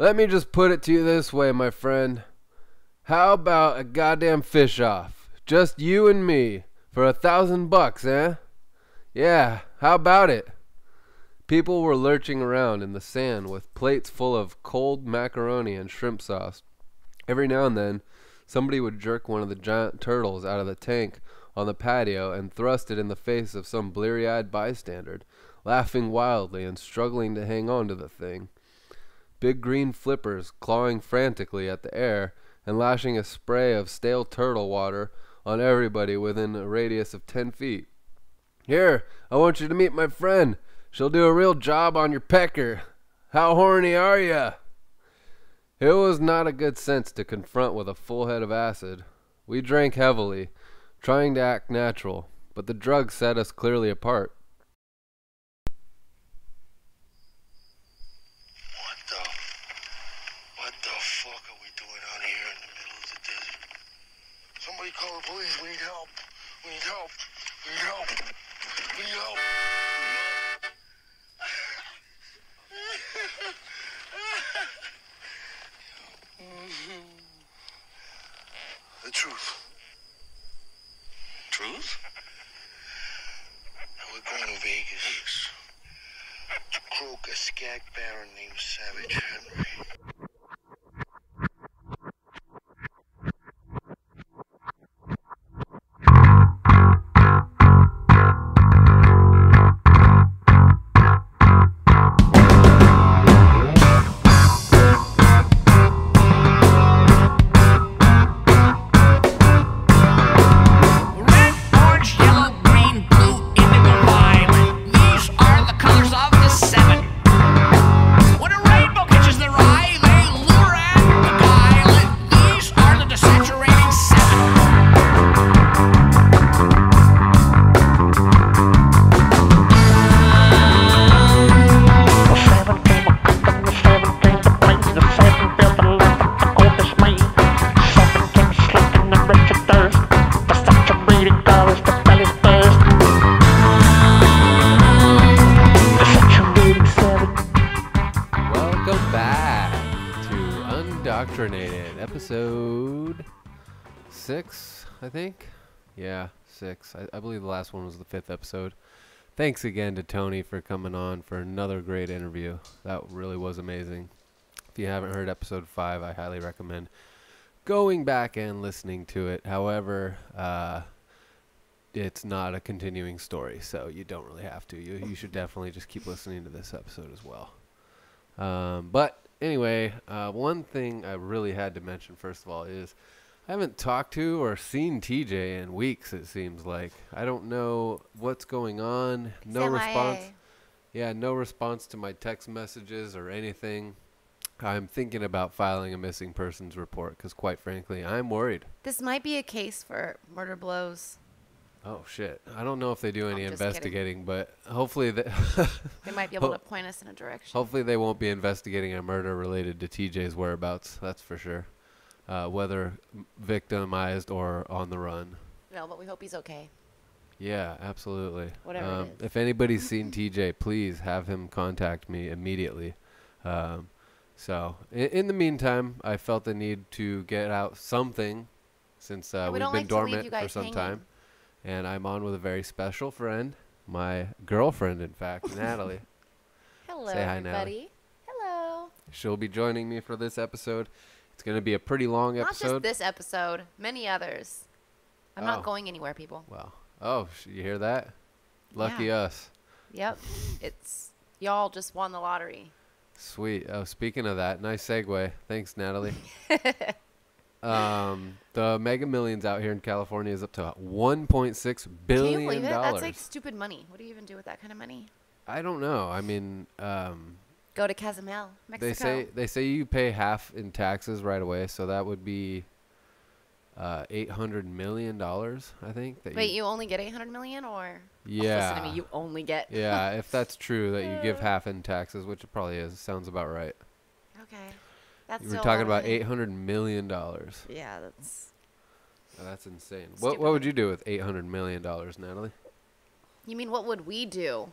Let me just put it to you this way, my friend. How about a goddamn fish off? Just you and me for a thousand bucks, eh? Yeah, how about it? People were lurching around in the sand with plates full of cold macaroni and shrimp sauce. Every now and then, somebody would jerk one of the giant turtles out of the tank on the patio and thrust it in the face of some bleary eyed bystander, laughing wildly and struggling to hang on to the thing. Big green flippers clawing frantically at the air and lashing a spray of stale turtle water on everybody within a radius of ten feet. Here, I want you to meet my friend. She'll do a real job on your pecker. How horny are ya? It was not a good sense to confront with a full head of acid. We drank heavily, trying to act natural, but the drug set us clearly apart. What the? What the fuck are we doing out here in the middle of the desert? Somebody call the police. We need help. We need help. We need help. We need help. The truth. Truth? We're going to Vegas to skag baron named Savage Henry. Six. I, I believe the last one was the fifth episode. Thanks again to Tony for coming on for another great interview. That really was amazing. If you haven't heard episode five, I highly recommend going back and listening to it. However, uh, it's not a continuing story, so you don't really have to. You you should definitely just keep listening to this episode as well. Um, but anyway, uh, one thing I really had to mention first of all is I haven't talked to or seen TJ in weeks. It seems like I don't know what's going on. No response. Yeah, no response to my text messages or anything. I'm thinking about filing a missing persons report because, quite frankly, I'm worried. This might be a case for murder blows. Oh shit! I don't know if they do any I'm kidding. investigating, but hopefully they They might be able to point us in a direction. Hopefully, they won't be investigating a murder related to TJ's whereabouts. That's for sure. Uh, whether victimized or on the run. No, but we hope he's okay. Yeah, absolutely. Whatever Um, if anybody's seen TJ, please have him contact me immediately. Um, so, in, in the meantime, I felt the need to get out something since uh, we we've been like dormant for some hanging. time. And I'm on with a very special friend, my girlfriend, in fact, Natalie. Hello, Say hi, Natalie. Hello. She'll be joining me for this episode. It's going to be a pretty long episode. Not just this episode, many others. I'm Oh. not going anywhere, people. Wow. Oh, you hear that? Lucky Yeah. us. Yep. it's y'all just won the lottery. Sweet. Oh, speaking of that, nice segue. Thanks, Natalie. um, the Mega Millions out here in California is up to 1.6 billion Can you believe it? dollars. That's like stupid money. What do you even do with that kind of money? I don't know. I mean, um, Go to Cozumel, Mexico. they say they say you pay half in taxes right away, so that would be uh, 800 million dollars. I think that Wait, you only get 800 million, or Yeah. Listen to me, you only get. yeah, if that's true that you give half in taxes, which it probably is, sounds about right. Okay. That's You were still talking about eight hundred million dollars. Yeah, that's. That's insane. What what would you do with eight hundred million dollars, Natalie? You mean what would we do?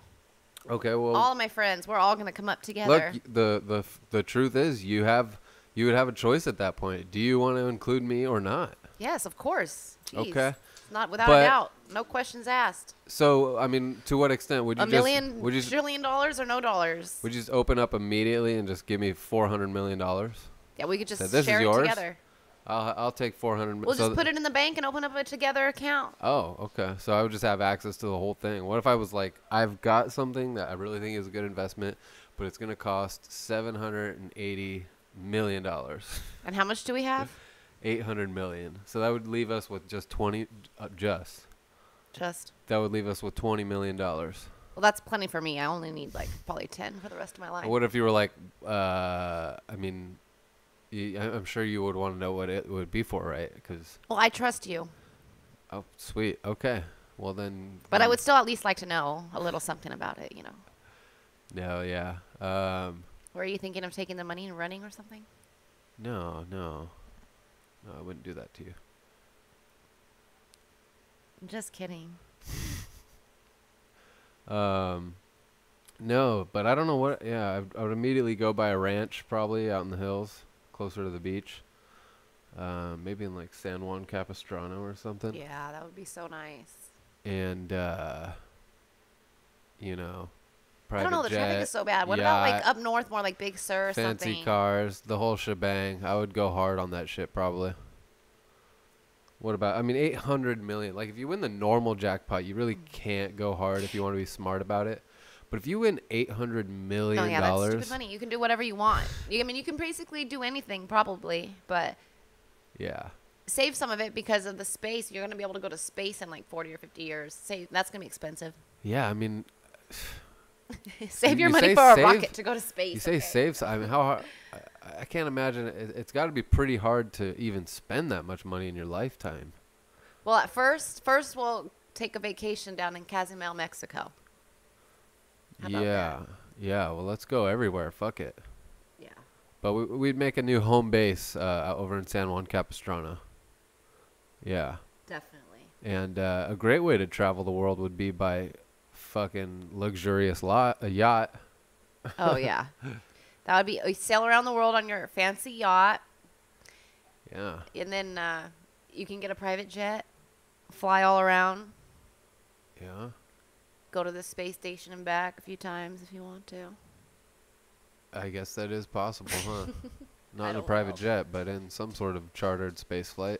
Okay, well, All of my friends, we're all gonna come up together. y- the the the truth is, you have you would have a choice at that point. Do you want to include me or not? yes, of course. Jeez. Okay. Not without But- a doubt. No questions asked. So, I mean, to what extent would you A just million, would you just, trillion dollars or no dollars? would you just open up immediately and just give me four hundred million dollars? yeah, we could just So this is share it yours? together. I'll I'll take four hundred. We'll just put it in the bank and open up a together account. Oh, okay. So I would just have access to the whole thing. What if I was like, I've got something that I really think is a good investment, but it's gonna cost seven hundred and eighty million dollars, And how much do we have? eight hundred million. So that would leave us with just twenty. Uh, just Just. that would leave us with twenty million dollars. Well, that's plenty for me. I only need like probably ten for the rest of my life. What if you were like, uh, I mean, I- I'm sure you would want to know what it would be for, right? Because Well, I trust you, oh, sweet, okay. Well then. but I um, would still at least like to know a little something about it. You know, No, yeah. Um, were you thinking of taking the money and running or something? no, no, no. I wouldn't do that to you. I'm just kidding. Um, no, but I don't know what. Yeah, I, I would immediately go buy a ranch, probably out in the hills, closer to the beach. Um, maybe in like San Juan Capistrano or something. Yeah, that would be so nice. And uh, you know, I don't know. The jet, traffic is so bad. What about like up north, more like Big Sur or fancy something? cars, the whole shebang? I would go hard on that shit probably. What about? I mean, eight hundred million. Like, if you win the normal jackpot, you really can't go hard if you want to be smart about it. But if you win eight hundred million Oh yeah, that's stupid money. You can do whatever you want. You, I mean, you can basically do anything probably, but yeah, save some of it because of the space. You're gonna be able to go to space in like 40 or 50 years. Save that's gonna be expensive. yeah. I mean, save your you money for a save- rocket to go to space. you say okay? save. I mean, how hard? I, I can't imagine. It, it's got to be pretty hard to even spend that much money in your lifetime. Well, at first, first we'll take a vacation down in Cozumel, Mexico. Yeah, that? yeah. Well, let's go everywhere. Fuck it. Yeah. But we, we'd make a new home base uh, over in San Juan Capistrano. Yeah. Definitely. And uh, a great way to travel the world would be by fucking luxurious lot, a yacht. Oh yeah. That would be you sail around the world on your fancy yacht, Yeah. and then uh, you can get a private jet, fly all around, Yeah. Go to the space station and back a few times if you want to. I guess that is possible, huh? Not in a private know. jet, but in some sort of chartered space flight.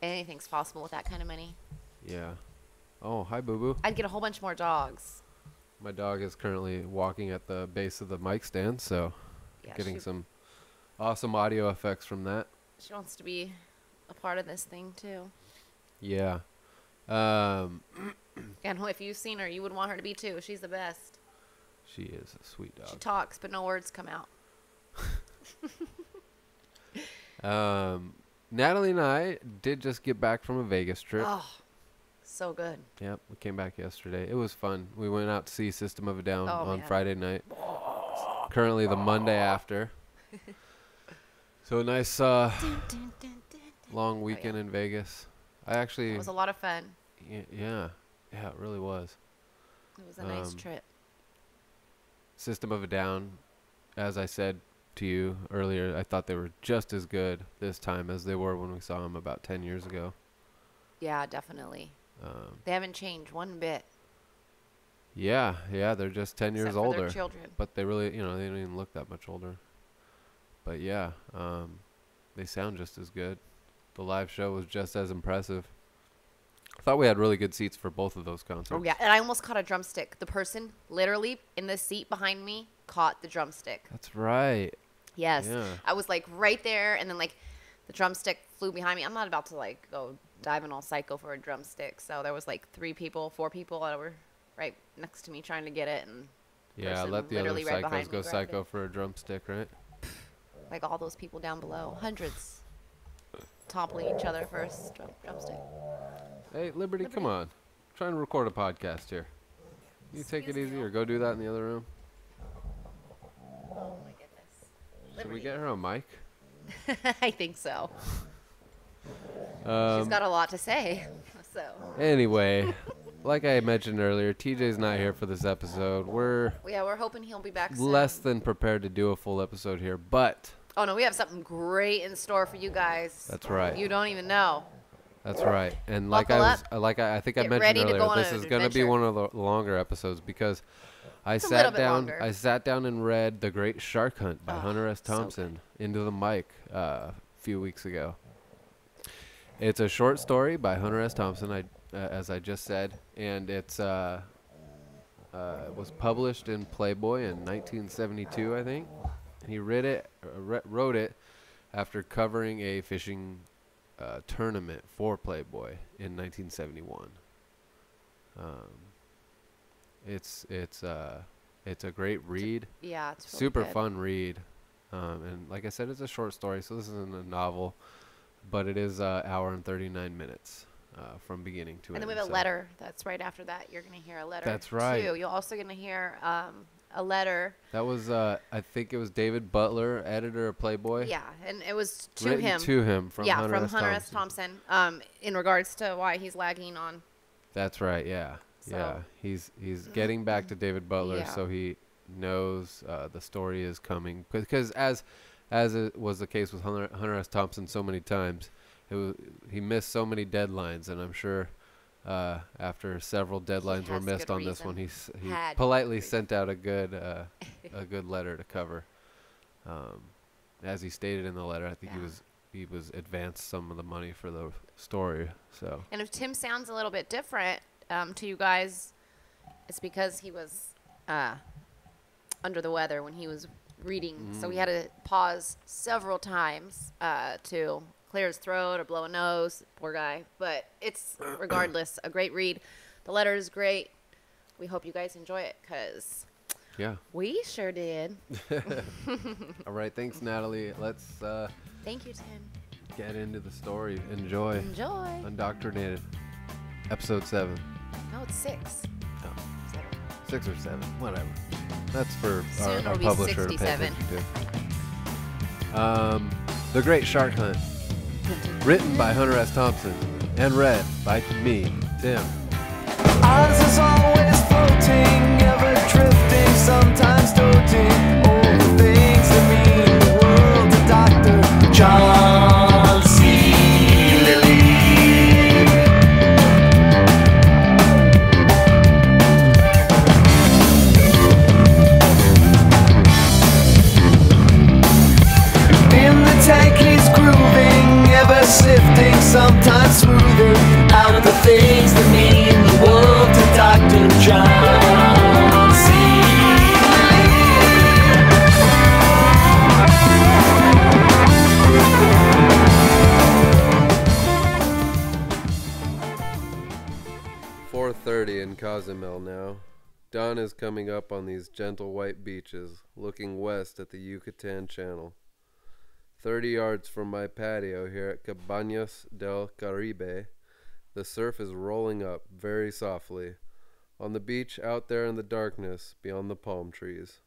Anything's possible with that kind of money. Yeah. Oh, hi, Boo Boo. I'd get a whole bunch more dogs. My dog is currently walking at the base of the mic stand, so Yeah, getting some awesome audio effects from that. she wants to be a part of this thing too. Yeah. Um, And if you've seen her, you would want her to be too. She's the best. she is a sweet dog. She talks, but no words come out. Um, Natalie and I did just get back from a Vegas trip. Oh, so good. Yep, we came back yesterday. It was fun. We went out to see System of a Down Oh, on man. Friday night. Currently the Monday after. so a nice uh, long weekend in Vegas. I actually, It was a lot of fun. Y- yeah, yeah, it really was. It was a nice Um, trip. System of a Down, as I said to you earlier, I thought they were just as good this time as they were when we saw them about 10 years ago. Yeah, definitely. Um, They haven't changed one bit. yeah, yeah, they're just 10 years except for older. Children. but they really, you know, they don't even look that much older. But yeah, um, they sound just as good. The live show was just as impressive. I thought we had really good seats for both of those concerts. Oh yeah, and I almost caught a drumstick. The person literally in the seat behind me caught the drumstick. That's right. Yes. Yeah. I was like right there, and then like the drumstick flew behind me. I'm not about to like go diving all psycho for a drumstick. So there was like three people, four people that were right next to me trying to get it, and Yeah, let the other literally right psychos go psycho it. for a drumstick, right? like all those people down below, hundreds, toppling each other for a s- drum, drumstick. Hey, Liberty, come on. I'm trying to record a podcast here. You take it easy or go do that in the other room. Oh my goodness. Should we get her a mic? I think so. Um, She's got a lot to say. So Anyway, like I mentioned earlier, TJ's not here for this episode. We're Yeah, we're hoping he'll be back soon. less than prepared to do a full episode here, but Oh no, we have something great in store for you guys. That's right. You don't even know. That's right. And like Buckle I was, uh, like I, I think I mentioned earlier, this is going to be one of the longer episodes because I little sat down. longer. I sat down and read The Great Shark Hunt by Oh, Hunter S. so. Thompson into the mic uh, a few weeks ago. It's a short story by Hunter S. Thompson, I, uh, as I just said, and it's uh, uh, it was published in Playboy in 1972, I think. He read it, uh, wrote it after covering a fishing uh, tournament for Playboy in 1971. Um, it's it's uh it's a great read, Yeah, it's really super good. fun read, um, and like I said, it's a short story, so this isn't a novel, but it is uh, hour and 39 minutes uh, from beginning to And end. And then we have a so- letter that's right after that. You're gonna hear a letter. That's right. Too. You're also gonna hear um, a letter. That was uh, I think it was David Butler, editor of Playboy. Yeah, and it was to written him. to him from yeah, Hunter from S. Hunter Thompson. S. Thompson. Um, in regards to why he's lagging on. That's right. Yeah. So- Yeah. He's he's getting back to David Butler, Yeah. so he knows uh, the story is coming. Because as as it was the case with Hunter, Hunter S. Thompson so many times, it was, he missed so many deadlines, and I'm sure. Uh, after several deadlines were missed on this one, he he politely sent out a good uh, a good letter to cover. Um, as he stated in the letter, I think he was he was advanced some of the money for the story. So And if Tim sounds a little bit different um, to you guys, it's because he was uh, under the weather when he was reading. So he had to pause several times uh, to clear his throat or blow a nose. Poor guy. But it's, regardless, a great read. The letter is great. We hope you guys enjoy it because yeah. we sure did. All right, thanks, Natalie. Let's uh, Thank you, Tim. get into the story. Enjoy. Enjoy. Undoctrinated. Episode 7. No, it's six. Oh, Seven. 6 or 7. Whatever. That's for Soon our, our publisher to pay 67. attention to. Um, The Great Shark Hunt. Written by Hunter S. Thompson. And read by me, Tim. Is always floating, ever drifting, sometimes doting Cozumel now. Dawn is coming up on these gentle white beaches, looking west at the Yucatan Channel. Thirty yards from my patio here at Cabañas del Caribe, the surf is rolling up very softly on the beach out there in the darkness beyond the palm trees.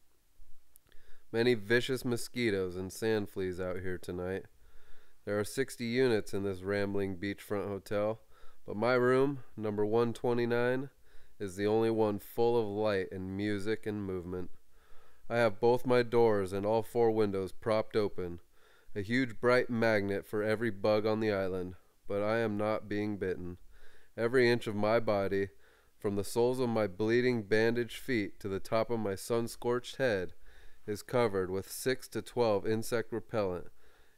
Many vicious mosquitoes and sand fleas out here tonight. There are 60 units in this rambling beachfront hotel, but my room, number 129, is the only one full of light and music and movement. I have both my doors and all four windows propped open, a huge bright magnet for every bug on the island, but I am not being bitten. Every inch of my body, from the soles of my bleeding bandaged feet to the top of my sun scorched head, is covered with six to twelve insect repellent,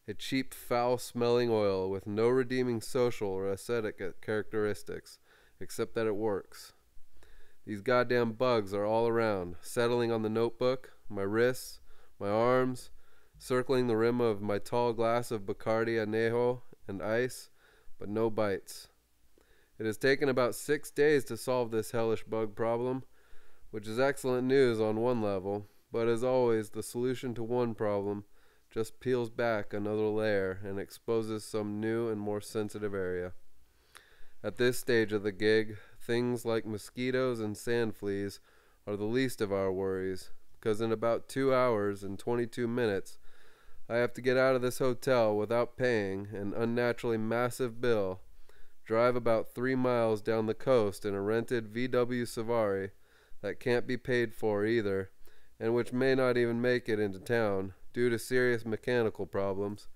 a cheap, foul smelling oil with no redeeming social or aesthetic characteristics, except that it works. These goddamn bugs are all around, settling on the notebook, my wrists, my arms, circling the rim of my tall glass of Bacardi Anejo and ice, but no bites. It has taken about six days to solve this hellish bug problem, which is excellent news on one level, but as always, the solution to one problem just peels back another layer and exposes some new and more sensitive area. At this stage of the gig, things like mosquitoes and sand fleas are the least of our worries, because in about two hours and 22 minutes, I have to get out of this hotel without paying an unnaturally massive bill drive about three miles down the coast in a rented VW Safari that can't be paid for either, and which may not even make it into town due to serious mechanical problems,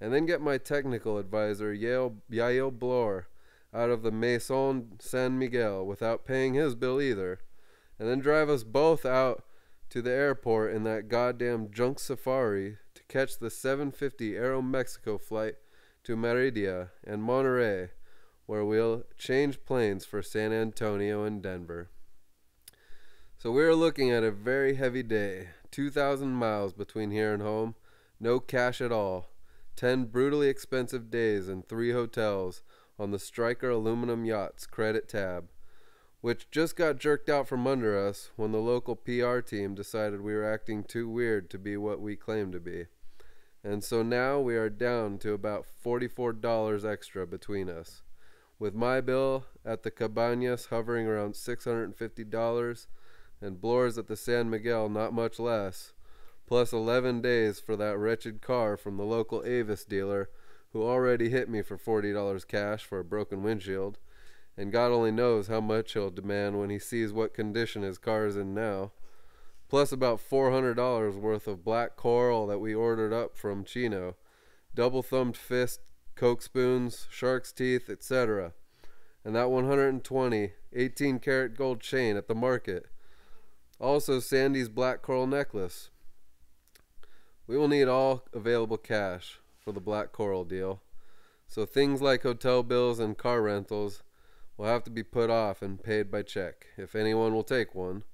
and then get my technical advisor Yail, Yail Bloor out of the Mesón San Miguel without paying his bill either, and then drive us both out to the airport in that goddamn junk safari to catch the 750 Aeromexico flight to Merida and Monterrey, where we'll change planes for San Antonio and Denver. So we are looking at a very heavy day. 2,000 miles between here and home. No cash at all. 10 brutally expensive days in three hotels on the Striker aluminum yacht's credit tab, which just got jerked out from under us when the local PR team decided we were acting too weird to be what we claimed to be. And so now we are down to about $44 extra between us. With my bill at the Cabañas hovering around $650 and Bloor's at the San Miguel not much less, plus 11 days for that wretched car from the local Avis dealer who already hit me for $40 cash for a broken windshield, and God only knows how much he'll demand when he sees what condition his car is in now. Plus about $400 worth of black coral that we ordered up from Chino, double thumbed fist, coke spoons, shark's teeth, etc. And that 120 18 karat gold chain at the market. Also Sandy's black coral necklace. We will need all available cash for the black coral deal. So things like hotel bills and car rentals will have to be put off and paid by check, if anyone will take one,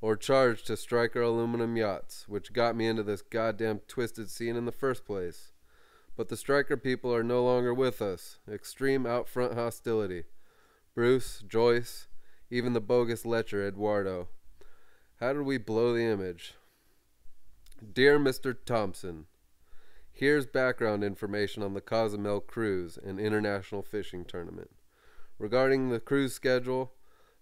or charged to Striker Aluminum Yachts, which got me into this goddamn twisted scene in the first place. But the Striker people are no longer with us. Extreme out front hostility. Bruce, Joyce, even the bogus lecher Eduardo. How did we blow the image? Dear Mr. Thompson, Here's background information on the Cozumel cruise an international fishing tournament. Regarding the cruise schedule,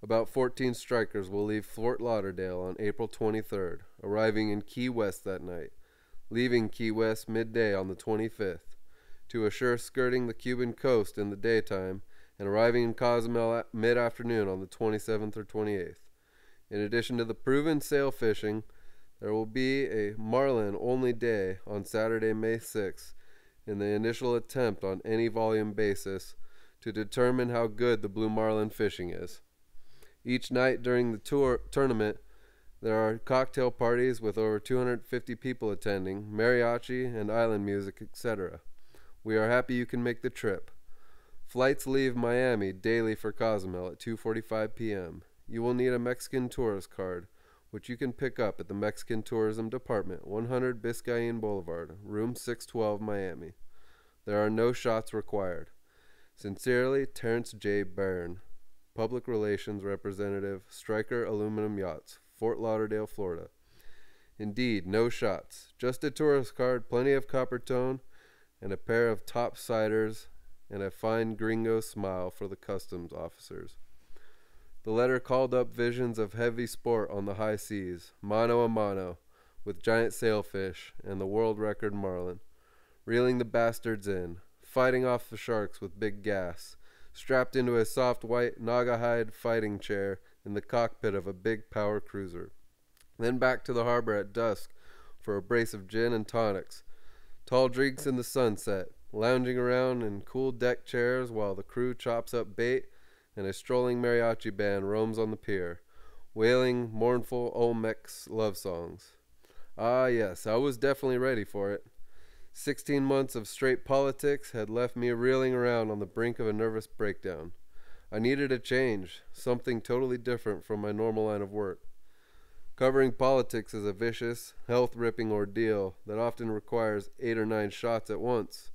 about 14 strikers will leave Fort Lauderdale on April 23rd, arriving in Key West that night, leaving Key West midday on the 25th, to assure skirting the Cuban coast in the daytime and arriving in Cozumel mid afternoon on the 27th or 28th. In addition to the proven sail fishing, there will be a marlin only day on Saturday, May 6th, in the initial attempt on any volume basis to determine how good the blue marlin fishing is. Each night during the tour tournament, there are cocktail parties with over 250 people attending, mariachi and island music, etc. We are happy you can make the trip. Flights leave Miami daily for Cozumel at 2:45 p.m. You will need a Mexican tourist card which you can pick up at the Mexican Tourism Department, 100 Biscayne Boulevard, room 612, Miami. There are no shots required. Sincerely, Terrence J. Byrne, Public Relations Representative, Striker Aluminum Yachts, Fort Lauderdale, Florida. Indeed, no shots. Just a tourist card, plenty of Coppertone, and a pair of top siders, and a fine gringo smile for the customs officers. The letter called up visions of heavy sport on the high seas, mano a mano, with giant sailfish and the world record marlin, reeling the bastards in, fighting off the sharks with big gaffs, strapped into a soft white Naugahyde fighting chair in the cockpit of a big power cruiser. Then back to the harbor at dusk for a brace of gin and tonics, tall drinks in the sunset, lounging around in cool deck chairs while the crew chops up bait and a strolling mariachi band roams on the pier, wailing mournful Olmecs love songs. Ah, yes, I was definitely ready for it. Sixteen months of straight politics had left me reeling around on the brink of a nervous breakdown. I needed a change, something totally different from my normal line of work. Covering politics is a vicious, health ripping ordeal that often requires eight or nine shots at once,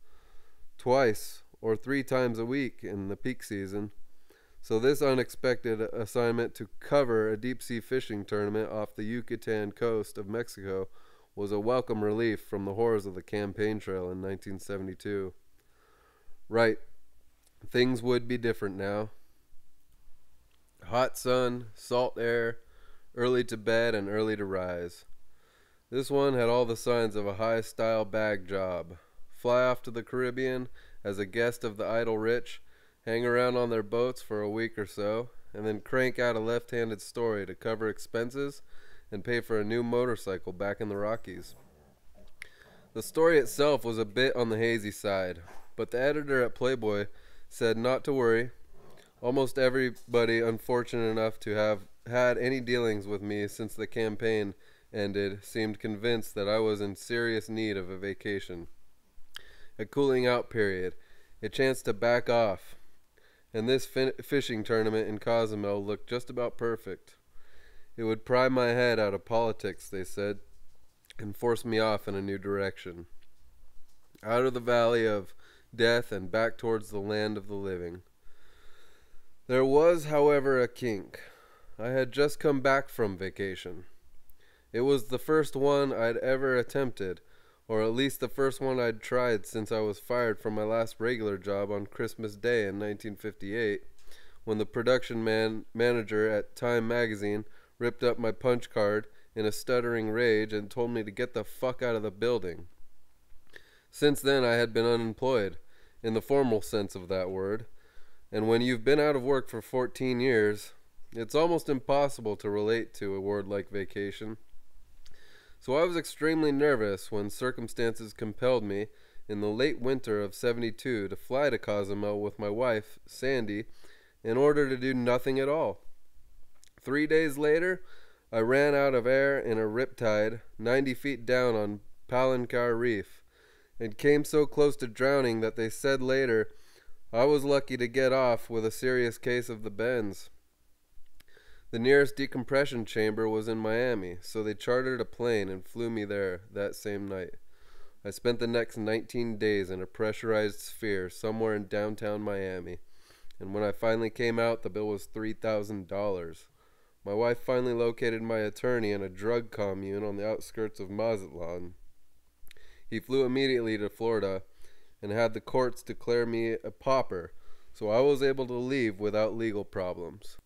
twice or three times a week in the peak season. So, this unexpected assignment to cover a deep sea fishing tournament off the Yucatan coast of Mexico was a welcome relief from the horrors of the campaign trail in 1972. Right, things would be different now. Hot sun, salt air, early to bed and early to rise. This one had all the signs of a high style bag job. Fly off to the Caribbean as a guest of the idle rich hang around on their boats for a week or so, and then crank out a left handed story to cover expenses and pay for a new motorcycle back in the Rockies. The story itself was a bit on the hazy side, but the editor at Playboy said not to worry. Almost everybody unfortunate enough to have had any dealings with me since the campaign ended seemed convinced that I was in serious need of a vacation. A cooling out period, a chance to back off, and this fishing tournament in Cozumel looked just about perfect. It would pry my head out of politics, they said, and force me off in a new direction. Out of the valley of death and back towards the land of the living. There was, however, a kink. I had just come back from vacation. It was the first one I'd ever attempted, or at least the first one I'd tried since I was fired from my last regular job on Christmas Day in 1958, when the production man manager at Time magazine ripped up my punch card in a stuttering rage and told me to get the fuck out of the building. Since then, I had been unemployed, in the formal sense of that word, and when you've been out of work for 14 years, it's almost impossible to relate to a word like vacation. So I was extremely nervous when circumstances compelled me, in the late winter of 72, to fly to Cozumel with my wife, Sandy, in order to do nothing at all. Three days later, I ran out of air in a riptide 90 feet down on Palancar Reef, and came so close to drowning that they said later I was lucky to get off with a serious case of the bends. The nearest decompression chamber was in Miami, so they chartered a plane and flew me there that same night. I spent the next 19 days in a pressurized sphere somewhere in downtown Miami, and when I finally came out, the bill was $3,000. My wife finally located my attorney in a drug commune on the outskirts of Mazatlan. He flew immediately to Florida and had the courts declare me a pauper, so I was able to leave without legal problems.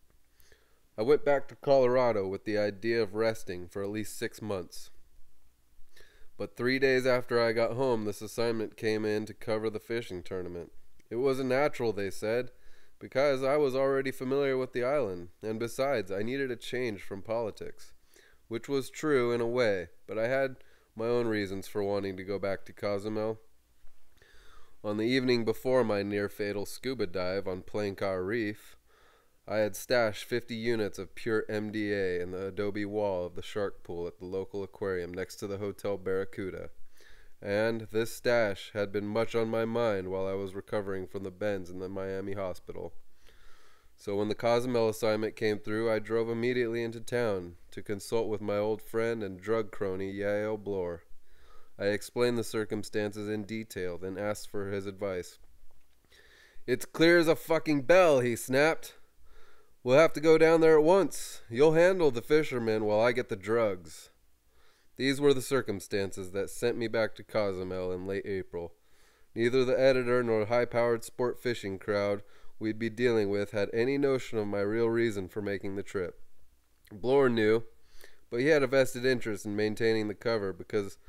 I went back to Colorado with the idea of resting for at least six months. But three days after I got home, this assignment came in to cover the fishing tournament. It was a natural, they said, because I was already familiar with the island, and besides, I needed a change from politics. Which was true in a way, but I had my own reasons for wanting to go back to Cozumel. On the evening before my near fatal scuba dive on Palancar Reef, I had stashed 50 units of pure MDA in the adobe wall of the shark pool at the local aquarium next to the Hotel Barracuda. And this stash had been much on my mind while I was recovering from the bends in the Miami hospital. So when the Cozumel assignment came through, I drove immediately into town to consult with my old friend and drug crony Yail Bloor. I explained the circumstances in detail, then asked for his advice. It's clear as a fucking bell, he snapped. We'll have to go down there at once. You'll handle the fishermen while I get the drugs. These were the circumstances that sent me back to Cozumel in late April. Neither the editor nor the high powered sport fishing crowd we'd be dealing with had any notion of my real reason for making the trip. Bloor knew, but he had a vested interest in maintaining the cover because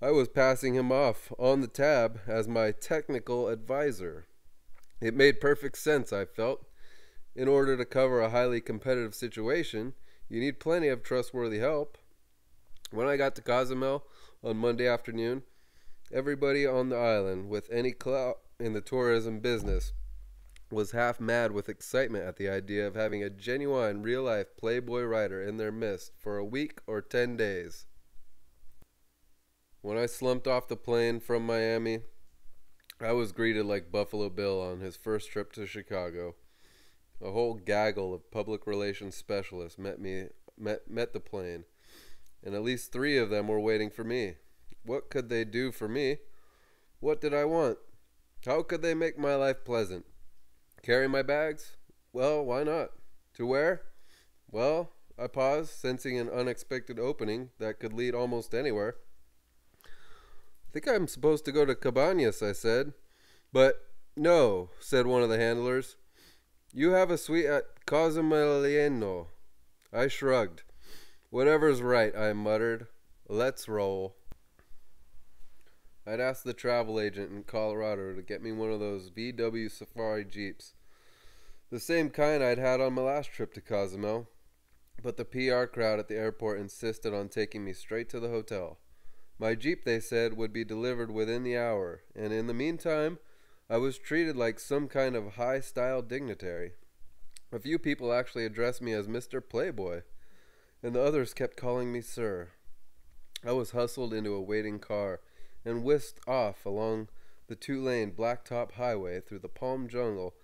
I was passing him off on the tab as my technical advisor. It made perfect sense, I felt. In order to cover a highly competitive situation, you need plenty of trustworthy help. When I got to Cozumel on Monday afternoon, everybody on the island with any clout in the tourism business was half mad with excitement at the idea of having a genuine real life Playboy writer in their midst for a week or 10 days. When I slumped off the plane from Miami, I was greeted like Buffalo Bill on his first trip to Chicago. A whole gaggle of public relations specialists met me met met the plane, and at least three of them were waiting for me. What could they do for me? What did I want? How could they make my life pleasant? Carry my bags? Well, why not? To where? Well, I paused, sensing an unexpected opening that could lead almost anywhere. I think I'm supposed to go to Cabañas, I said. But no, said one of the handlers. You have a suite uh, at Cozumeleño. I shrugged. Whatever's right, I muttered. Let's roll. I'd asked the travel agent in Colorado to get me one of those VW Safari Jeeps, The same kind I'd had on my last trip to Cozumel, but the PR crowd at the airport insisted on taking me straight to the hotel. My Jeep, they said, would be delivered within the hour, and in the meantime, I was treated like some kind of high style dignitary. A few people actually addressed me as Mr. Playboy, and the others kept calling me Sir. I was hustled into a waiting car and whisked off along the two lane blacktop highway through the palm jungle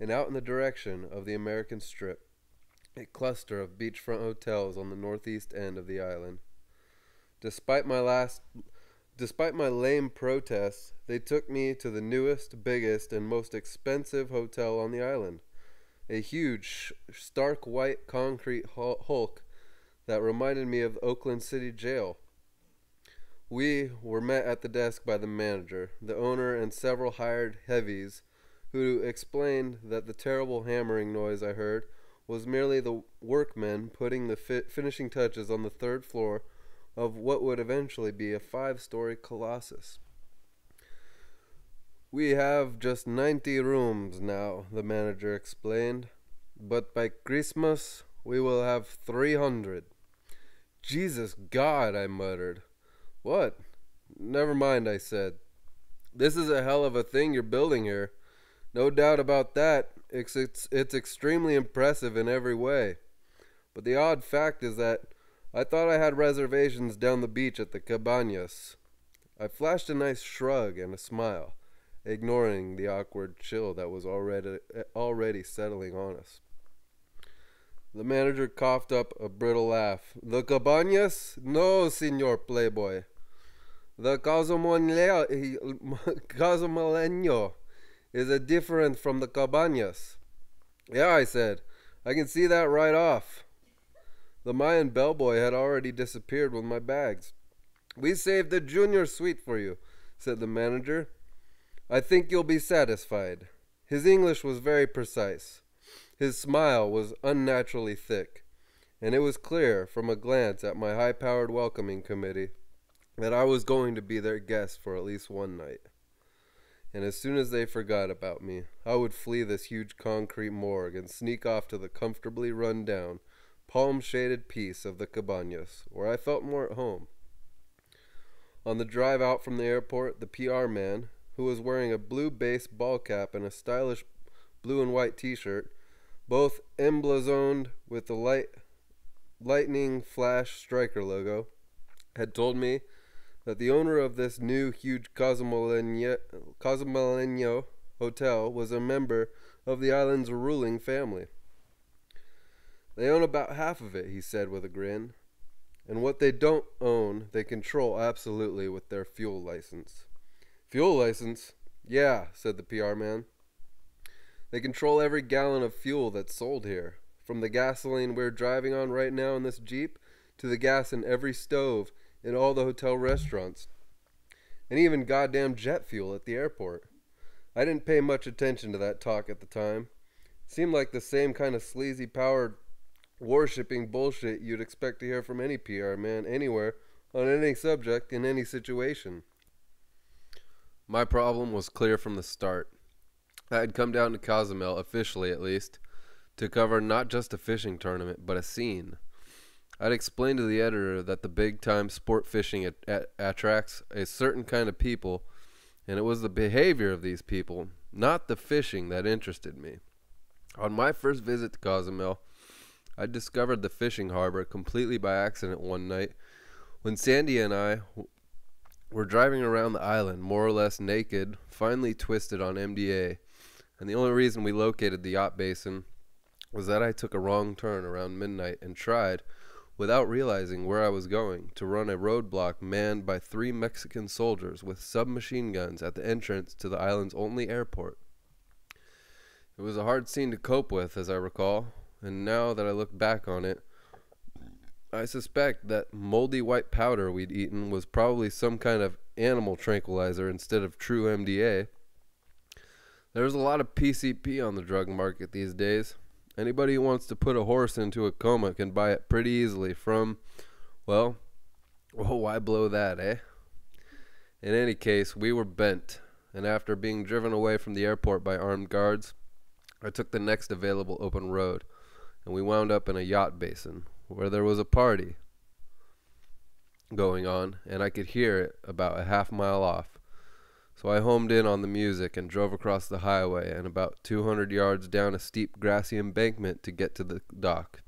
and out in the direction of the American Strip, a cluster of beachfront hotels on the northeast end of the island. Despite my last despite my lame protests, they took me to the newest, biggest, and most expensive hotel on the island. A huge, stark white concrete hulk that reminded me of Oakland City Jail. We were met at the desk by the manager, the owner, and several hired heavies who explained that the terrible hammering noise I heard was merely the workmen putting the fi- finishing touches on the third floor of what would eventually be a five story colossus. We have just 90 rooms now, the manager explained, but by Christmas we will have 300. Jesus God, I muttered. What? Never mind, I said. This is a hell of a thing you're building here. No doubt about that. It's, it's, it's extremely impressive in every way. But the odd fact is that I thought I had reservations down the beach at the Cabañas. I flashed a nice shrug and a smile, ignoring the awkward chill that was already already settling on us. The manager coughed up a brittle laugh. The Cabañas? No, Senor Playboy. The Cozumeleño is a different from the Cabañas. Yeah, I said. I can see that right off. The Mayan bellboy had already disappeared with my bags. We saved the junior suite for you, said the manager. I think you'll be satisfied. His English was very precise. His smile was unnaturally thick, and it was clear from a glance at my high powered welcoming committee that I was going to be their guest for at least one night. And as soon as they forgot about me, I would flee this huge concrete morgue and sneak off to the comfortably run down, palm shaded piece of the Cabañas, where I felt more at home. On the drive out from the airport, the PR man, who was wearing a blue baseball cap and a stylish blue and white t shirt, both emblazoned with the light lightning flash striker logo, had told me that the owner of this new huge Cozumeleño, Cozumeleño hotel was a member of the island's ruling family. They own about half of it, he said with a grin. And what they don't own, they control absolutely with their fuel license. Fuel license? Yeah, said the PR man. They control every gallon of fuel that's sold here, from the gasoline we're driving on right now in this Jeep to the gas in every stove in all the hotel restaurants, and even goddamn jet fuel at the airport. I didn't pay much attention to that talk at the time. seemed like the same kind of sleazy powered worshipping bullshit you'd expect to hear from any PR man anywhere on any subject in any situation. My problem was clear from the start. I had come down to Cozumel, officially at least, to cover not just a fishing tournament, but a scene. I'd explained to the editor that the big time sport fishing at, at, attracts a certain kind of people, and it was the behavior of these people, not the fishing, that interested me. On my first visit to Cozumel, I discovered the fishing harbor completely by accident one night when Sandy and I were driving around the island, more or less naked, finally twisted on MDA. And the only reason we located the yacht basin was that I took a wrong turn around midnight and tried, without realizing where I was going, to run a roadblock manned by three Mexican soldiers with submachine guns at the entrance to the island's only airport. It was a hard scene to cope with, as I recall, and now that I look back on it, I suspect that moldy white powder we'd eaten was probably some kind of animal tranquilizer instead of true MDA. There's a lot of PCP on the drug market these days. Anybody who wants to put a horse into a coma can buy it pretty easily from, well, well, why blow that, eh? In any case, we were bent, and after being driven away from the airport by armed guards, I took the next available open road, and we wound up in a yacht basin where there was a party going on, and I could hear it about a half mile off. So I homed in on the music and drove across the highway and about 200 yards down a steep grassy embankment to get to the dock.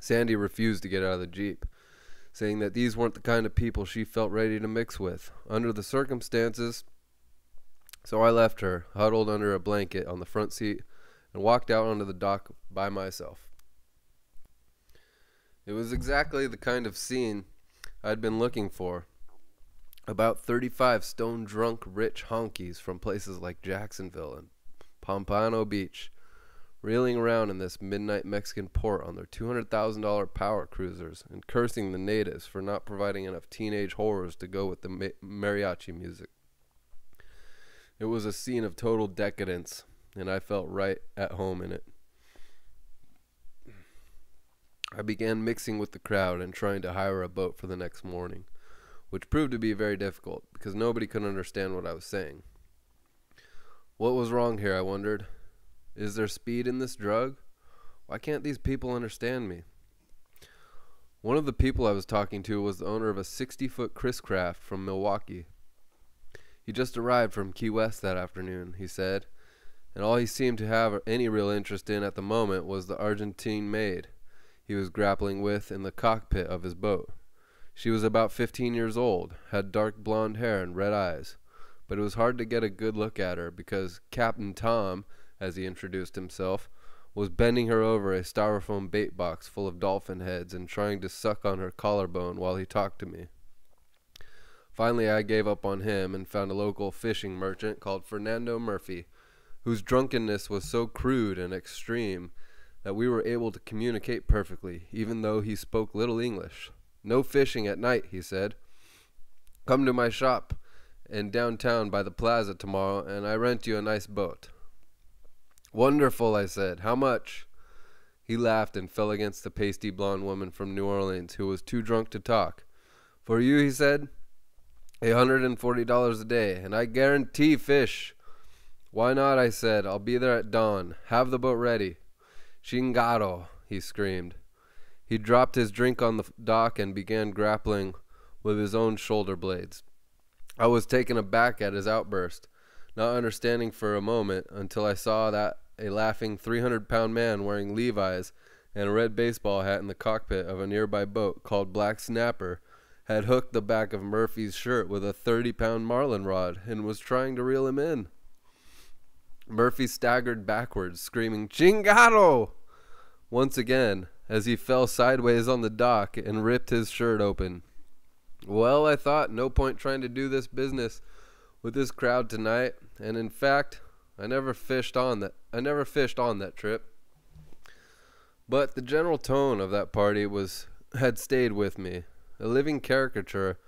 Sandy refused to get out of the Jeep, saying that these weren't the kind of people she felt ready to mix with under the circumstances. So I left her, huddled under a blanket on the front seat, and walked out onto the dock by myself. It was exactly the kind of scene I'd been looking for. About 35 stone drunk rich honkies from places like Jacksonville and Pompano Beach, reeling around in this midnight Mexican port on their $200,000 power cruisers and cursing the natives for not providing enough teenage horrors to go with the ma- mariachi music. It was a scene of total decadence, and I felt right at home in it. I began mixing with the crowd and trying to hire a boat for the next morning, which proved to be very difficult because nobody could understand what I was saying. What was wrong here, I wondered. Is there speed in this drug? Why can't these people understand me? One of the people I was talking to was the owner of a 60 foot Chris Craft from Milwaukee. He just arrived from Key West that afternoon, he said, and all he seemed to have any real interest in at the moment was the Argentine maid he was grappling with in the cockpit of his boat. She was about 15 years old, had dark blonde hair and red eyes, but it was hard to get a good look at her because Captain Tom, as he introduced himself, was bending her over a styrofoam bait box full of dolphin heads and trying to suck on her collarbone while he talked to me. Finally, I gave up on him and found a local fishing merchant called Fernando Murphy, whose drunkenness was so crude and extreme that we were able to communicate perfectly, even though he spoke little English. No fishing at night, he said. Come to my shop in downtown by the plaza tomorrow, and I rent you a nice boat. Wonderful, I said. How much? He laughed and fell against the pasty blonde woman from New Orleans who was too drunk to talk. For you, he said, a hundred and forty dollars a day, and I guarantee fish. Why not? I said. I'll be there at dawn. Have the boat ready. Chingado, he screamed. He dropped his drink on the dock and began grappling with his own shoulder blades. I was taken aback at his outburst, not understanding for a moment until I saw that a laughing 300 pound man wearing Levi's and a red baseball hat in the cockpit of a nearby boat called Black Snapper had hooked the back of Murphy's shirt with a 30 pound marlin rod and was trying to reel him in. Murphy staggered backwards, screaming, Chingado! Once again as he fell sideways on the dock and ripped his shirt open. Well, I thought, no point trying to do this business with this crowd tonight, and in fact, I never fished on that I never fished on that trip. But the general tone of that party was had stayed with me, a living caricature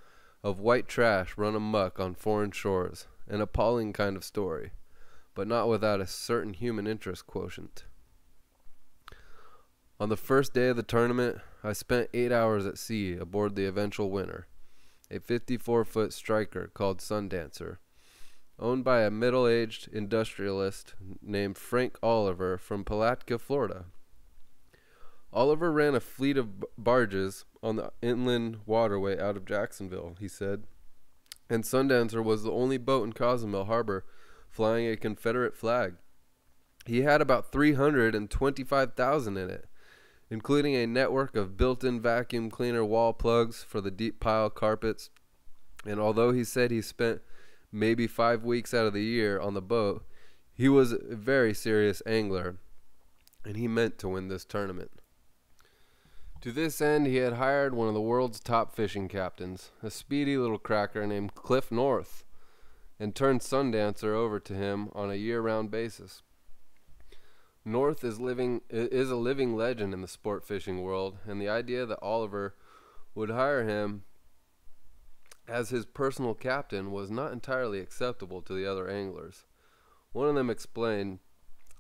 of white trash run amuck on foreign shores, an appalling kind of story, but not without a certain human interest quotient. On the first day of the tournament, I spent eight hours at sea aboard the eventual winner, a 54 foot striker called Sundancer, owned by a middle aged industrialist named Frank Oliver from Palatka, Florida. Oliver ran a fleet of barges on the inland waterway out of Jacksonville, he said, and Sundancer was the only boat in Cozumel harbor flying a Confederate flag. He had about 325,000 in it, including a network of built-in vacuum cleaner wall plugs for the deep pile carpets. And although he said he spent maybe 5 weeks out of the year on the boat, he was a very serious angler and he meant to win this tournament. To this end, he had hired one of the world's top fishing captains, a speedy little cracker named Cliff North, and turned Sundancer over to him on a year-round basis. North is living is a living legend in the sport fishing world, and the idea that Oliver would hire him as his personal captain was not entirely acceptable to the other anglers. One of them explained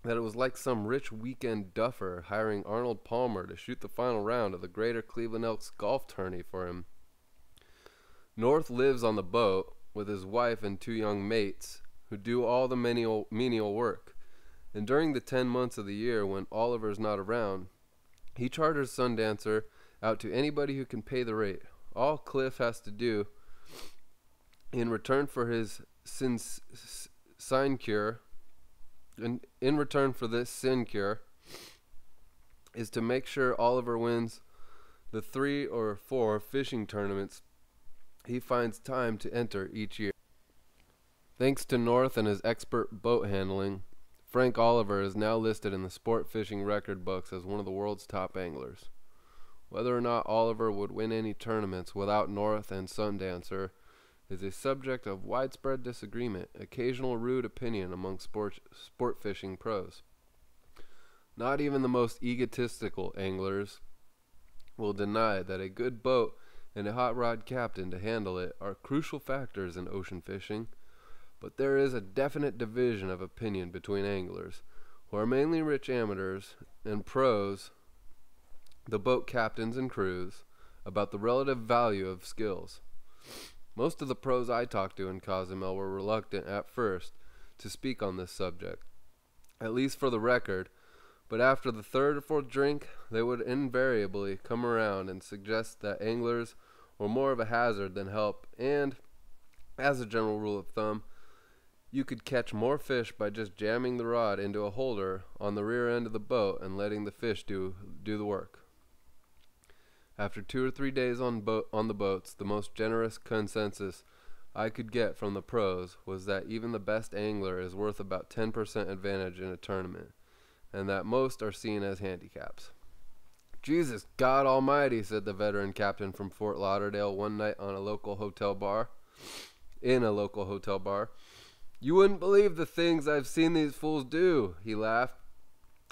that it was like some rich weekend duffer hiring Arnold Palmer to shoot the final round of the Greater Cleveland Elks golf tourney for him. North lives on the boat with his wife and two young mates who do all the menial, menial work And during the 10 months of the year when Oliver's not around, he charters Sundancer out to anybody who can pay the rate. All Cliff has to do in return for his sin s- sign cure, in, in return for this sinecure, is to make sure Oliver wins the three or four fishing tournaments he finds time to enter each year. Thanks to North and his expert boat handling, Frank Oliver is now listed in the sport fishing record books as one of the world's top anglers. Whether or not Oliver would win any tournaments without North and Sundancer is a subject of widespread disagreement, occasional rude opinion among sport, sport fishing pros. Not even the most egotistical anglers will deny that a good boat and a hot rod captain to handle it are crucial factors in ocean fishing, but there is a definite division of opinion between anglers, who are mainly rich amateurs, and pros, the boat captains and crews, about the relative value of skills. Most of the pros I talked to in Cozumel were reluctant at first to speak on this subject, at least for the record, but after the third or fourth drink, they would invariably come around and suggest that anglers were more of a hazard than help, and, as a general rule of thumb, you could catch more fish by just jamming the rod into a holder on the rear end of the boat and letting the fish do do the work. After two or three days on boat on the boats, the most generous consensus I could get from the pros was that even the best angler is worth about 10% advantage in a tournament, and that most are seen as handicaps. Jesus God Almighty, said the veteran captain from Fort Lauderdale one night on a local hotel bar. In a local hotel bar. You wouldn't believe the things I've seen these fools do, he laughed.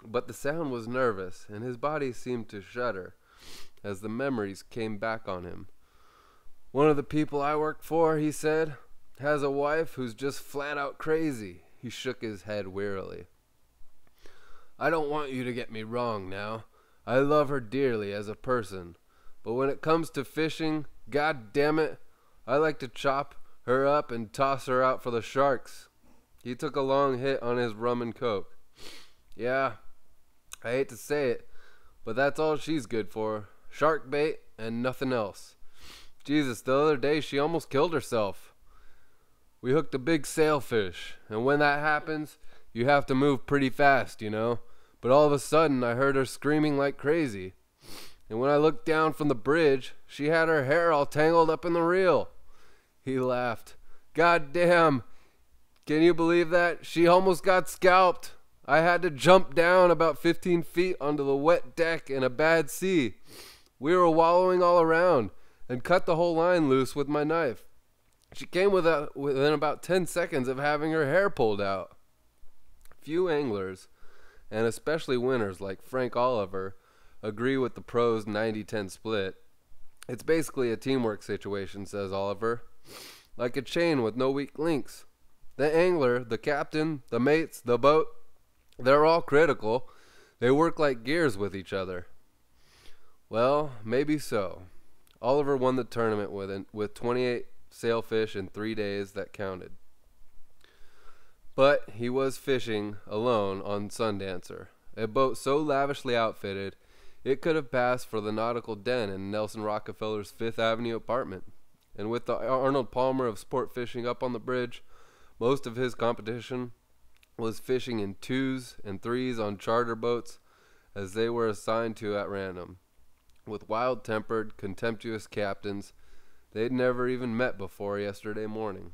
But the sound was nervous, and his body seemed to shudder as the memories came back on him. One of the people I work for, he said, has a wife who's just flat out crazy. He shook his head wearily. I don't want you to get me wrong now. I love her dearly as a person. But when it comes to fishing, god damn it, I like to chop her up and toss her out for the sharks. He took a long hit on his rum and coke. Yeah, I hate to say it, but that's all she's good for. Shark bait and nothing else. Jesus, the other day she almost killed herself. We hooked a big sailfish, and when that happens, you have to move pretty fast, you know. But all of a sudden, I heard her screaming like crazy. And when I looked down from the bridge, she had her hair all tangled up in the reel. He laughed. God damn. Can you believe that? She almost got scalped. I had to jump down about 15 feet onto the wet deck in a bad sea. We were wallowing all around and cut the whole line loose with my knife. She came with a, within about 10 seconds of having her hair pulled out. Few anglers, and especially winners like Frank Oliver, agree with the pros 90 10 split. It's basically a teamwork situation, says Oliver. Like a chain with no weak links. The angler, the captain, the mates, the boat, they're all critical. They work like gears with each other. Well, maybe so. Oliver won the tournament with an, with 28 sailfish in 3 days that counted. But he was fishing alone on Sundancer, a boat so lavishly outfitted it could have passed for the nautical den in Nelson Rockefeller's Fifth Avenue apartment. And with the Arnold Palmer of sport fishing up on the bridge, most of his competition was fishing in twos and threes on charter boats as they were assigned to at random. With wild tempered, contemptuous captains they'd never even met before yesterday morning.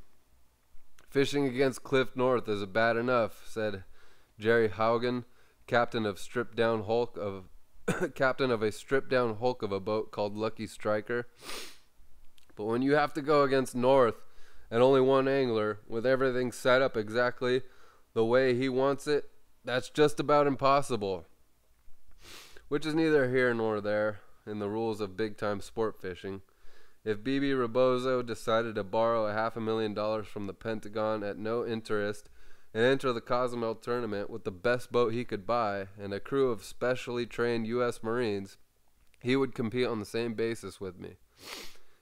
Fishing against Cliff North is a bad enough, said Jerry Haugen, captain of stripped down hulk of captain of a stripped down hulk of a boat called Lucky Striker. But when you have to go against North and only one angler with everything set up exactly the way he wants it, that's just about impossible. Which is neither here nor there in the rules of big time sport fishing. If Bebe Rebozo decided to borrow a half a million dollars from the Pentagon at no interest and enter the Cozumel tournament with the best boat he could buy and a crew of specially trained U.S. Marines, he would compete on the same basis with me.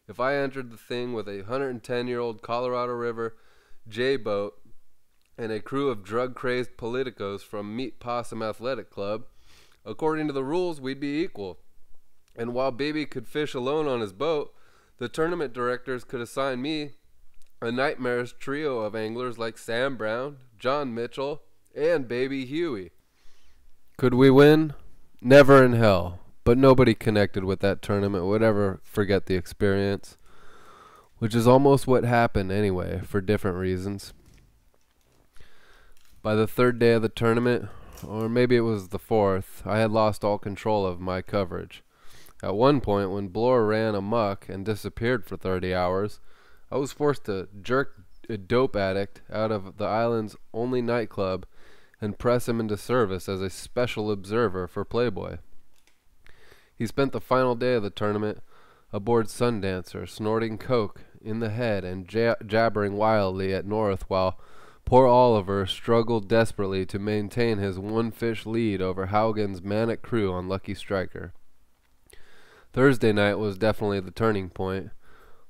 If I entered the thing with a 110 year old Colorado River J boat and a crew of drug crazed politicos from Meat Possum Athletic Club, according to the rules, we'd be equal. And while Bebe could fish alone on his boat, the tournament directors could assign me a nightmarish trio of anglers like Sam Brown, John Mitchell, and Baby Huey. Could we win? Never in hell. But nobody connected with that tournament would ever forget the experience. Which is almost what happened anyway, for different reasons. By the third day of the tournament, or maybe it was the fourth, I had lost all control of my coverage. At one point, when Bloor ran amuck and disappeared for 30 hours, I was forced to jerk a dope addict out of the island's only nightclub and press him into service as a special observer for Playboy. He spent the final day of the tournament aboard Sundancer, snorting coke in the head and ja- jabbering wildly at North while poor Oliver struggled desperately to maintain his one fish lead over Haugen's manic crew on Lucky Striker. Thursday night was definitely the turning point.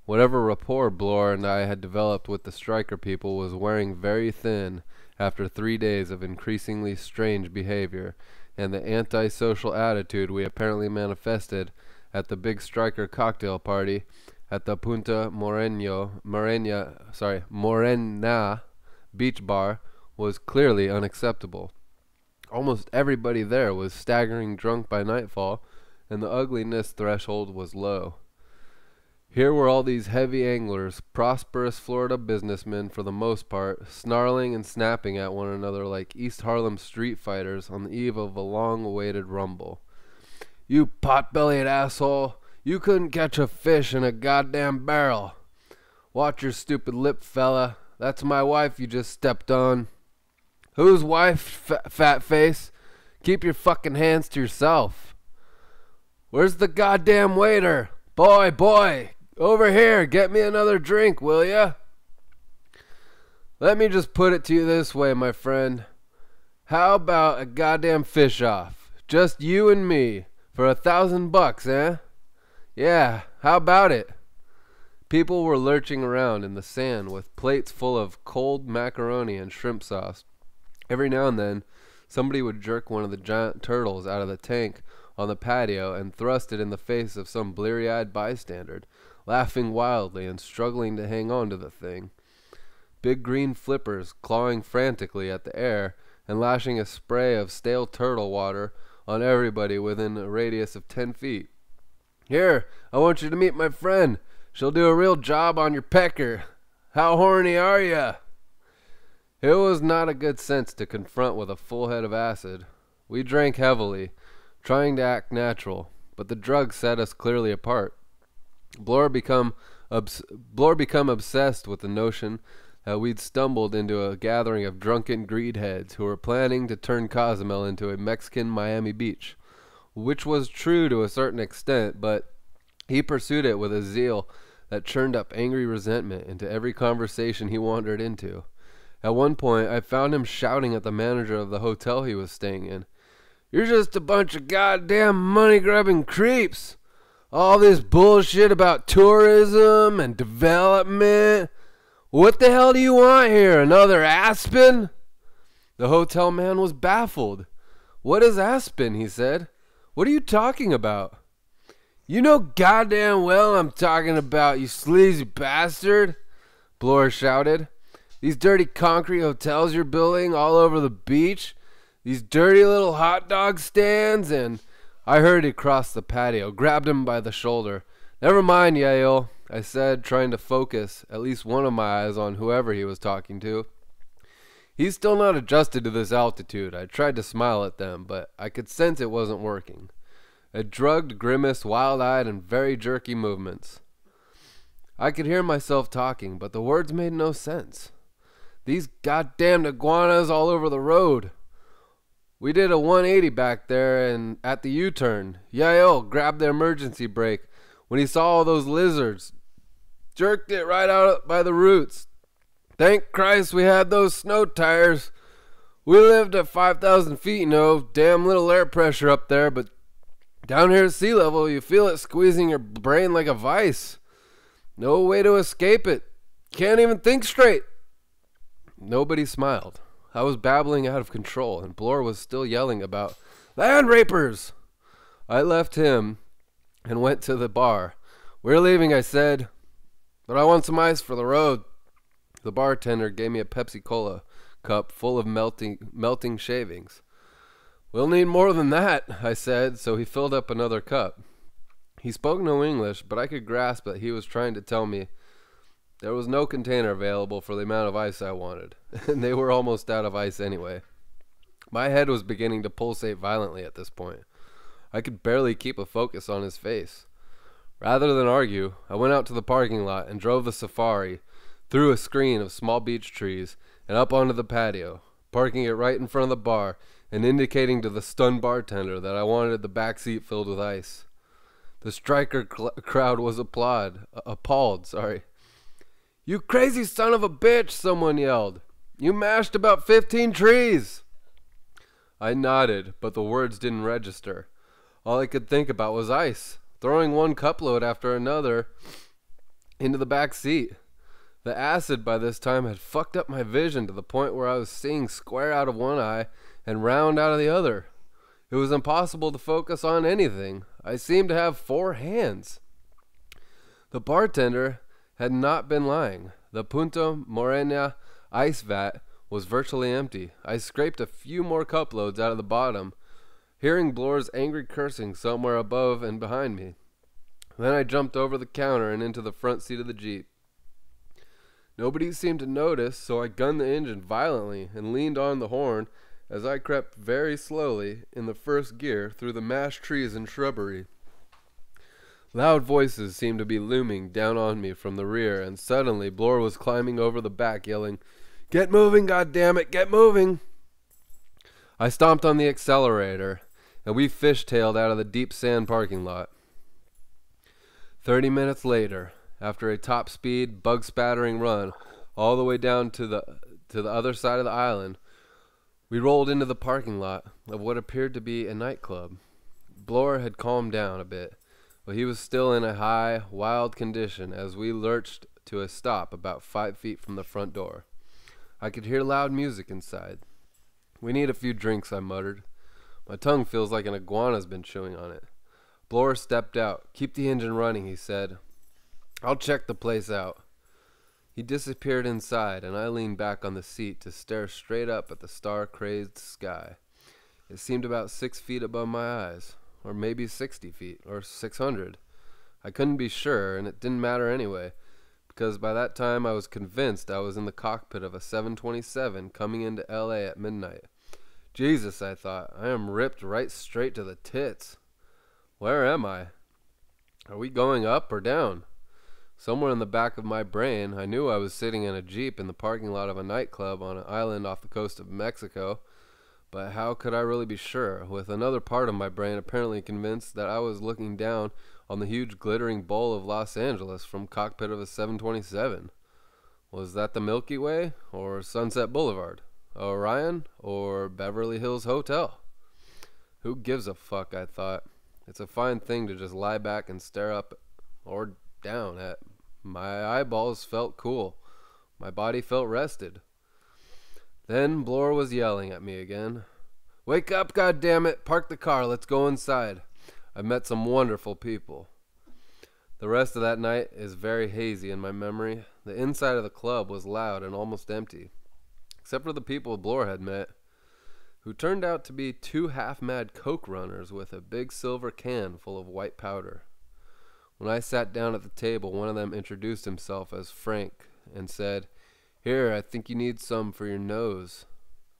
Whatever rapport Bloor and I had developed with the striker people was wearing very thin after three days of increasingly strange behavior, and the antisocial attitude we apparently manifested at the big striker cocktail party at the Punta Moreno, Morena, sorry, Morena beach bar was clearly unacceptable. Almost everybody there was staggering drunk by nightfall, and the ugliness threshold was low. Here were all these heavy anglers, prosperous Florida businessmen for the most part, snarling and snapping at one another like East Harlem street fighters on the eve of a long awaited rumble. You pot bellied asshole! You couldn't catch a fish in a goddamn barrel! Watch your stupid lip, fella. That's my wife you just stepped on. Whose wife, f- fat face? Keep your fucking hands to yourself. Where's the goddamn waiter? Boy, boy, over here, get me another drink, will ya? Let me just put it to you this way, my friend. How about a goddamn fish off? Just you and me, for a thousand bucks, eh? Yeah, how about it? People were lurching around in the sand with plates full of cold macaroni and shrimp sauce. Every now and then, somebody would jerk one of the giant turtles out of the tank on the patio and thrust it in the face of some bleary eyed bystander, laughing wildly and struggling to hang on to the thing. Big green flippers clawing frantically at the air and lashing a spray of stale turtle water on everybody within a radius of ten feet. Here, I want you to meet my friend. She'll do a real job on your pecker. How horny are ya? It was not a good sense to confront with a full head of acid. We drank heavily, trying to act natural, but the drug set us clearly apart. Bloor become obs- become obsessed with the notion that we'd stumbled into a gathering of drunken greedheads who were planning to turn Cozumel into a Mexican Miami Beach, which was true to a certain extent, but he pursued it with a zeal that churned up angry resentment into every conversation he wandered into. At one point, I found him shouting at the manager of the hotel he was staying in. You're just a bunch of goddamn money grubbing creeps. All this bullshit about tourism and development. What the hell do you want here? Another Aspen? The hotel man was baffled. What is Aspen? he said. What are you talking about? You know goddamn well I'm talking about, you sleazy bastard, Bloor shouted. These dirty concrete hotels you're building all over the beach, these dirty little hot dog stands, and I hurried across the patio, grabbed him by the shoulder. Never mind, Yail, I said, trying to focus at least one of my eyes on whoever he was talking to. He's still not adjusted to this altitude. I tried to smile at them, but I could sense it wasn't working. A drugged grimace, wild eyed, and very jerky movements. I could hear myself talking, but the words made no sense. These goddamned iguanas all over the road. We did a 180 back there and at the U-turn. Yail grabbed the emergency brake when he saw all those lizards. Jerked it right out by the roots. Thank Christ we had those snow tires. We lived at 5,000 feet, you know, damn little air pressure up there, but down here at sea level, you feel it squeezing your brain like a vice. No way to escape it. Can't even think straight. Nobody smiled. I was babbling out of control, and Bloor was still yelling about land rapers. I left him and went to the bar. We're leaving, I said, but I want some ice for the road. The bartender gave me a Pepsi Cola cup full of melting melting shavings. We'll need more than that, I said, so he filled up another cup. He spoke no English, but I could grasp that he was trying to tell me there was no container available for the amount of ice I wanted, and they were almost out of ice anyway. My head was beginning to pulsate violently at this point. I could barely keep a focus on his face. Rather than argue, I went out to the parking lot and drove the safari through a screen of small beech trees and up onto the patio, parking it right in front of the bar and indicating to the stunned bartender that I wanted the back seat filled with ice. The striker cl- crowd was applaud, appalled, sorry. You crazy son of a bitch, someone yelled. You mashed about 15 trees. I nodded, but the words didn't register. All I could think about was ice, throwing one cupload after another into the back seat. The acid by this time had fucked up my vision to the point where I was seeing square out of one eye and round out of the other. It was impossible to focus on anything. I seemed to have four hands. The bartender had not been lying. The Punta Morena ice vat was virtually empty. I scraped a few more cup loads out of the bottom, hearing Bloor's angry cursing somewhere above and behind me. Then I jumped over the counter and into the front seat of the Jeep. Nobody seemed to notice, so I gunned the engine violently and leaned on the horn as I crept very slowly in the first gear through the mashed trees and shrubbery. Loud voices seemed to be looming down on me from the rear, and suddenly Bloor was climbing over the back, yelling, Get moving, goddammit, get moving! I stomped on the accelerator, and we fishtailed out of the deep sand parking lot. Thirty minutes later, after a top speed, bug spattering run all the way down to the to the other side of the island, we rolled into the parking lot of what appeared to be a nightclub. Bloor had calmed down a bit, but he was still in a high, wild condition as we lurched to a stop about five feet from the front door. I could hear loud music inside. We need a few drinks, I muttered. My tongue feels like an iguana's been chewing on it. Bloor stepped out. Keep the engine running, he said. I'll check the place out. He disappeared inside, and I leaned back on the seat to stare straight up at the star crazed sky. It seemed about six feet above my eyes, or maybe sixty feet, or six hundred. I couldn't be sure, and it didn't matter anyway, because by that time I was convinced I was in the cockpit of a 727 coming into LA at midnight. Jesus, I thought, I am ripped right straight to the tits. Where am I? Are we going up or down? Somewhere in the back of my brain, I knew I was sitting in a Jeep in the parking lot of a nightclub on an island off the coast of Mexico, but how could I really be sure, with another part of my brain apparently convinced that I was looking down on the huge glittering bowl of Los Angeles from cockpit of a 727? Was that the Milky Way, or Sunset Boulevard, Orion, or Beverly Hills Hotel? Who gives a fuck, I thought. It's a fine thing to just lie back and stare up or down at my eyeballs felt cool. My body felt rested. Then Bloor was yelling at me again. Wake up, goddammit! Park the car. Let's go inside. I've met some wonderful people. The rest of that night is very hazy in my memory. The inside of the club was loud and almost empty, except for the people Bloor had met, who turned out to be two half mad coke runners with a big silver can full of white powder. When I sat down at the table, one of them introduced himself as Frank and said, Here, I think you need some for your nose.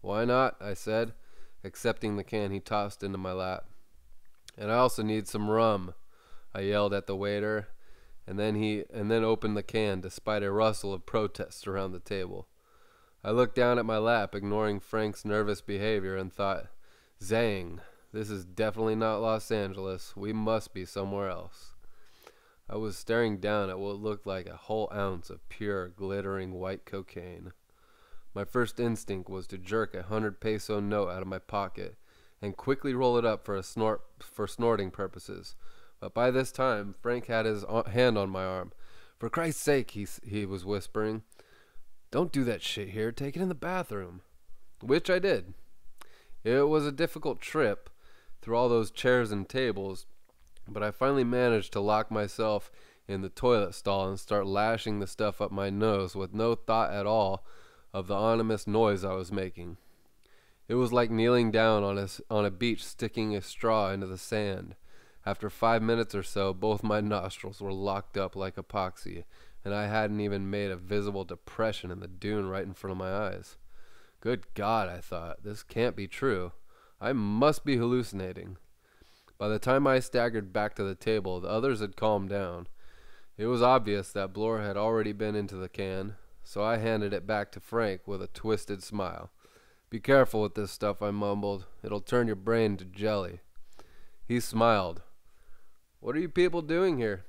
Why not? I said, accepting the can he tossed into my lap. And I also need some rum, I yelled at the waiter, and then he and then opened the can despite a rustle of protest around the table. I looked down at my lap, ignoring Frank's nervous behavior, and thought, Zang, this is definitely not Los Angeles. We must be somewhere else. I was staring down at what looked like a whole ounce of pure, glittering white cocaine. My first instinct was to jerk a hundred peso note out of my pocket and quickly roll it up for a snort for snorting purposes. But by this time, Frank had his hand on my arm. For Christ's sake, he he was whispering. Don't do that shit here. Take it in the bathroom. Which I did. It was a difficult trip through all those chairs and tables, but I finally managed to lock myself in the toilet stall and start lashing the stuff up my nose with no thought at all of the ominous noise I was making. It was like kneeling down on a, on a beach sticking a straw into the sand. After five minutes or so, both my nostrils were locked up like epoxy, and I hadn't even made a visible depression in the dune right in front of my eyes. Good God, I thought, this can't be true. I must be hallucinating. By the time I staggered back to the table, the others had calmed down. It was obvious that Bloor had already been into the can, so I handed it back to Frank with a twisted smile. Be careful with this stuff, I mumbled. It'll turn your brain to jelly. He smiled. What are you people doing here?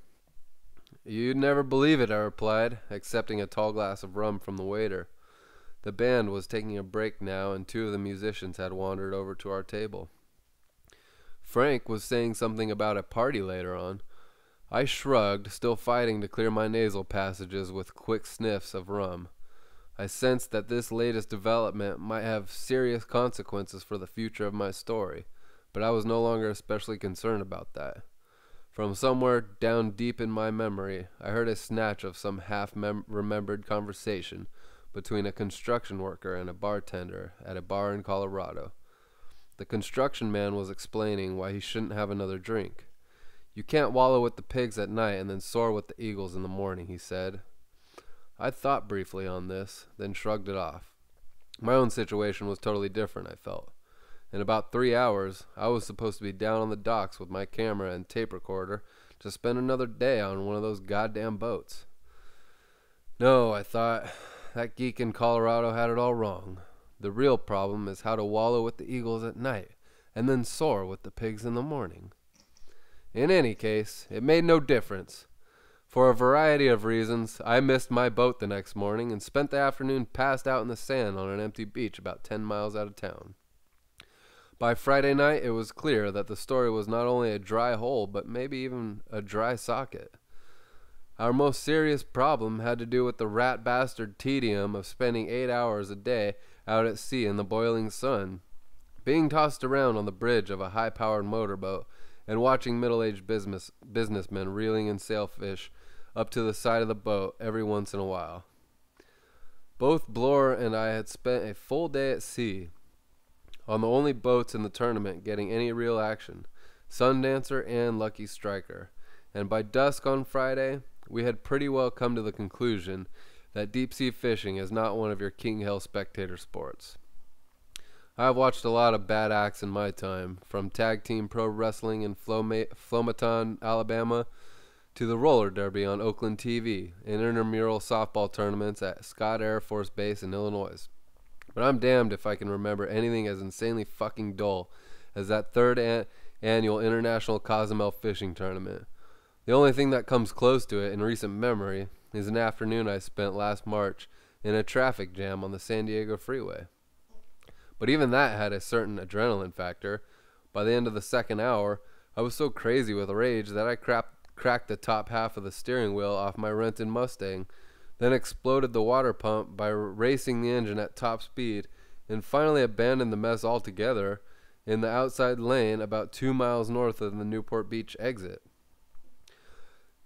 You'd never believe it, I replied, accepting a tall glass of rum from the waiter. The band was taking a break now, and two of the musicians had wandered over to our table. Frank was saying something about a party later on. I shrugged, still fighting to clear my nasal passages with quick sniffs of rum. I sensed that this latest development might have serious consequences for the future of my story, but I was no longer especially concerned about that. From somewhere down deep in my memory, I heard a snatch of some half mem- remembered conversation between a construction worker and a bartender at a bar in Colorado. The construction man was explaining why he shouldn't have another drink. You can't wallow with the pigs at night and then soar with the eagles in the morning, he said. I thought briefly on this, then shrugged it off. My own situation was totally different, I felt. In about three hours, I was supposed to be down on the docks with my camera and tape recorder to spend another day on one of those goddamn boats. No, I thought, that geek in Colorado had it all wrong. The real problem is how to wallow with the eagles at night and then soar with the pigs in the morning. In any case, it made no difference. For a variety of reasons, I missed my boat the next morning and spent the afternoon passed out in the sand on an empty beach about 10 miles out of town. By Friday night, it was clear that the story was not only a dry hole, but maybe even a dry socket. Our most serious problem had to do with the rat bastard tedium of spending eight hours a day out at sea in the boiling sun, being tossed around on the bridge of a high powered motorboat, and watching middle aged business, businessmen reeling in sailfish up to the side of the boat every once in a while. Both Bloor and I had spent a full day at sea, on the only boats in the tournament getting any real action Sundancer and Lucky Striker, and by dusk on Friday, we had pretty well come to the conclusion that deep sea fishing is not one of your King Hill spectator sports. I have watched a lot of bad acts in my time, from tag team pro wrestling in Floma- Flomaton, Alabama, to the roller derby on Oakland TV, and intramural softball tournaments at Scott Air Force Base in Illinois. But I'm damned if I can remember anything as insanely fucking dull as that third an- annual International Cozumel Fishing Tournament. The only thing that comes close to it in recent memory is an afternoon I spent last March in a traffic jam on the San Diego freeway. But even that had a certain adrenaline factor. By the end of the second hour, I was so crazy with rage that I crap- cracked the top half of the steering wheel off my rented Mustang, then exploded the water pump by racing the engine at top speed, and finally abandoned the mess altogether in the outside lane about two miles north of the Newport Beach exit.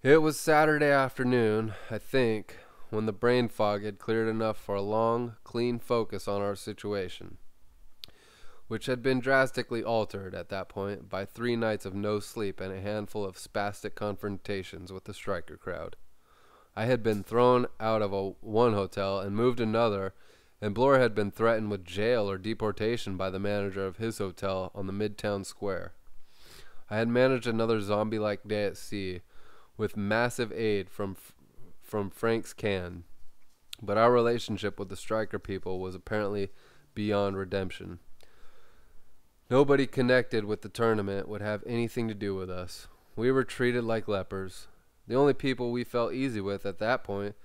It was Saturday afternoon, I think, when the brain fog had cleared enough for a long, clean focus on our situation, which had been drastically altered at that point by three nights of no sleep and a handful of spastic confrontations with the striker crowd. I had been thrown out of a one hotel and moved another, and Bloor had been threatened with jail or deportation by the manager of his hotel on the Midtown Square. I had managed another zombie-like day at sea, with massive aid from from Frank's can, but our relationship with the striker people was apparently beyond redemption. Nobody connected with the tournament would have anything to do with us. We were treated like lepers. The only people we felt easy with at that point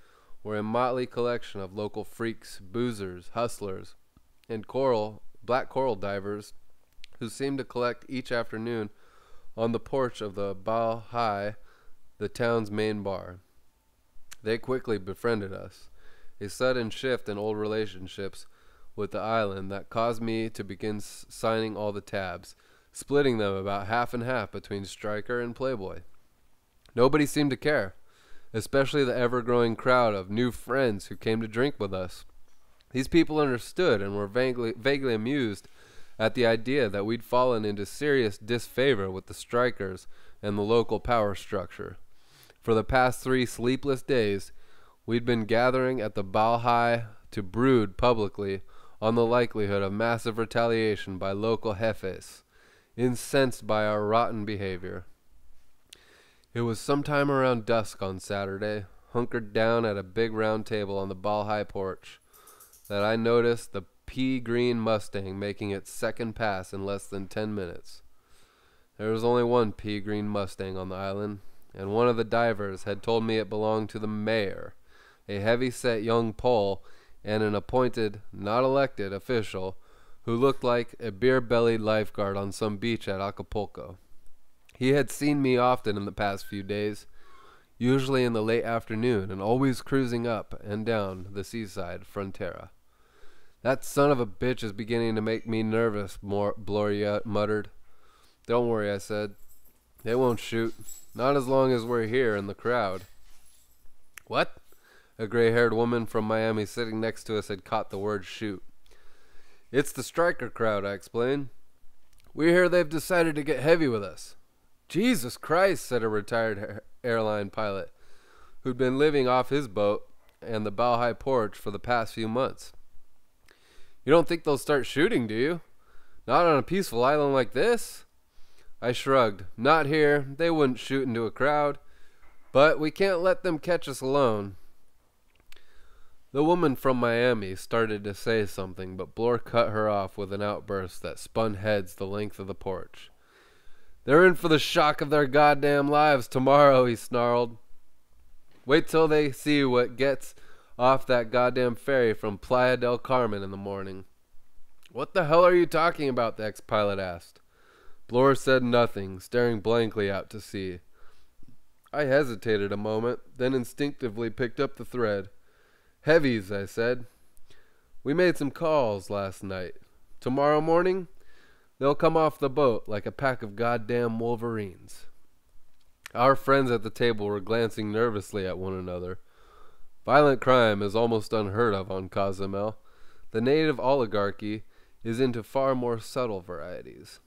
were a motley collection of local freaks, boozers, hustlers, and coral black coral divers who seemed to collect each afternoon on the porch of the Bal Hai, the town's main bar. They quickly befriended us. a sudden shift in old relationships with the island that caused me to begin signing all the tabs, splitting them about half and half between Striker and Playboy. Nobody seemed to care, especially the ever growing crowd of new friends who came to drink with us. These people understood and were vaguely, vaguely amused at the idea that we'd fallen into serious disfavor with the strikers and the local power structure. For the past three sleepless days, we'd been gathering at the Balhai to brood publicly on the likelihood of massive retaliation by local jefes, incensed by our rotten behavior. It was sometime around dusk on Saturday, hunkered down at a big round table on the Balhai porch, that I noticed the pea green Mustang making its second pass in less than ten minutes. There was only one pea green Mustang on the island, and one of the divers had told me it belonged to the mayor, a heavy set young Pole and an appointed, not elected, official who looked like a beer bellied lifeguard on some beach at Acapulco. He had seen me often in the past few days, usually in the late afternoon, and always cruising up and down the seaside frontera. That son of a bitch is beginning to make me nervous, Mor- Bloria muttered. Don't worry, I said. They won't shoot. Not as long as we're here in the crowd. What? A gray haired woman from Miami sitting next to us had caught the word shoot. It's the striker crowd, I explained. We hear they've decided to get heavy with us. Jesus Christ, said a retired airline pilot who'd been living off his boat and the Balhai porch for the past few months. You don't think they'll start shooting, do you? Not on a peaceful island like this? I shrugged. Not here. They wouldn't shoot into a crowd. But we can't let them catch us alone. The woman from Miami started to say something, but Bloor cut her off with an outburst that spun heads the length of the porch. They're in for the shock of their goddamn lives tomorrow, he snarled. Wait till they see what gets off that goddamn ferry from Playa del Carmen in the morning. What the hell are you talking about? the ex pilot asked. Bloor said nothing, staring blankly out to sea. I hesitated a moment, then instinctively picked up the thread. Heavies, I said. We made some calls last night. Tomorrow morning, they'll come off the boat like a pack of goddamn wolverines. Our friends at the table were glancing nervously at one another. Violent crime is almost unheard of on Cozumel. The native oligarchy is into far more subtle varieties.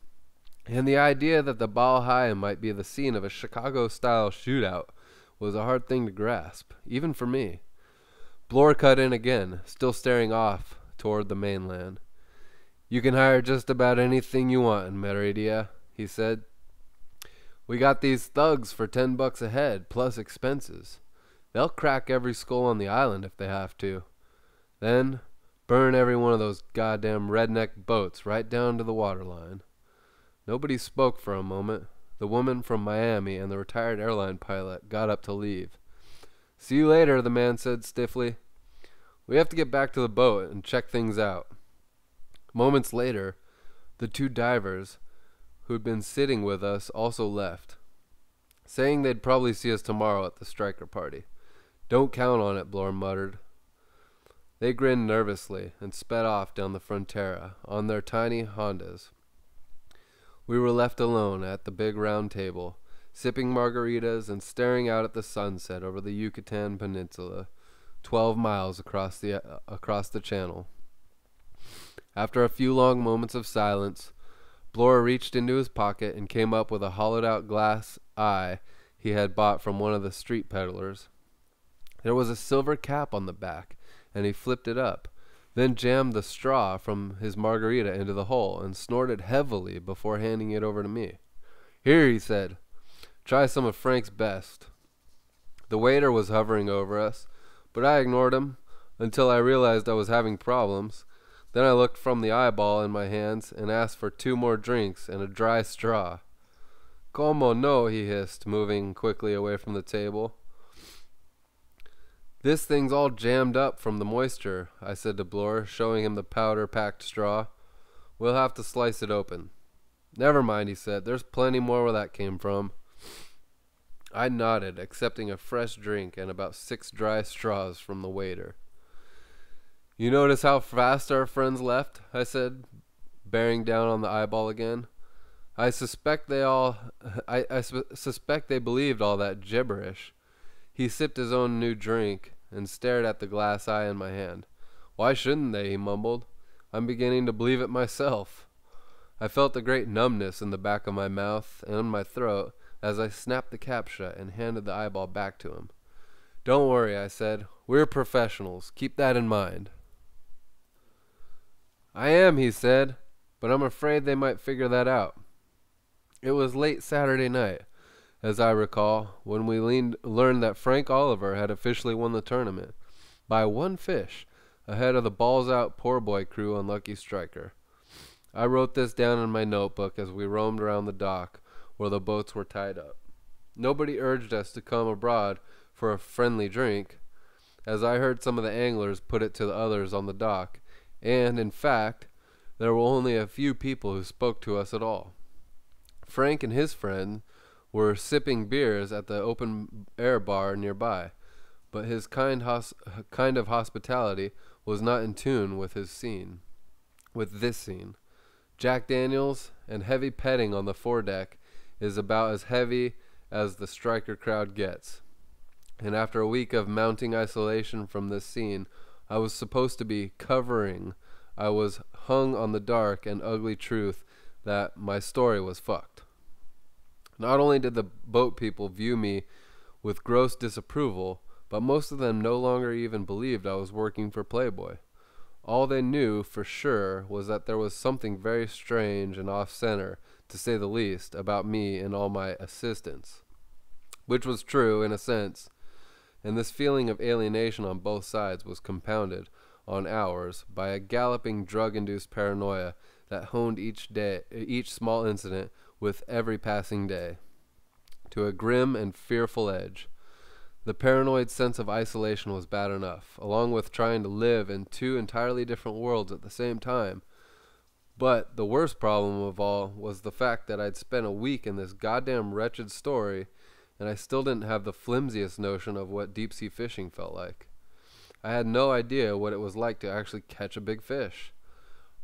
And the idea that the Balhai might be the scene of a Chicago style shootout was a hard thing to grasp, even for me. Bloor cut in again, still staring off toward the mainland. You can hire just about anything you want in Meridia, he said. We got these thugs for ten bucks a head, plus expenses. They'll crack every skull on the island if they have to. Then burn every one of those goddamn redneck boats right down to the waterline. Nobody spoke for a moment. The woman from Miami and the retired airline pilot got up to leave. See you later, the man said stiffly. We have to get back to the boat and check things out. Moments later, the two divers who'd been sitting with us also left, saying they'd probably see us tomorrow at the striker party. Don't count on it, Bloor muttered. They grinned nervously and sped off down the frontera on their tiny Hondas. We were left alone at the big round table, sipping margaritas and staring out at the sunset over the Yucatan Peninsula, twelve miles across the uh, across the channel. After a few long moments of silence, Bloor reached into his pocket and came up with a hollowed out glass eye he had bought from one of the street peddlers. There was a silver cap on the back, and he flipped it up, then jammed the straw from his margarita into the hole and snorted heavily before handing it over to me. Here, he said, try some of Frank's best. The waiter was hovering over us, but I ignored him until I realized I was having problems. Then I looked from the eyeball in my hands and asked for two more drinks and a dry straw. Como no, he hissed, moving quickly away from the table. This thing's all jammed up from the moisture, I said to Bloor, showing him the powder packed straw. We'll have to slice it open. Never mind, he said. There's plenty more where that came from. I nodded, accepting a fresh drink and about six dry straws from the waiter. You notice how fast our friends left? I said, bearing down on the eyeball again. I suspect they all. I, I su- suspect they believed all that gibberish. He sipped his own new drink and stared at the glass eye in my hand. Why shouldn't they? He mumbled. I'm beginning to believe it myself. I felt a great numbness in the back of my mouth and in my throat as I snapped the cap shut and handed the eyeball back to him. Don't worry, I said. We're professionals. Keep that in mind. I am, he said, but I'm afraid they might figure that out. It was late Saturday night, as I recall, when we leaned, learned that Frank Oliver had officially won the tournament by one fish ahead of the balls out poor boy crew on Lucky Striker. I wrote this down in my notebook as we roamed around the dock where the boats were tied up. Nobody urged us to come abroad for a friendly drink, as I heard some of the anglers put it to the others on the dock, and, in fact, there were only a few people who spoke to us at all. Frank and his friend were sipping beers at the open air bar nearby, but his kind, hos- kind of hospitality was not in tune with his scene, with this scene. Jack Daniels and heavy petting on the foredeck is about as heavy as the striker crowd gets. And after a week of mounting isolation from this scene, I was supposed to be covering. I was hung on the dark and ugly truth that my story was fucked. Not only did the boat people view me with gross disapproval, but most of them no longer even believed I was working for Playboy. All they knew for sure was that there was something very strange and off center, to say the least, about me and all my assistants. Which was true in a sense, and this feeling of alienation on both sides was compounded on ours by a galloping drug-induced paranoia that honed each day each small incident with every passing day to a grim and fearful edge. The paranoid sense of isolation was bad enough, along with trying to live in two entirely different worlds at the same time. But the worst problem of all was the fact that I'd spent a week in this goddamn wretched story and I still didn't have the flimsiest notion of what deep sea fishing felt like. I had no idea what it was like to actually catch a big fish.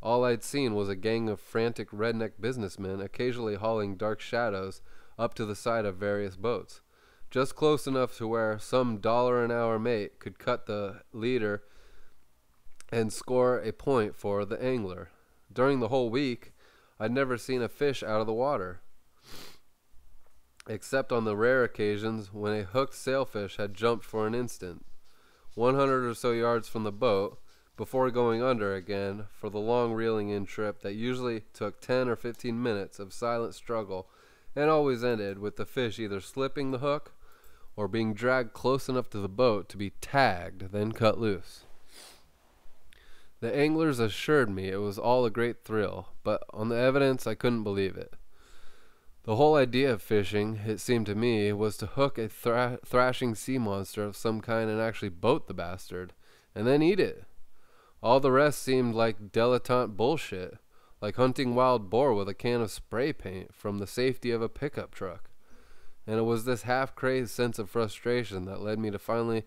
All I'd seen was a gang of frantic redneck businessmen occasionally hauling dark shadows up to the side of various boats, just close enough to where some dollar an hour mate could cut the leader and score a point for the angler. During the whole week, I'd never seen a fish out of the water except on the rare occasions when a hooked sailfish had jumped for an instant, 100 or so yards from the boat, before going under again for the long reeling in trip that usually took 10 or 15 minutes of silent struggle and always ended with the fish either slipping the hook or being dragged close enough to the boat to be tagged, then cut loose. The anglers assured me it was all a great thrill, but on the evidence I couldn't believe it. The whole idea of fishing, it seemed to me, was to hook a thra- thrashing sea monster of some kind and actually boat the bastard, and then eat it. All the rest seemed like dilettante bullshit, like hunting wild boar with a can of spray paint from the safety of a pickup truck. And it was this half-crazed sense of frustration that led me to finally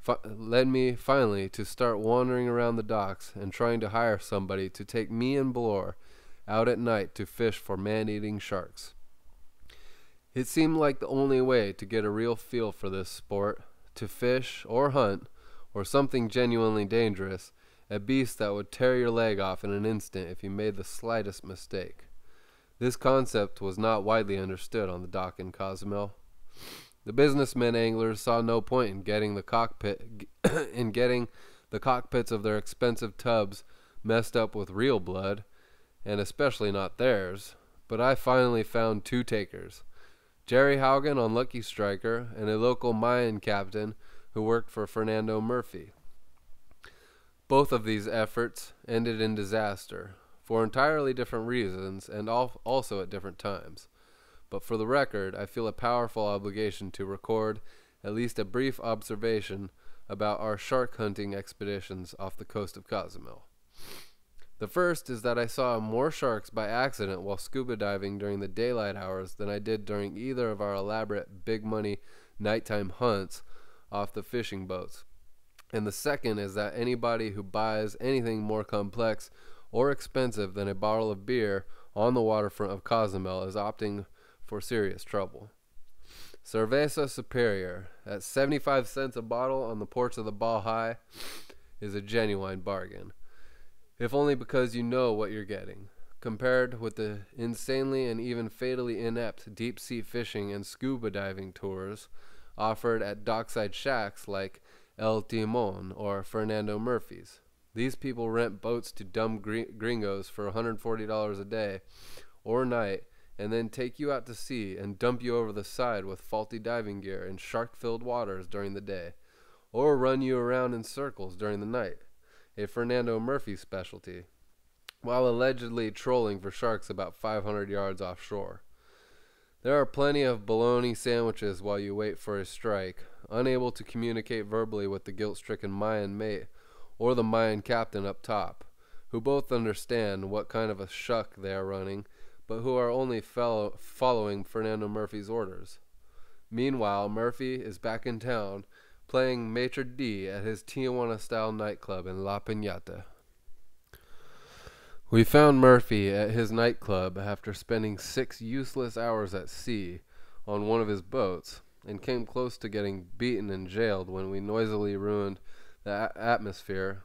fi- led me finally to start wandering around the docks and trying to hire somebody to take me and Bloor out at night to fish for man-eating sharks. It seemed like the only way to get a real feel for this sport, to fish or hunt, or something genuinely dangerous, a beast that would tear your leg off in an instant if you made the slightest mistake. This concept was not widely understood on the dock in Cozumel. The businessmen anglers saw no point in getting the cockpit in getting the cockpits of their expensive tubs messed up with real blood, and especially not theirs. But I finally found two takers. Jerry Haugen on Lucky Striker, and a local Mayan captain who worked for Fernando Murphy. Both of these efforts ended in disaster, for entirely different reasons and al- also at different times. But for the record, I feel a powerful obligation to record at least a brief observation about our shark hunting expeditions off the coast of Cozumel. The first is that I saw more sharks by accident while scuba diving during the daylight hours than I did during either of our elaborate big money nighttime hunts off the fishing boats. And the second is that anybody who buys anything more complex or expensive than a bottle of beer on the waterfront of Cozumel is opting for serious trouble. Cerveza Superior at 75 cents a bottle on the porch of the Bali Hai is a genuine bargain, if only because you know what you're getting. Compared with the insanely and even fatally inept deep sea fishing and scuba diving tours offered at dockside shacks like El Timon or Fernando Murphy's. These people rent boats to dumb gri- gringos for $140 a day or night and then take you out to sea and dump you over the side with faulty diving gear in shark filled waters during the day, or run you around in circles during the night, a Fernando Murphy specialty, while allegedly trolling for sharks about 500 yards offshore. There are plenty of bologna sandwiches while you wait for a strike, unable to communicate verbally with the guilt stricken Mayan mate or the Mayan captain up top, who both understand what kind of a shuck they are running but who are only fellow, following Fernando Murphy's orders. Meanwhile, Murphy is back in town playing Maitre D at his Tijuana style nightclub in La Piñata. We found Murphy at his nightclub after spending six useless hours at sea on one of his boats and came close to getting beaten and jailed when we noisily ruined the a- atmosphere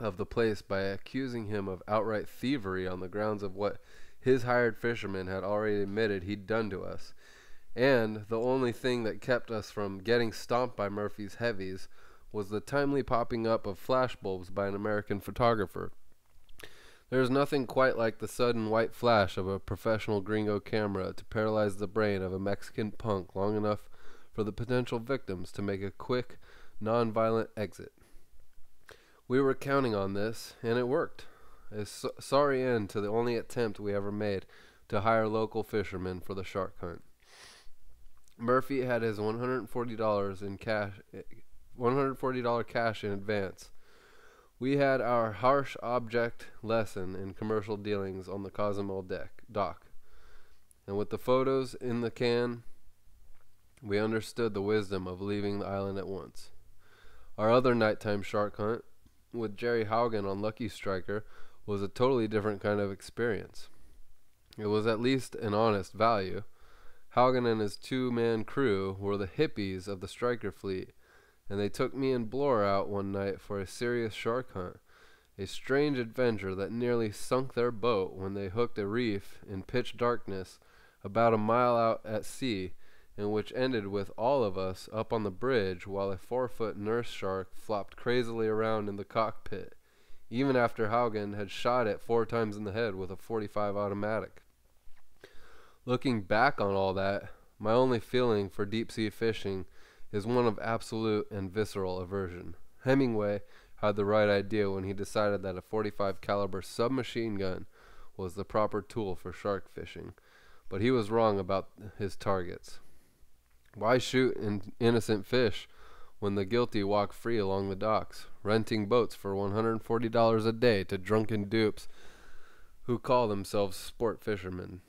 of the place by accusing him of outright thievery on the grounds of what his hired fisherman had already admitted he'd done to us. And the only thing that kept us from getting stomped by Murphy's heavies was the timely popping up of flashbulbs by an American photographer. There is nothing quite like the sudden white flash of a professional gringo camera to paralyze the brain of a Mexican punk long enough for the potential victims to make a quick, non-violent exit. We were counting on this, and it worked. A so- sorry end to the only attempt we ever made to hire local fishermen for the shark hunt. Murphy had his $140 in cash, $140 cash in advance. We had our harsh object lesson in commercial dealings on the Cozumel deck dock, and with the photos in the can, we understood the wisdom of leaving the island at once. Our other nighttime shark hunt, with Jerry Haugen on Lucky Striker, was a totally different kind of experience. It was at least an honest value. Haugen and his two man crew were the hippies of the striker fleet, and they took me and Bloor out one night for a serious shark hunt. A strange adventure that nearly sunk their boat when they hooked a reef in pitch darkness about a mile out at sea, and which ended with all of us up on the bridge while a four foot nurse shark flopped crazily around in the cockpit even after Haugen had shot it four times in the head with a 45 automatic. Looking back on all that, my only feeling for deep sea fishing is one of absolute and visceral aversion. Hemingway had the right idea when he decided that a 45 caliber submachine gun was the proper tool for shark fishing, but he was wrong about his targets. Why shoot in innocent fish when the guilty walk free along the docks, renting boats for $140 a day to drunken dupes who call themselves sport fishermen.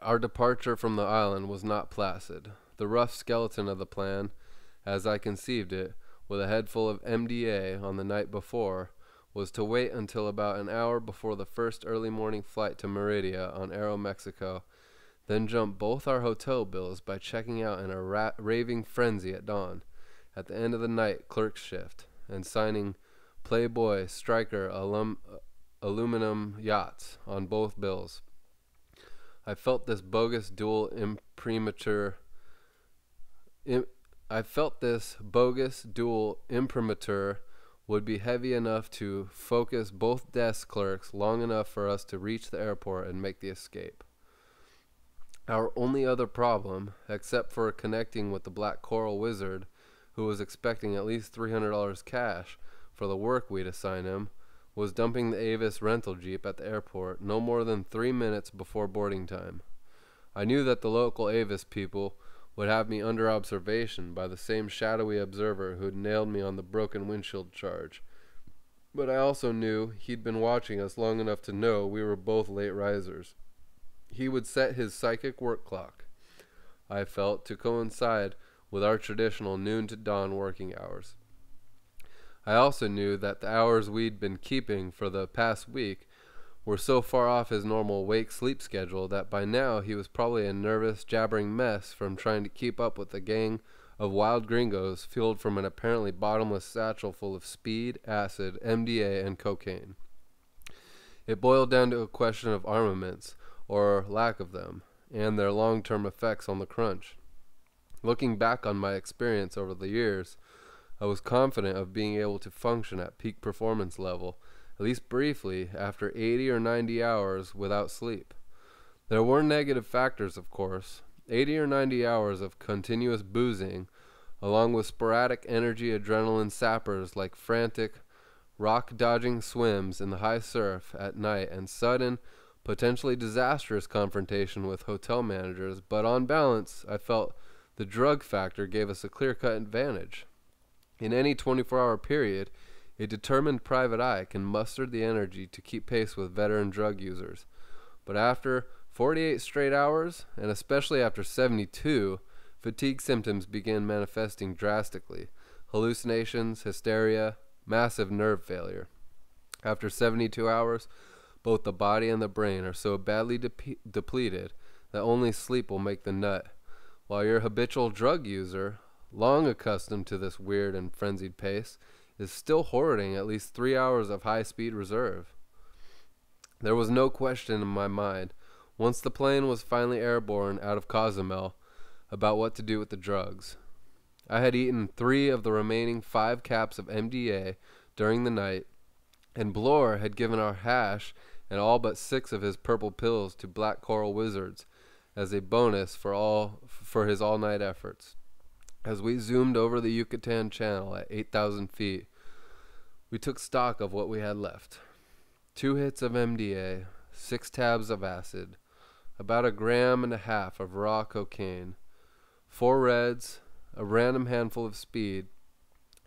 Our departure from the island was not placid. The rough skeleton of the plan, as I conceived it, with a head full of MDA on the night before, was to wait until about an hour before the first early morning flight to Merida on Aeromexico, then jump both our hotel bills by checking out in a ra- raving frenzy at dawn at the end of the night clerk's shift and signing Playboy Striker alum, aluminum yachts on both bills. I felt this bogus dual imprimatur. Im, I felt this bogus dual imprimatur would be heavy enough to focus both desk clerks long enough for us to reach the airport and make the escape. Our only other problem, except for connecting with the Black Coral Wizard, who was expecting at least $300 cash for the work we'd assign him, was dumping the Avis rental jeep at the airport no more than three minutes before boarding time. I knew that the local Avis people would have me under observation by the same shadowy observer who'd nailed me on the broken windshield charge. But I also knew he'd been watching us long enough to know we were both late risers. He would set his psychic work clock, I felt, to coincide with our traditional noon to dawn working hours. I also knew that the hours we'd been keeping for the past week were so far off his normal wake sleep schedule that by now he was probably a nervous, jabbering mess from trying to keep up with a gang of wild gringos fueled from an apparently bottomless satchel full of speed, acid, MDA, and cocaine. It boiled down to a question of armaments, or lack of them, and their long term effects on the crunch. Looking back on my experience over the years, I was confident of being able to function at peak performance level, at least briefly, after 80 or 90 hours without sleep. There were negative factors, of course. 80 or 90 hours of continuous boozing, along with sporadic energy adrenaline sappers like frantic, rock dodging swims in the high surf at night, and sudden, potentially disastrous confrontation with hotel managers, but on balance, I felt the drug factor gave us a clear cut advantage. In any 24 hour period, a determined private eye can muster the energy to keep pace with veteran drug users. But after 48 straight hours, and especially after 72, fatigue symptoms began manifesting drastically hallucinations, hysteria, massive nerve failure. After 72 hours, both the body and the brain are so badly depleted that only sleep will make the nut, while your habitual drug user, long accustomed to this weird and frenzied pace, is still hoarding at least three hours of high speed reserve. There was no question in my mind, once the plane was finally airborne out of Cozumel, about what to do with the drugs. I had eaten three of the remaining five caps of MDA during the night, and Bloor had given our hash and all but six of his purple pills to Black Coral Wizards as a bonus for all for his all-night efforts. As we zoomed over the Yucatan Channel at 8,000 feet, we took stock of what we had left. Two hits of MDA, six tabs of acid, about a gram and a half of raw cocaine, four reds, a random handful of speed.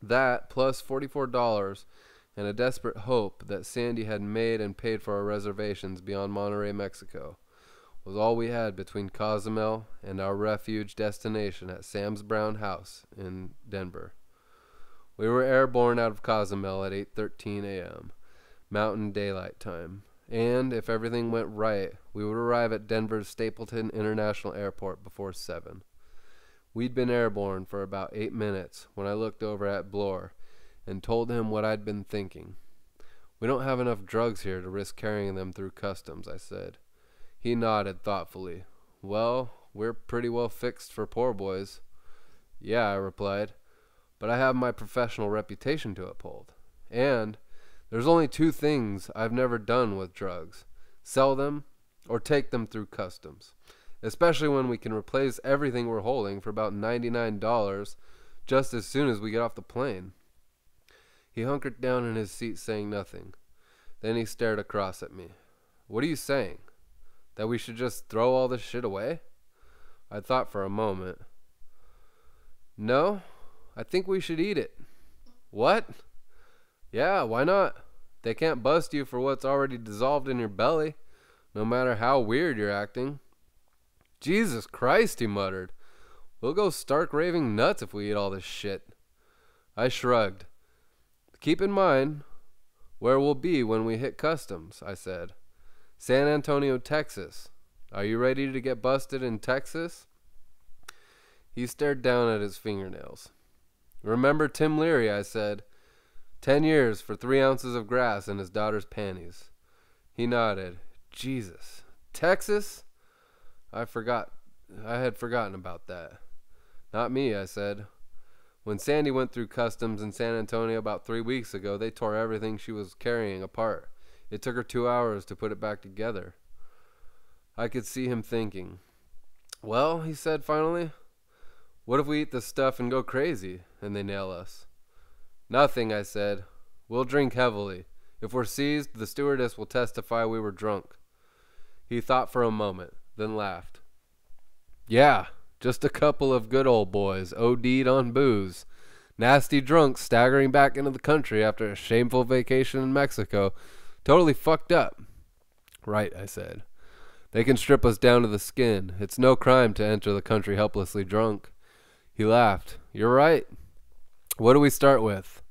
That, plus $44 and a desperate hope that Sandy had made and paid for our reservations beyond Monterrey, Mexico, was all we had between Cozumel and our refuge destination at Sam's Brown House in Denver. We were airborne out of Cozumel at 8:13 a.m. Mountain Daylight Time, and if everything went right, we would arrive at Denver's Stapleton International Airport before 7. We'd been airborne for about 8 minutes when I looked over at Bloor and told him what I'd been thinking. We don't have enough drugs here to risk carrying them through customs, I said. He nodded thoughtfully. Well, we're pretty well fixed for poor boys. Yeah, I replied, but I have my professional reputation to uphold. And there's only two things I've never done with drugs sell them or take them through customs, especially when we can replace everything we're holding for about $99 just as soon as we get off the plane. He hunkered down in his seat, saying nothing. Then he stared across at me. What are you saying? That we should just throw all this shit away? I thought for a moment. No, I think we should eat it. What? Yeah, why not? They can't bust you for what's already dissolved in your belly, no matter how weird you're acting. Jesus Christ, he muttered. We'll go stark raving nuts if we eat all this shit. I shrugged. Keep in mind where we'll be when we hit customs, I said. San Antonio, Texas. Are you ready to get busted in Texas? He stared down at his fingernails. Remember Tim Leary, I said. Ten years for three ounces of grass in his daughter's panties. He nodded. Jesus. Texas? I forgot. I had forgotten about that. Not me, I said. When Sandy went through customs in San Antonio about three weeks ago, they tore everything she was carrying apart. It took her two hours to put it back together. I could see him thinking. Well, he said finally, what if we eat this stuff and go crazy and they nail us? Nothing, I said. We'll drink heavily. If we're seized, the stewardess will testify we were drunk. He thought for a moment, then laughed. Yeah, just a couple of good old boys, OD'd on booze. Nasty drunks staggering back into the country after a shameful vacation in Mexico. Totally fucked up. Right, I said. They can strip us down to the skin. It's no crime to enter the country helplessly drunk. He laughed. You're right. What do we start with?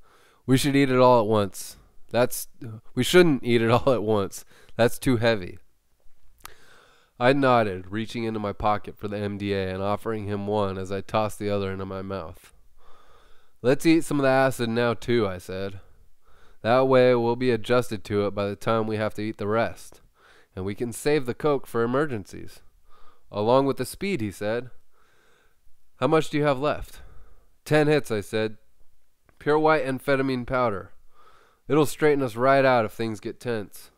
We should eat it all at once. That's we shouldn't eat it all at once. That's too heavy. I nodded, reaching into my pocket for the MDA and offering him one as I tossed the other into my mouth. Let's eat some of the acid now too, I said. That way we'll be adjusted to it by the time we have to eat the rest, and we can save the coke for emergencies. Along with the speed, he said. How much do you have left? Ten hits, I said. Pure white amphetamine powder. It'll straighten us right out if things get tense.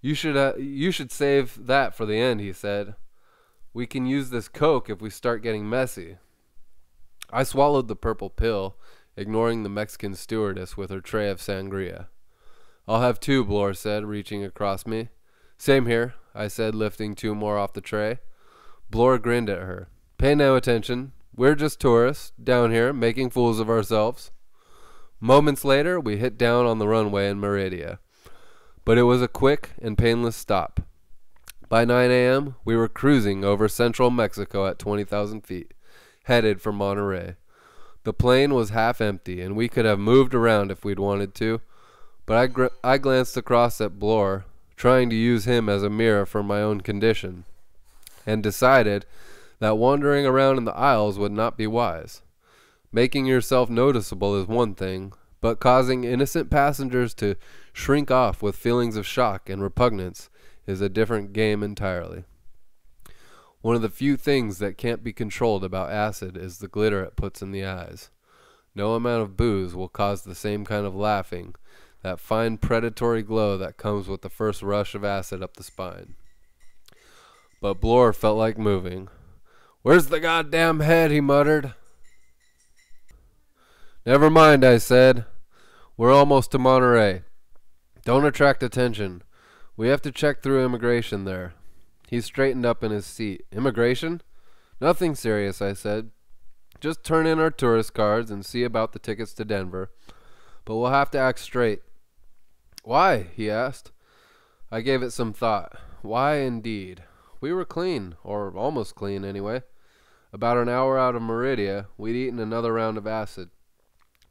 You should uh, you should save that for the end, he said. We can use this coke if we start getting messy. I swallowed the purple pill, ignoring the Mexican stewardess with her tray of sangria. I'll have two, Bloor said, reaching across me. Same here, I said, lifting two more off the tray. Bloor grinned at her. Pay no attention. We're just tourists, down here, making fools of ourselves. Moments later, we hit down on the runway in Merida. But it was a quick and painless stop. By 9 a.m., we were cruising over central Mexico at 20,000 feet, headed for Monterrey. The plane was half empty, and we could have moved around if we'd wanted to, but I, gr- I glanced across at Bloor, trying to use him as a mirror for my own condition, and decided that wandering around in the aisles would not be wise. Making yourself noticeable is one thing, but causing innocent passengers to shrink off with feelings of shock and repugnance is a different game entirely. One of the few things that can't be controlled about acid is the glitter it puts in the eyes. No amount of booze will cause the same kind of laughing, that fine predatory glow that comes with the first rush of acid up the spine. But Bloor felt like moving. Where's the goddamn head? he muttered. Never mind, I said. We're almost to Monterrey. Don't attract attention. We have to check through immigration there. He straightened up in his seat. Immigration? Nothing serious, I said. Just turn in our tourist cards and see about the tickets to Denver. But we'll have to act straight. Why? he asked. I gave it some thought. Why, indeed? We were clean, or almost clean, anyway. About an hour out of Merida, we'd eaten another round of acid,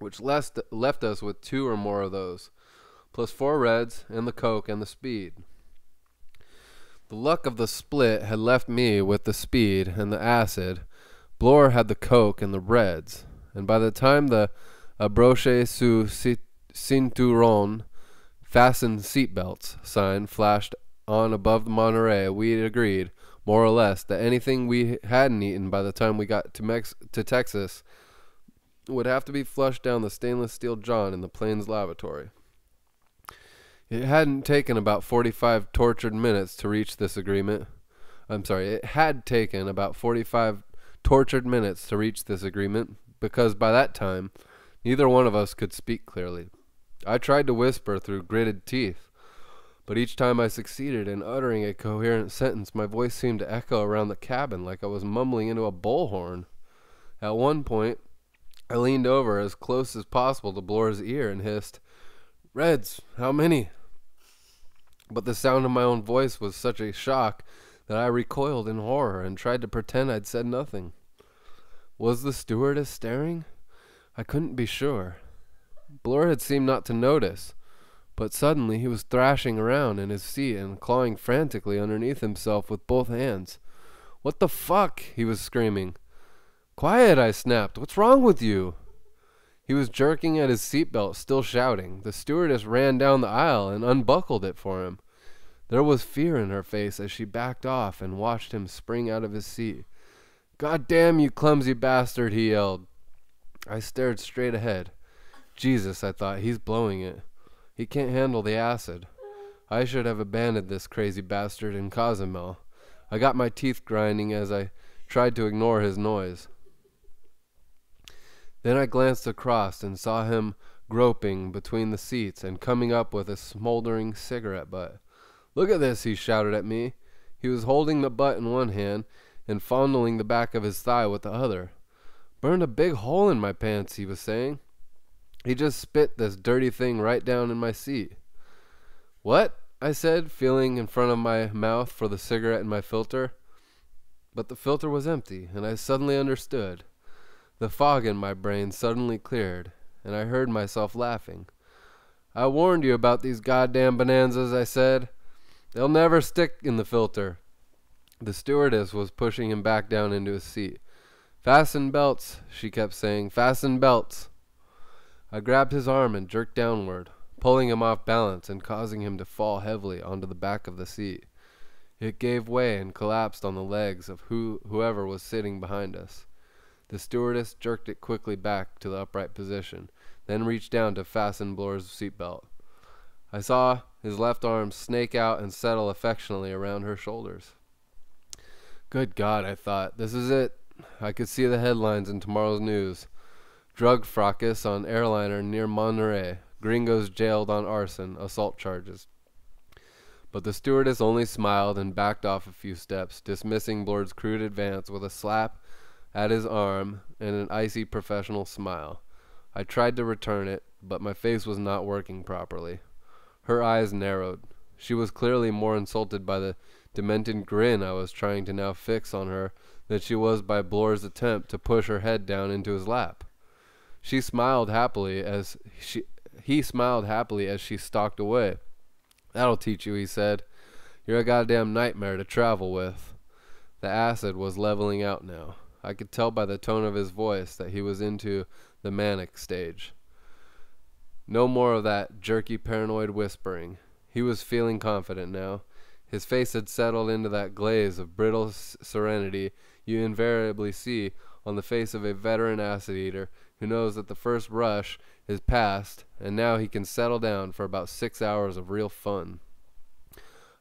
which left, left us with two or more of those, plus four reds and the coke and the speed. The luck of the split had left me with the speed and the acid. Bloor had the coke and the reds, and by the time the abroche su cinturon fastened seatbelts sign flashed on above the Monterrey, we agreed, more or less, that anything we hadn't eaten by the time we got to Mex- to Texas would have to be flushed down the stainless steel john in the plane's lavatory. It hadn't taken about 45 tortured minutes to reach this agreement. I'm sorry, it had taken about 45 tortured minutes to reach this agreement because by that time, neither one of us could speak clearly. I tried to whisper through gritted teeth, but each time I succeeded in uttering a coherent sentence, my voice seemed to echo around the cabin like I was mumbling into a bullhorn. At one point, I leaned over as close as possible to Bloor's ear and hissed, Reds, how many? But the sound of my own voice was such a shock that I recoiled in horror and tried to pretend I'd said nothing. Was the stewardess staring? I couldn't be sure. Bloor had seemed not to notice, but suddenly he was thrashing around in his seat and clawing frantically underneath himself with both hands. What the fuck? he was screaming. Quiet, I snapped. What's wrong with you? He was jerking at his seatbelt, still shouting. The stewardess ran down the aisle and unbuckled it for him. There was fear in her face as she backed off and watched him spring out of his seat. God damn you clumsy bastard, he yelled. I stared straight ahead. Jesus, I thought, he's blowing it. He can't handle the acid. I should have abandoned this crazy bastard in Cozumel. I got my teeth grinding as I tried to ignore his noise. Then I glanced across and saw him groping between the seats and coming up with a smoldering cigarette butt. Look at this, he shouted at me. He was holding the butt in one hand and fondling the back of his thigh with the other. Burned a big hole in my pants, he was saying. He just spit this dirty thing right down in my seat. What? I said, feeling in front of my mouth for the cigarette in my filter. But the filter was empty, and I suddenly understood. The fog in my brain suddenly cleared, and I heard myself laughing. I warned you about these goddamn bonanzas, I said. They'll never stick in the filter. The stewardess was pushing him back down into his seat. Fasten belts, she kept saying. Fasten belts. I grabbed his arm and jerked downward, pulling him off balance and causing him to fall heavily onto the back of the seat. It gave way and collapsed on the legs of who, whoever was sitting behind us. The stewardess jerked it quickly back to the upright position, then reached down to fasten Bloor's seatbelt. I saw his left arm snake out and settle affectionately around her shoulders. Good God, I thought, this is it. I could see the headlines in tomorrow's news. Drug fracas on airliner near Monterrey. Gringos jailed on arson, assault charges. But the stewardess only smiled and backed off a few steps, dismissing Bloor's crude advance with a slap at his arm and an icy professional smile. I tried to return it, but my face was not working properly. Her eyes narrowed. She was clearly more insulted by the demented grin I was trying to now fix on her than she was by Bloor's attempt to push her head down into his lap. She smiled happily as she he smiled happily as she stalked away. That'll teach you, he said. You're a goddamn nightmare to travel with. The acid was leveling out now. I could tell by the tone of his voice that he was into the manic stage. No more of that jerky paranoid whispering. He was feeling confident now. His face had settled into that glaze of brittle serenity you invariably see on the face of a veteran acid eater who knows that the first rush is past and now he can settle down for about six hours of real fun.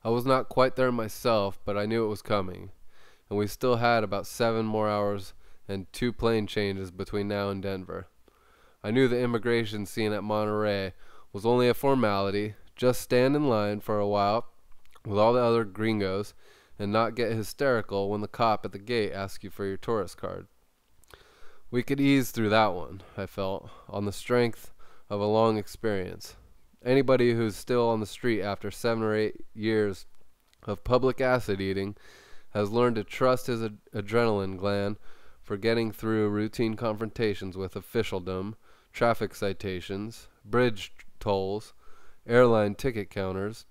I was not quite there myself, but I knew it was coming, and we still had about seven more hours and two plane changes between now and Denver. I knew the immigration scene at Monterrey was only a formality, just stand in line for a while with all the other gringos and not get hysterical when the cop at the gate asks you for your tourist card. We could ease through that one, I felt, on the strength of a long experience. Anybody who's still on the street after seven or eight years of public acid eating has learned to trust his ad- adrenaline gland for getting through routine confrontations with officialdom, traffic citations, bridge tolls, airline ticket counters,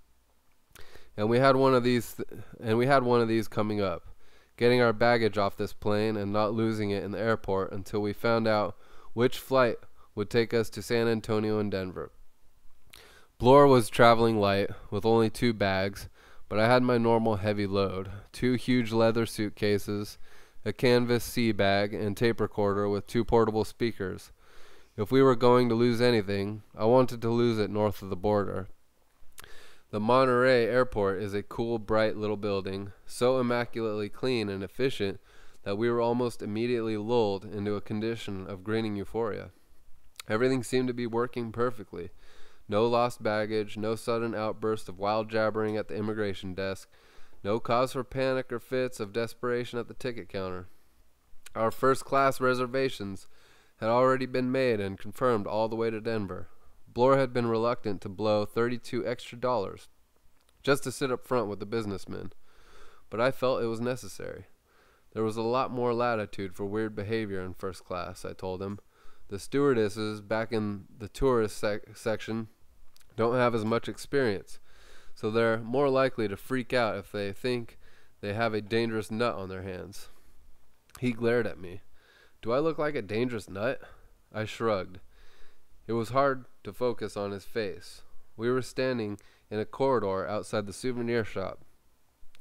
and we had one of these th- and we had one of these coming up getting our baggage off this plane and not losing it in the airport until we found out which flight would take us to San Antonio and Denver. Bloor was traveling light with only two bags, but I had my normal heavy load two huge leather suitcases, a canvas sea bag, and tape recorder with two portable speakers. If we were going to lose anything, I wanted to lose it north of the border. The Monterrey Airport is a cool, bright little building, so immaculately clean and efficient that we were almost immediately lulled into a condition of grinning euphoria. Everything seemed to be working perfectly. No lost baggage, no sudden outburst of wild jabbering at the immigration desk, no cause for panic or fits of desperation at the ticket counter. Our first class reservations had already been made and confirmed all the way to Denver. Bloor had been reluctant to blow 32 extra dollars just to sit up front with the businessmen, but I felt it was necessary. There was a lot more latitude for weird behavior in first class, I told him. The stewardesses back in the tourist sec- section don't have as much experience, so they're more likely to freak out if they think they have a dangerous nut on their hands. He glared at me. Do I look like a dangerous nut? I shrugged. It was hard to focus on his face. We were standing in a corridor outside the souvenir shop.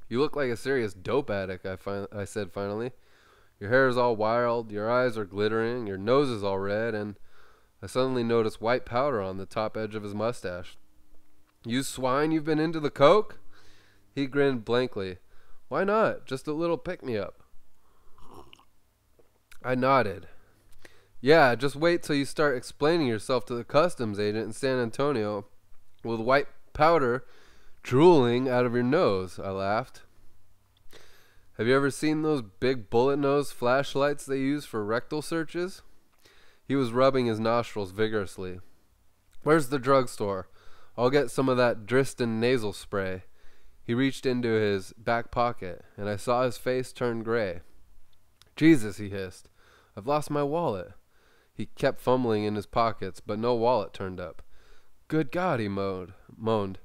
You look like a serious dope addict, I, fin- I said finally. Your hair is all wild, your eyes are glittering, your nose is all red, and I suddenly noticed white powder on the top edge of his mustache. You swine, you've been into the coke? He grinned blankly. Why not? Just a little pick me up. I nodded. Yeah, just wait till you start explaining yourself to the customs agent in San Antonio with white powder drooling out of your nose, I laughed. Have you ever seen those big bullet nose flashlights they use for rectal searches? He was rubbing his nostrils vigorously. Where's the drugstore? I'll get some of that Dristan nasal spray. He reached into his back pocket, and I saw his face turn gray. Jesus, he hissed. I've lost my wallet. He kept fumbling in his pockets, but no wallet turned up. Good God, he moaned. moaned.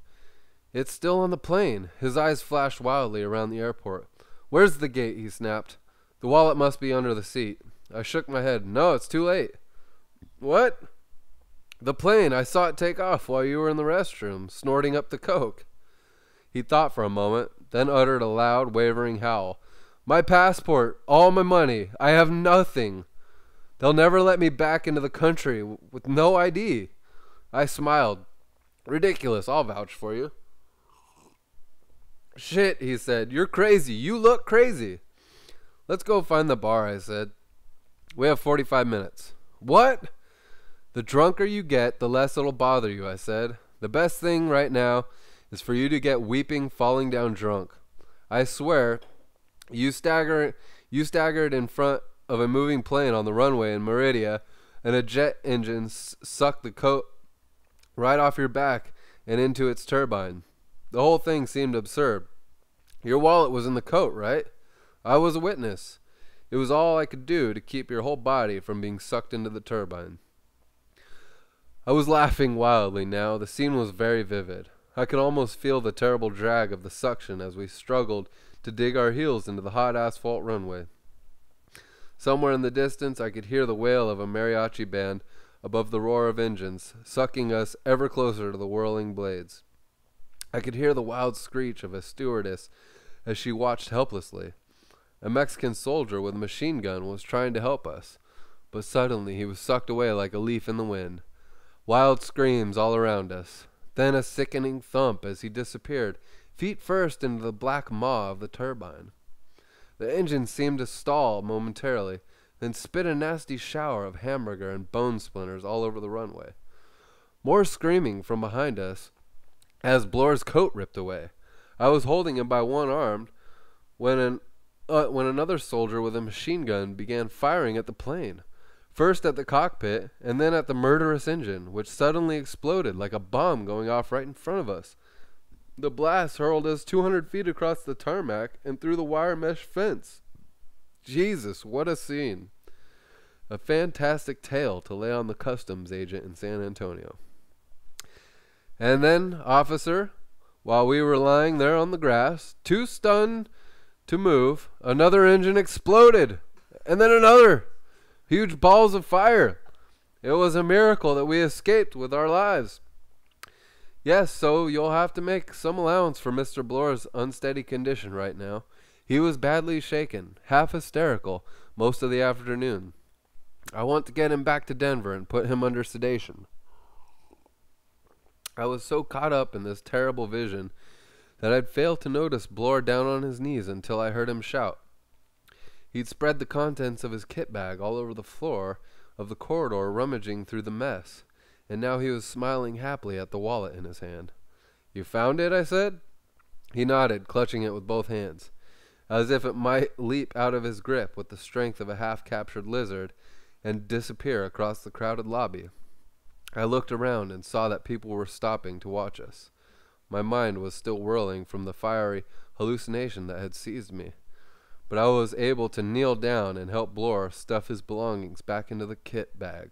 It's still on the plane. His eyes flashed wildly around the airport. Where's the gate? he snapped. The wallet must be under the seat. I shook my head. No, it's too late. What? The plane. I saw it take off while you were in the restroom, snorting up the coke. He thought for a moment, then uttered a loud, wavering howl. My passport, all my money. I have nothing. They'll never let me back into the country with no ID. I smiled. Ridiculous, I'll vouch for you. Shit, he said. You're crazy. You look crazy. Let's go find the bar, I said. We have 45 minutes. What? The drunker you get, the less it'll bother you, I said. The best thing right now is for you to get weeping, falling down drunk. I swear, you stagger, you staggered in front of a moving plane on the runway in Merida, and a jet engine sucked the coat right off your back and into its turbine. The whole thing seemed absurd. Your wallet was in the coat, right? I was a witness. It was all I could do to keep your whole body from being sucked into the turbine. I was laughing wildly now. The scene was very vivid. I could almost feel the terrible drag of the suction as we struggled to dig our heels into the hot asphalt runway. Somewhere in the distance, I could hear the wail of a mariachi band above the roar of engines, sucking us ever closer to the whirling blades. I could hear the wild screech of a stewardess as she watched helplessly. A Mexican soldier with a machine gun was trying to help us, but suddenly he was sucked away like a leaf in the wind. Wild screams all around us, then a sickening thump as he disappeared, feet first into the black maw of the turbine. The engine seemed to stall momentarily, then spit a nasty shower of hamburger and bone splinters all over the runway. More screaming from behind us as Bloor's coat ripped away. I was holding him by one arm when an uh, when another soldier with a machine gun began firing at the plane. First at the cockpit, and then at the murderous engine, which suddenly exploded like a bomb going off right in front of us. The blast hurled us 200 feet across the tarmac and through the wire mesh fence. Jesus, what a scene! A fantastic tale to lay on the customs agent in San Antonio. And then, officer, while we were lying there on the grass, too stunned to move, another engine exploded, and then another. Huge balls of fire. It was a miracle that we escaped with our lives. Yes, so you'll have to make some allowance for Mr. Bloor's unsteady condition right now. He was badly shaken, half hysterical, most of the afternoon. I want to get him back to Denver and put him under sedation. I was so caught up in this terrible vision that I'd failed to notice Bloor down on his knees until I heard him shout. He'd spread the contents of his kit bag all over the floor of the corridor, rummaging through the mess, and now he was smiling happily at the wallet in his hand. You found it? I said. He nodded, clutching it with both hands, as if it might leap out of his grip with the strength of a half captured lizard and disappear across the crowded lobby. I looked around and saw that people were stopping to watch us. My mind was still whirling from the fiery hallucination that had seized me, but I was able to kneel down and help Bloor stuff his belongings back into the kit bag.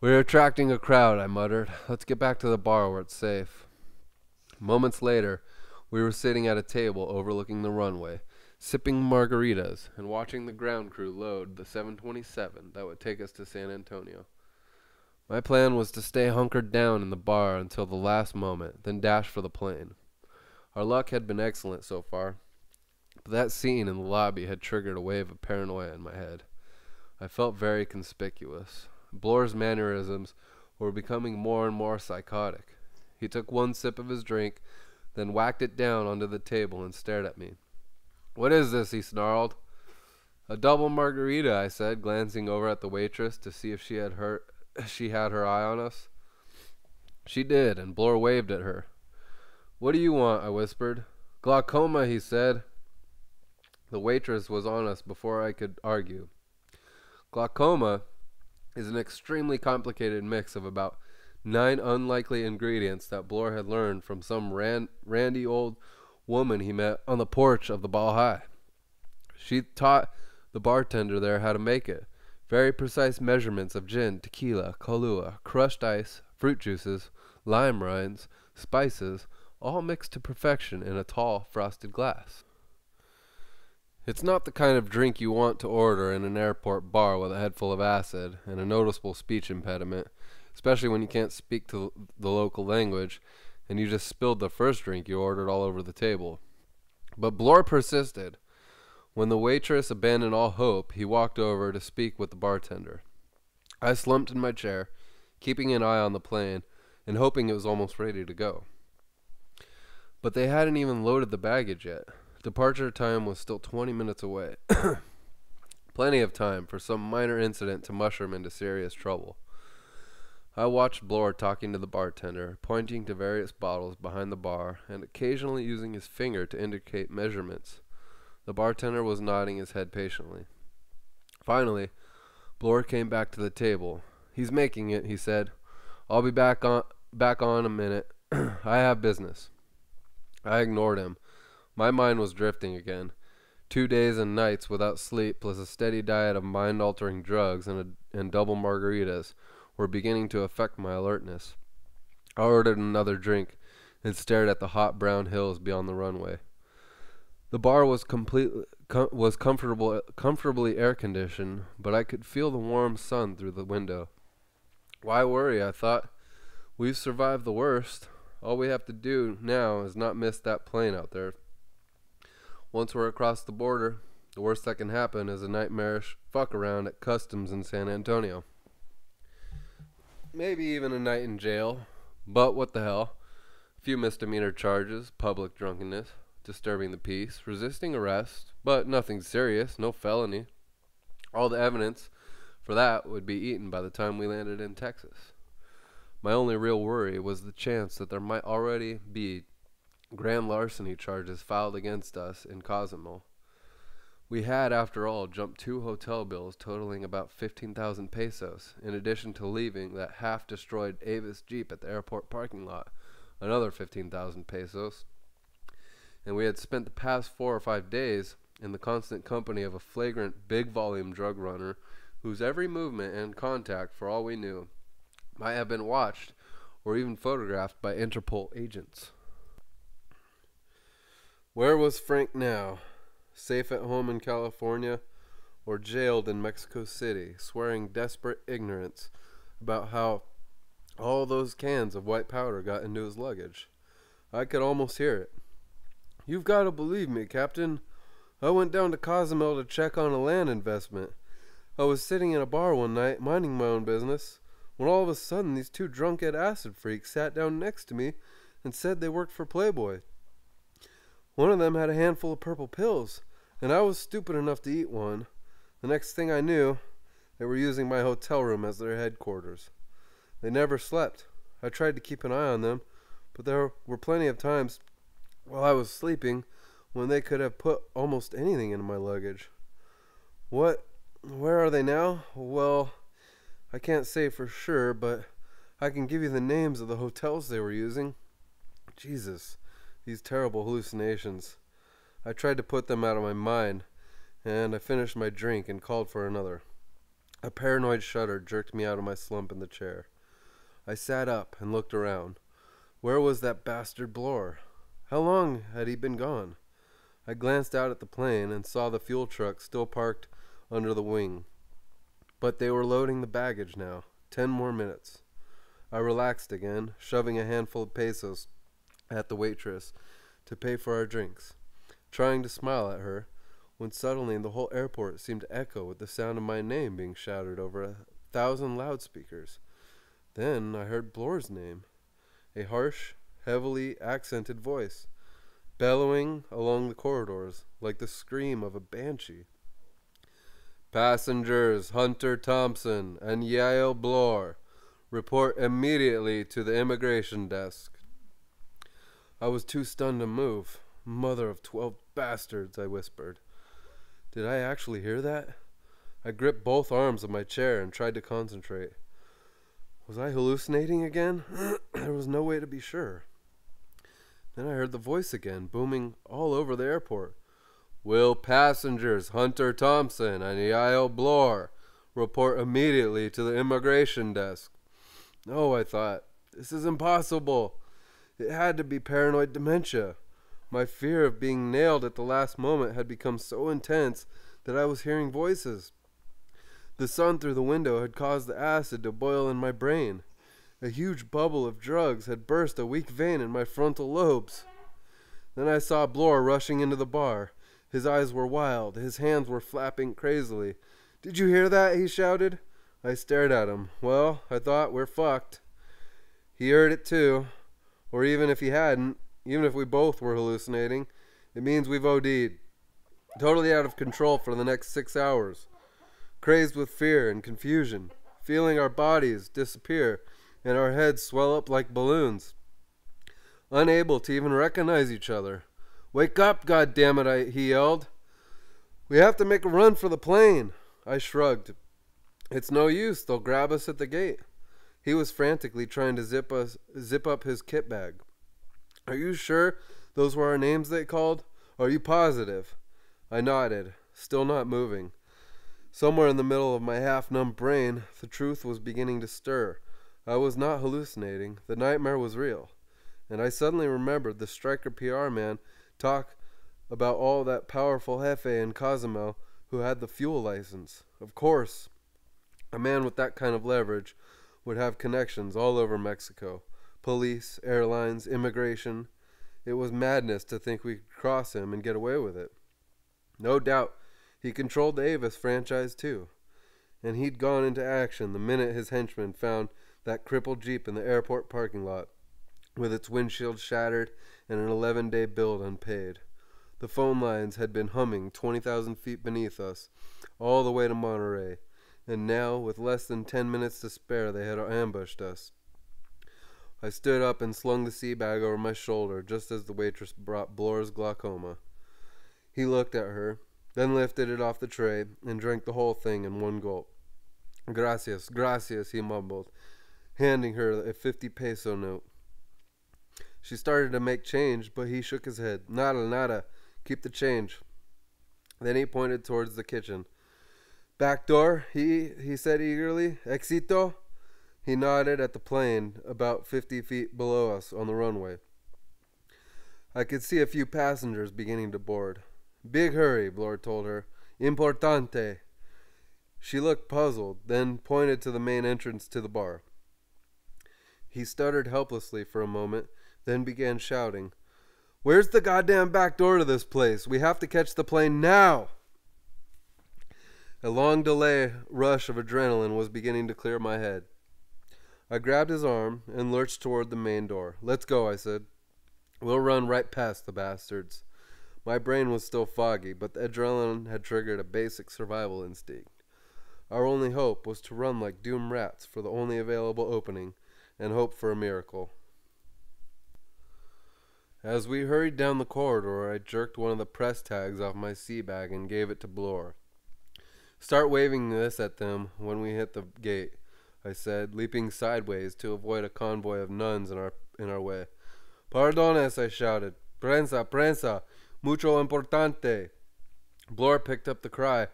We're attracting a crowd, I muttered. Let's get back to the bar where it's safe. Moments later, we were sitting at a table overlooking the runway, sipping margaritas and watching the ground crew load the 727 that would take us to San Antonio. My plan was to stay hunkered down in the bar until the last moment, then dash for the plane. Our luck had been excellent so far, but that scene in the lobby had triggered a wave of paranoia in my head. I felt very conspicuous. Bloor's mannerisms were becoming more and more psychotic. He took one sip of his drink, then whacked it down onto the table and stared at me. What is this? he snarled. A double margarita, I said, glancing over at the waitress to see if she had her she had her eye on us. She did, and Bloor waved at her. What do you want? I whispered. Glaucoma, he said. The waitress was on us before I could argue. Glaucoma is an extremely complicated mix of about nine unlikely ingredients that Bloor had learned from some ran- randy old woman he met on the porch of the Bali Hai. She taught the bartender there how to make it. Very precise measurements of gin, tequila, Kahlua, crushed ice, fruit juices, lime rinds, spices, all mixed to perfection in a tall, frosted glass. It's not the kind of drink you want to order in an airport bar with a head full of acid and a noticeable speech impediment, especially when you can't speak to the local language and you just spilled the first drink you ordered all over the table. But Bloor persisted. When the waitress abandoned all hope, he walked over to speak with the bartender. I slumped in my chair, keeping an eye on the plane and hoping it was almost ready to go. But they hadn't even loaded the baggage yet. Departure time was still 20 minutes away. Plenty of time for some minor incident to mushroom into serious trouble. I watched Bloor talking to the bartender, pointing to various bottles behind the bar, and occasionally using his finger to indicate measurements. The bartender was nodding his head patiently. Finally, Bloor came back to the table. He's making it, he said. I'll be back on back on a minute. I have business. I ignored him. My mind was drifting again. Two days and nights without sleep, plus a steady diet of mind altering drugs and, a, and double margaritas, were beginning to affect my alertness. I ordered another drink and stared at the hot brown hills beyond the runway. The bar was completely com- was comfortable comfortably air conditioned, but I could feel the warm sun through the window. Why worry? I thought. We've survived the worst. All we have to do now is not miss that plane out there. Once we're across the border, the worst that can happen is a nightmarish fuck around at customs in San Antonio. Maybe even a night in jail. But what the hell? A few misdemeanor charges, public drunkenness, disturbing the peace, resisting arrest, but nothing serious, no felony. All the evidence for that would be eaten by the time we landed in Texas. My only real worry was the chance that there might already be grand larceny charges filed against us in Cozumel. We had, after all, jumped two hotel bills totaling about 15,000 pesos, in addition to leaving that half destroyed Avis Jeep at the airport parking lot, another 15,000 pesos. And we had spent the past four or five days in the constant company of a flagrant big volume drug runner whose every movement and contact, for all we knew, might have been watched or even photographed by Interpol agents. Where was Frank now? Safe at home in California or jailed in Mexico City, swearing desperate ignorance about how all those cans of white powder got into his luggage. I could almost hear it. You've got to believe me, Captain. I went down to Cozumel to check on a land investment. I was sitting in a bar one night, minding my own business, when all of a sudden these two drunk-head acid freaks sat down next to me and said they worked for Playboy. One of them had a handful of purple pills, and I was stupid enough to eat one. The next thing I knew, they were using my hotel room as their headquarters. They never slept. I tried to keep an eye on them, but there were plenty of times while I was sleeping when they could have put almost anything into my luggage. What? Where are they now? Well, I can't say for sure, but I can give you the names of the hotels they were using. Jesus, these terrible hallucinations. I tried to put them out of my mind, and I finished my drink and called for another. A paranoid shudder jerked me out of my slump in the chair. I sat up and looked around. Where was that bastard Bloor? How long had he been gone? I glanced out at the plane and saw the fuel truck still parked under the wing. But they were loading the baggage now. Ten more minutes. I relaxed again, shoving a handful of pesos at the waitress to pay for our drinks, trying to smile at her, when suddenly the whole airport seemed to echo with the sound of my name being shouted over a thousand loudspeakers. Then I heard Bloor's name, a harsh, heavily accented voice, bellowing along the corridors like the scream of a banshee. Passengers Hunter Thompson and Yail Bloor report immediately to the immigration desk. I was too stunned to move. Mother of twelve bastards, I whispered. Did I actually hear that? I gripped both arms of my chair and tried to concentrate. Was I hallucinating again? there was no way to be sure. Then I heard the voice again, booming all over the airport. Will passengers Hunter Thompson and Yail Bloor Report immediately to the immigration desk. No, I thought. This is impossible. It had to be paranoid dementia. My fear of being nailed at the last moment had become so intense that I was hearing voices. The sun through the window had caused the acid to boil in my brain. A huge bubble of drugs had burst a weak vein in my frontal lobes. Then I saw Bloor rushing into the bar. His eyes were wild, his hands were flapping crazily. Did you hear that? he shouted. I stared at him. Well, I thought, we're fucked. He heard it too. Or even if he hadn't, even if we both were hallucinating, it means we've OD'd. Totally out of control for the next six hours. Crazed with fear and confusion, feeling our bodies disappear and our heads swell up like balloons. Unable to even recognize each other. Wake up, goddammit, I, he yelled. We have to make a run for the plane. I shrugged. It's no use, they'll grab us at the gate. He was frantically trying to zip us zip up his kit bag. Are you sure those were our names they called? Are you positive? I nodded, still not moving. Somewhere in the middle of my half numb brain, the truth was beginning to stir. I was not hallucinating. The nightmare was real. And I suddenly remembered the striker PR man talk about all that powerful Jefe in Cozumel who had the fuel license. Of course, a man with that kind of leverage would have connections all over Mexico police, airlines, immigration. It was madness to think we could cross him and get away with it. No doubt he controlled the Avis franchise too. And he'd gone into action the minute his henchmen found that crippled Jeep in the airport parking lot, with its windshield shattered and an 11 day bill unpaid. The phone lines had been humming 20,000 feet beneath us, all the way to Monterrey, and now, with less than 10 minutes to spare, they had ambushed us. I stood up and slung the sea bag over my shoulder just as the waitress brought Bloor's glaucoma. He looked at her, then lifted it off the tray and drank the whole thing in one gulp. Gracias, gracias, he mumbled, handing her a fifty peso note. She started to make change, but he shook his head. Nada, nada. Keep the change. Then he pointed towards the kitchen. Back door, he, he said eagerly. Exito? He nodded at the plane about 50 feet below us on the runway. I could see a few passengers beginning to board. Big hurry, Bloor told her. Importante. She looked puzzled, then pointed to the main entrance to the bar. He stuttered helplessly for a moment, then began shouting, Where's the goddamn back door to this place? We have to catch the plane now! A long delay rush of adrenaline was beginning to clear my head. I grabbed his arm and lurched toward the main door. Let's go, I said. We'll run right past the bastards. My brain was still foggy, but the adrenaline had triggered a basic survival instinct. Our only hope was to run like doomed rats for the only available opening and hope for a miracle. As we hurried down the corridor, I jerked one of the press tags off my sea bag and gave it to Bloor. Start waving this at them when we hit the gate, I said, leaping sideways to avoid a convoy of nuns in our in our way. Pardones, I shouted. Prensa, prensa, mucho importante. Bloor picked up the cry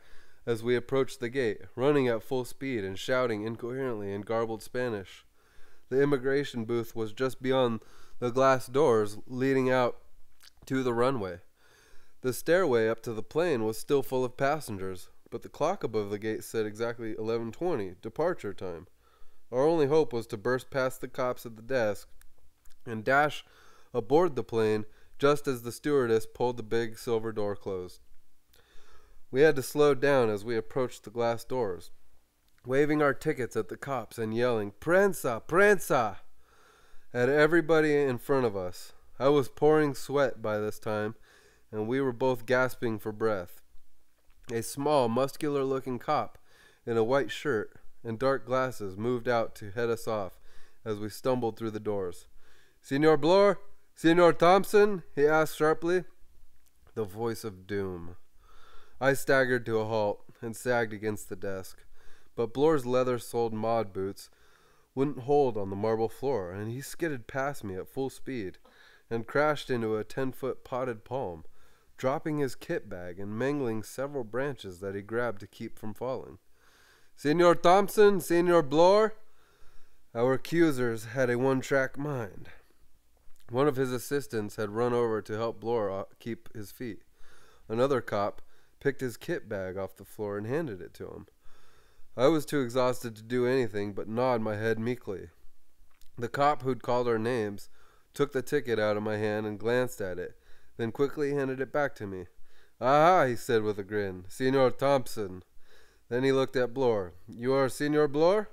as we approached the gate, running at full speed and shouting incoherently in garbled Spanish. The immigration booth was just beyond the glass doors leading out to the runway. The stairway up to the plane was still full of passengers, but the clock above the gate said exactly 11:20, departure time. Our only hope was to burst past the cops at the desk and dash aboard the plane just as the stewardess pulled the big silver door closed. We had to slow down as we approached the glass doors, waving our tickets at the cops and yelling, Prensa! Prensa! at everybody in front of us. I was pouring sweat by this time, and we were both gasping for breath. A small, muscular looking cop in a white shirt and dark glasses moved out to head us off as we stumbled through the doors. Senor Bloor? Senor Thompson? he asked sharply. The voice of doom. I staggered to a halt and sagged against the desk, but Bloor's leather soled mod boots wouldn't hold on the marble floor, and he skidded past me at full speed and crashed into a ten foot potted palm, dropping his kit bag and mangling several branches that he grabbed to keep from falling. Senor Thompson, Senor Bloor. Our accusers had a one track mind. One of his assistants had run over to help Bloor uh, keep his feet. Another cop picked his kit bag off the floor and handed it to him. I was too exhausted to do anything but nod my head meekly. The cop who'd called our names took the ticket out of my hand and glanced at it, then quickly handed it back to me. Aha, he said with a grin. Senor Thompson. Then he looked at Bloor. You are Senor Bloor?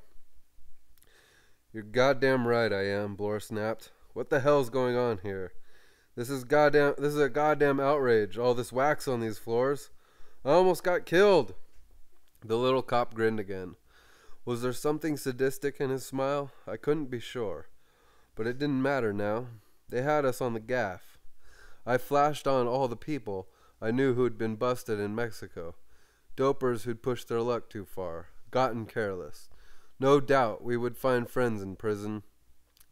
You're goddamn right I am, Blore snapped. What the hell's going on here? This is goddamn this is a goddamn outrage. All this wax on these floors. I almost got killed. The little cop grinned again. Was there something sadistic in his smile? I couldn't be sure. But it didn't matter now. They had us on the gaff. I flashed on all the people I knew who'd been busted in Mexico. Dopers who'd pushed their luck too far, gotten careless. No doubt we would find friends in prison.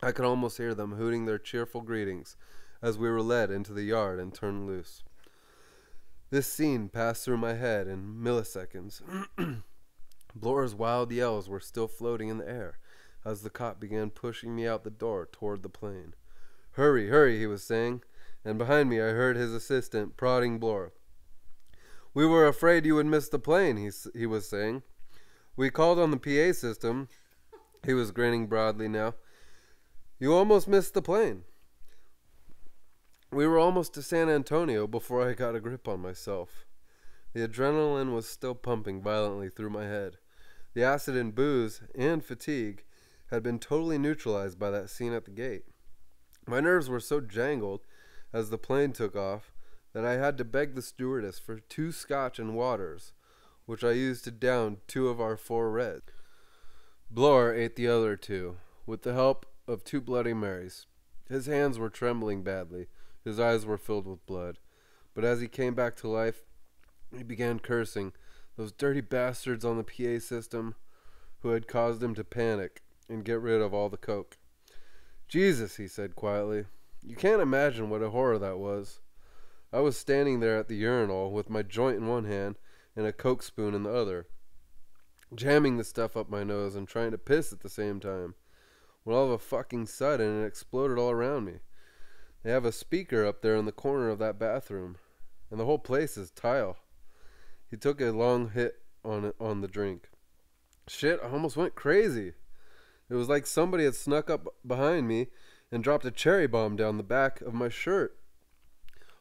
I could almost hear them hooting their cheerful greetings as we were led into the yard and turned loose. This scene passed through my head in milliseconds. Bloor's wild yells were still floating in the air as the cop began pushing me out the door toward the plane. Hurry, hurry, he was saying, and behind me I heard his assistant prodding Bloor. We were afraid you would miss the plane, he, he was saying. We called on the PA system. He was grinning broadly now. You almost missed the plane. We were almost to San Antonio before I got a grip on myself. The adrenaline was still pumping violently through my head. The acid and booze and fatigue had been totally neutralized by that scene at the gate. My nerves were so jangled as the plane took off that I had to beg the stewardess for two scotch and waters, which I used to down two of our four reds. Bloor ate the other two, with the help of two Bloody Marys. His hands were trembling badly, his eyes were filled with blood. But as he came back to life, he began cursing those dirty bastards on the PA system who had caused him to panic and get rid of all the coke. Jesus, he said quietly, you can't imagine what a horror that was. I was standing there at the urinal with my joint in one hand and a coke spoon in the other, jamming the stuff up my nose and trying to piss at the same time. When all of a fucking sudden it exploded all around me. They have a speaker up there in the corner of that bathroom, and the whole place is tile. He took a long hit on it, on the drink. Shit, I almost went crazy. It was like somebody had snuck up behind me and dropped a cherry bomb down the back of my shirt.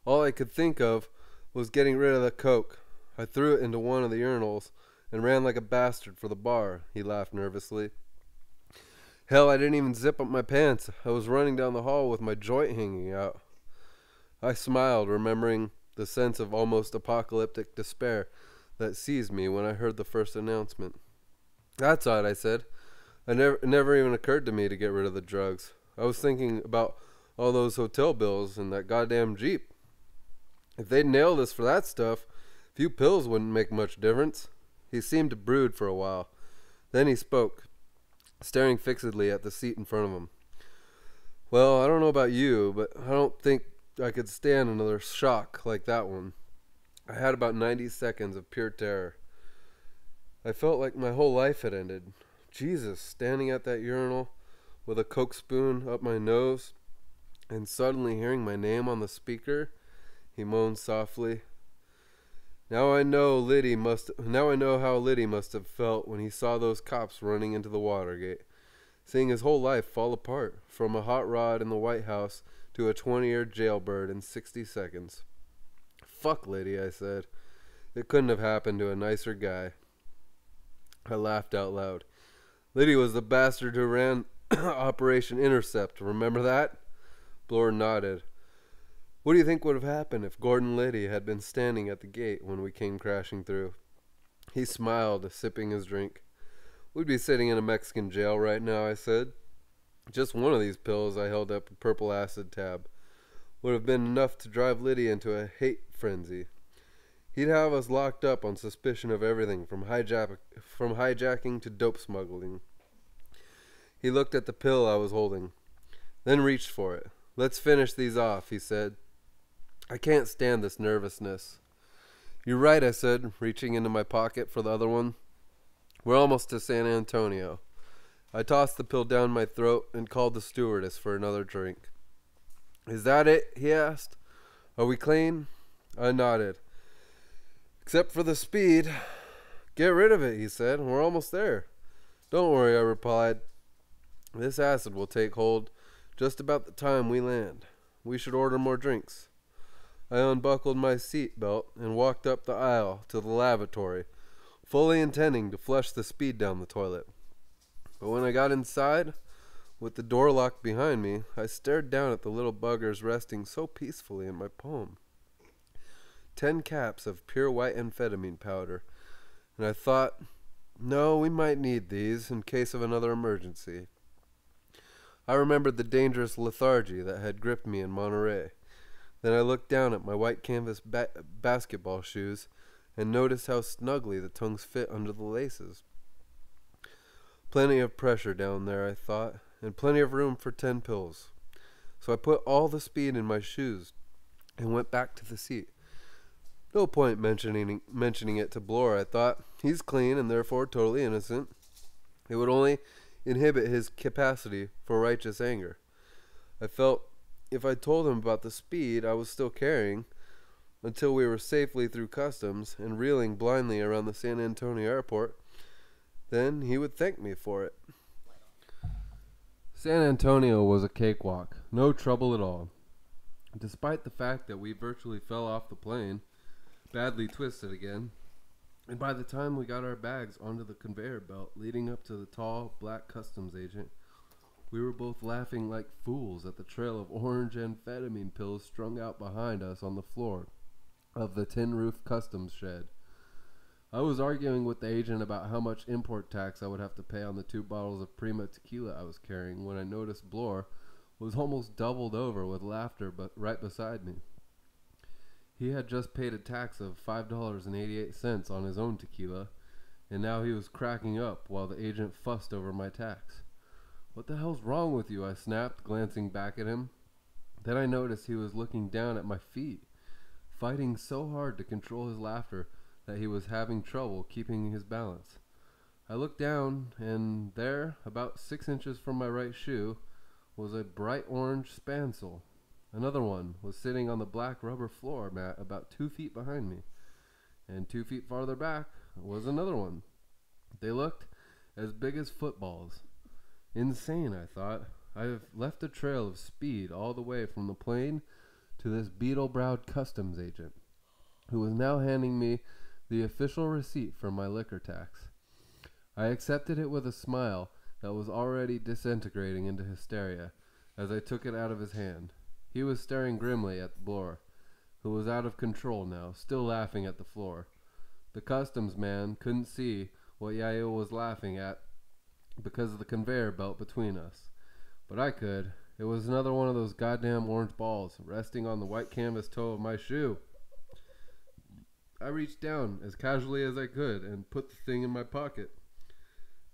All I could think of was getting rid of the coke. I threw it into one of the urinals and ran like a bastard for the bar. He laughed nervously. Hell, I didn't even zip up my pants. I was running down the hall with my joint hanging out. I smiled, remembering the sense of almost apocalyptic despair that seized me when I heard the first announcement. That's odd, I said. I never, it never even occurred to me to get rid of the drugs. I was thinking about all those hotel bills and that goddamn Jeep. If they'd nailed us for that stuff, a few pills wouldn't make much difference. He seemed to brood for a while. Then he spoke, staring fixedly at the seat in front of him. Well, I don't know about you, but I don't think I could stand another shock like that one. I had about 90 seconds of pure terror. I felt like my whole life had ended. Jesus, standing at that urinal with a coke spoon up my nose and suddenly hearing my name on the speaker, he moaned softly. Now I know Liddy must now I know how Liddy must have felt when he saw those cops running into the Watergate, seeing his whole life fall apart from a hot rod in the White House to a 20-year jailbird in 60 seconds. Fuck Liddy, I said. It couldn't have happened to a nicer guy. I laughed out loud. Liddy was the bastard who ran Operation Intercept. Remember that? Bloor nodded. What do you think would have happened if Gordon Liddy had been standing at the gate when we came crashing through? He smiled, sipping his drink. We'd be sitting in a Mexican jail right now, I said. Just one of these pills, I held up a purple acid tab, would have been enough to drive Liddy into a hate frenzy. He'd have us locked up on suspicion of everything from hijack from hijacking to dope smuggling. He looked at the pill I was holding, then reached for it. Let's finish these off, he said. I can't stand this nervousness. You're right, I said, reaching into my pocket for the other one. We're almost to San Antonio. I tossed the pill down my throat and called the stewardess for another drink. Is that it? he asked. Are we clean? I nodded. Except for the speed. Get rid of it, he said. We're almost there. Don't worry, I replied. This acid will take hold just about the time we land. We should order more drinks. I unbuckled my seat belt and walked up the aisle to the lavatory, fully intending to flush the speed down the toilet. But when I got inside, with the door locked behind me, I stared down at the little buggers resting so peacefully in my palm. Ten caps of pure white amphetamine powder, and I thought, no, we might need these in case of another emergency. I remembered the dangerous lethargy that had gripped me in Monterrey. Then I looked down at my white canvas ba- basketball shoes and noticed how snugly the tongues fit under the laces. Plenty of pressure down there, I thought, and plenty of room for ten pills. So I put all the speed in my shoes and went back to the seat. No point mentioning mentioning it to Bloor, I thought. He's clean and therefore totally innocent. It would only inhibit his capacity for righteous anger. I felt if I told him about the speed I was still carrying until we were safely through customs and reeling blindly around the San Antonio airport, then he would thank me for it. San Antonio was a cakewalk, no trouble at all. Despite the fact that we virtually fell off the plane, badly twisted again, and by the time we got our bags onto the conveyor belt leading up to the tall black customs agent, we were both laughing like fools at the trail of orange amphetamine pills strung out behind us on the floor of the tin roof customs shed. I was arguing with the agent about how much import tax I would have to pay on the two bottles of Prima tequila I was carrying when I noticed Bloor was almost doubled over with laughter but right beside me. He had just paid a tax of five dollars and eighty eight cents on his own tequila, and now he was cracking up while the agent fussed over my tax. What the hell's wrong with you? I snapped, glancing back at him. Then I noticed he was looking down at my feet, fighting so hard to control his laughter that he was having trouble keeping his balance. I looked down, and there, about six inches from my right shoe, was a bright orange spansule. Another one was sitting on the black rubber floor mat about two feet behind me, and two feet farther back was another one. They looked as big as footballs. Insane, I thought. I have left a trail of speed all the way from the plane to this beetle browed customs agent, who was now handing me the official receipt for my liquor tax. I accepted it with a smile that was already disintegrating into hysteria as I took it out of his hand. He was staring grimly at Bloor, who was out of control now, still laughing at the floor. The customs man couldn't see what Yail was laughing at because of the conveyor belt between us. But I could. It was another one of those goddamn orange balls resting on the white canvas toe of my shoe. I reached down as casually as I could and put the thing in my pocket.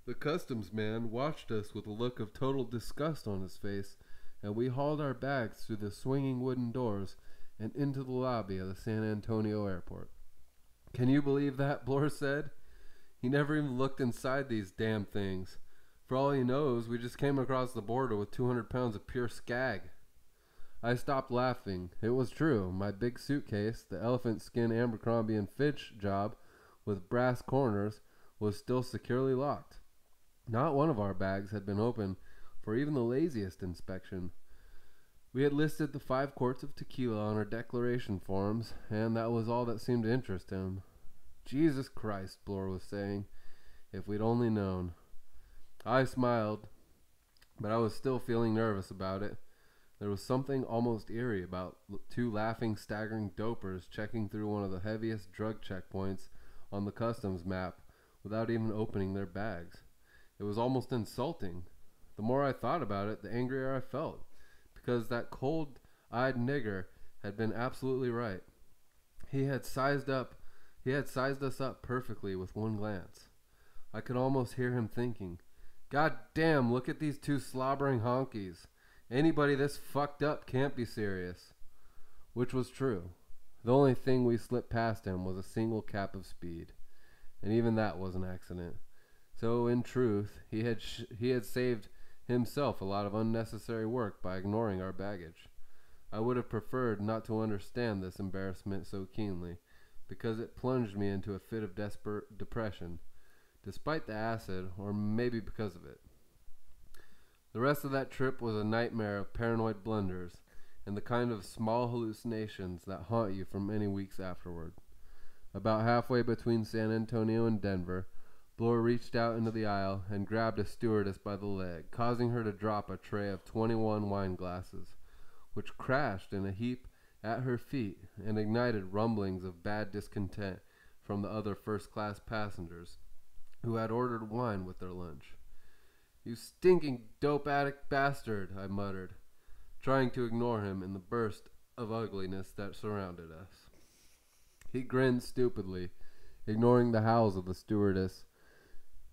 The customs man watched us with a look of total disgust on his face, and we hauled our bags through the swinging wooden doors and into the lobby of the San Antonio airport. Can you believe that? Bloor said. He never even looked inside these damn things. For all he knows, we just came across the border with 200 pounds of pure skag. I stopped laughing. It was true. My big suitcase, the elephant skin Abercrombie and Fitch job with brass corners, was still securely locked. Not one of our bags had been open for even the laziest inspection. We had listed the five quarts of tequila on our declaration forms, and that was all that seemed to interest him. Jesus Christ, Bloor was saying, if we'd only known. I smiled, but I was still feeling nervous about it. There was something almost eerie about two laughing, staggering dopers checking through one of the heaviest drug checkpoints on the customs map without even opening their bags. It was almost insulting. The more I thought about it, the angrier I felt, because that cold eyed nigger had been absolutely right. He had sized up he had sized us up perfectly with one glance. I could almost hear him thinking, God damn, look at these two slobbering honkies. Anybody this fucked up can't be serious. Which was true. The only thing we slipped past him was a single cap of speed. And even that was an accident. So in truth, he had sh- he had saved himself a lot of unnecessary work by ignoring our baggage. I would have preferred not to understand this embarrassment so keenly, because it plunged me into a fit of desperate depression, despite the acid, or maybe because of it. The rest of that trip was a nightmare of paranoid blunders and the kind of small hallucinations that haunt you for many weeks afterward. About halfway between San Antonio and Denver, Bloor reached out into the aisle and grabbed a stewardess by the leg, causing her to drop a tray of 21 wine glasses, which crashed in a heap at her feet and ignited rumblings of bad discontent from the other first class passengers who had ordered wine with their lunch. You stinking dope addict bastard, I muttered, trying to ignore him in the burst of ugliness that surrounded us. He grinned stupidly, ignoring the howls of the stewardess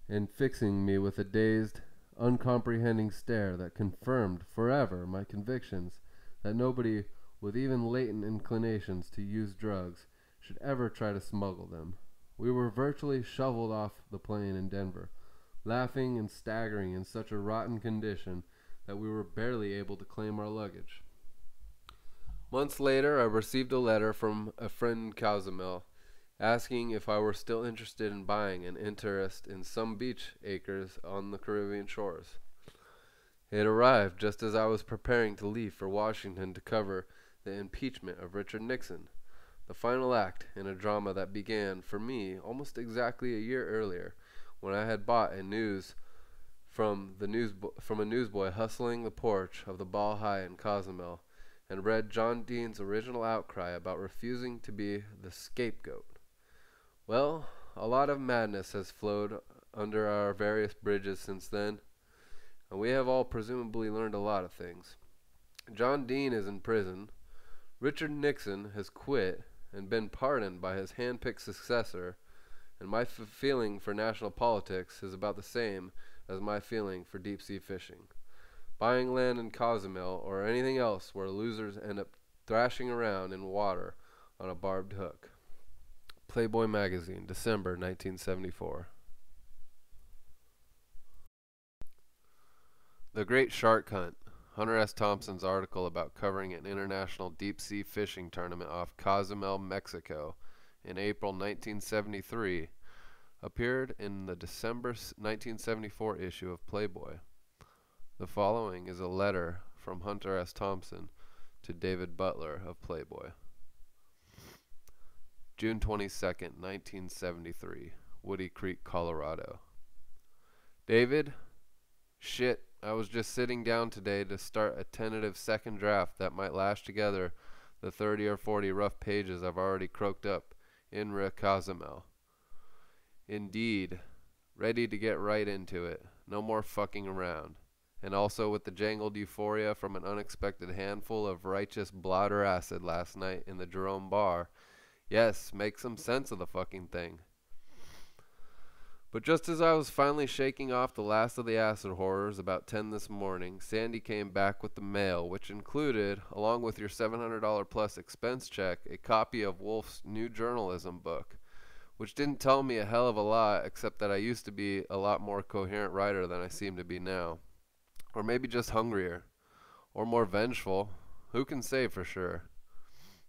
and fixing me with a dazed, uncomprehending stare that confirmed forever my convictions that nobody with even latent inclinations to use drugs should ever try to smuggle them. We were virtually shoveled off the plane in Denver, laughing and staggering in such a rotten condition that we were barely able to claim our luggage. Months later, I received a letter from a friend in Cozumel asking if I were still interested in buying an interest in some beach acres on the Caribbean shores. It arrived just as I was preparing to leave for Washington to cover the impeachment of Richard Nixon, the final act in a drama that began for me almost exactly a year earlier, when I had bought a news from the news from a newsboy hustling the porch of the Bali Hai in Cozumel, and read John Dean's original outcry about refusing to be the scapegoat. Well, a lot of madness has flowed under our various bridges since then, and we have all presumably learned a lot of things. John Dean is in prison. Richard Nixon has quit and been pardoned by his hand-picked successor, and my feeling for national politics is about the same as my feeling for deep-sea fishing. Buying land in Cozumel or anything else where losers end up thrashing around in water on a barbed hook. Playboy Magazine, December 1974. The Great Shark Hunt. Hunter S. Thompson's article about covering an international deep sea fishing tournament off Cozumel, Mexico in April 1973 appeared in the December 1974 issue of Playboy. The following is a letter from Hunter S. Thompson to David Butler of Playboy. June 22nd, 1973, Woody Creek, Colorado. David, shit, I was just sitting down today to start a tentative second draft that might lash together the 30 or 40 rough pages I've already croaked up in Re Cozumel. Indeed, ready to get right into it, no more fucking around. And also with the jangled euphoria from an unexpected handful of righteous blotter acid last night in the Jerome bar. Yes, make some sense of the fucking thing. But just as I was finally shaking off the last of the acid horrors about 10 this morning, Sandy came back with the mail, which included, along with your $700 plus expense check, a copy of Wolfe's new journalism book, which didn't tell me a hell of a lot except that I used to be a lot more coherent writer than I seem to be now. Or maybe just hungrier. Or more vengeful. Who can say for sure?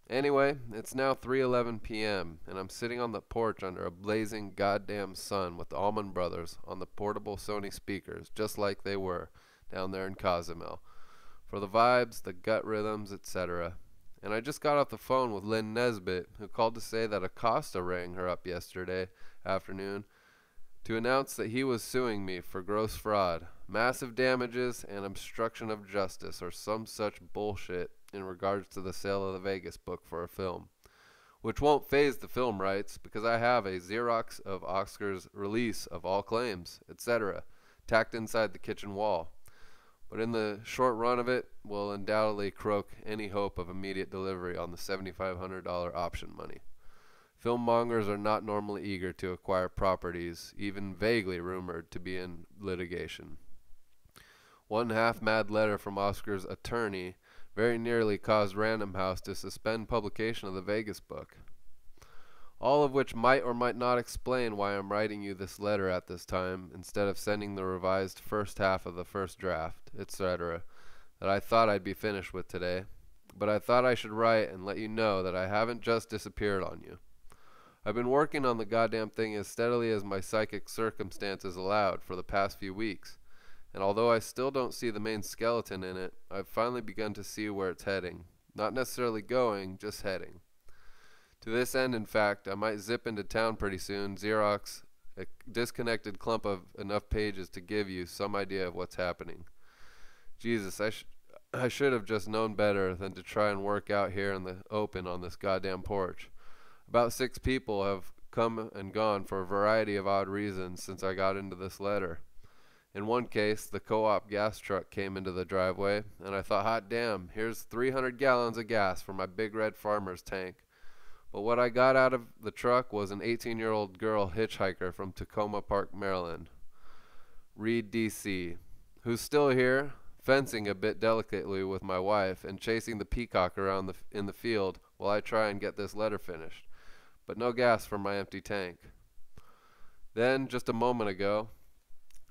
Anyway, it's now 3:11 p.m. and I'm sitting on the porch under a blazing goddamn sun with the Allman Brothers on the portable Sony speakers, just like they were down there in Cozumel, for the vibes, the gut rhythms, etc. And I just got off the phone with Lynn Nesbit, who called to say that Acosta rang her up yesterday afternoon to announce that he was suing me for gross fraud, massive damages, and obstruction of justice, or some such bullshit in regards to the sale of the Vegas book for a film, which won't phase the film rights because I have a Xerox of Oscar's release of all claims, etc., tacked inside the kitchen wall. But in the short run of it, will undoubtedly croak any hope of immediate delivery on the $7,500 option money. Filmmongers are not normally eager to acquire properties, even vaguely rumored to be in litigation. One half mad letter from Oscar's attorney very nearly caused Random House to suspend publication of the Vegas book. all of which might or might not explain why I'm writing you this letter at this time instead of sending the revised first half of the first draft, etc., that I thought I'd be finished with today. But I thought I should write and let you know that I haven't just disappeared on you. I've been working on the goddamn thing as steadily as my psychic circumstances allowed for the past few weeks, and although I still don't see the main skeleton in it, I've finally begun to see where it's heading. Not necessarily going, just heading. To this end, in fact, I might zip into town pretty soon, Xerox a disconnected clump of enough pages to give you some idea of what's happening. Jesus, I, sh- I should have just known better than to try and work out here in the open on this goddamn porch. About six people have come and gone for a variety of odd reasons since I got into this letter. In one case, the co op gas truck came into the driveway, and I thought, hot damn, here's 300 gallons of gas for my big red farmer's tank. But what I got out of the truck was an 18 year old girl hitchhiker from Takoma Park, Maryland, Reed DC, who's still here, fencing a bit delicately with my wife and chasing the peacock around the, in the field while I try and get this letter finished. But no gas for my empty tank. Then, just a moment ago,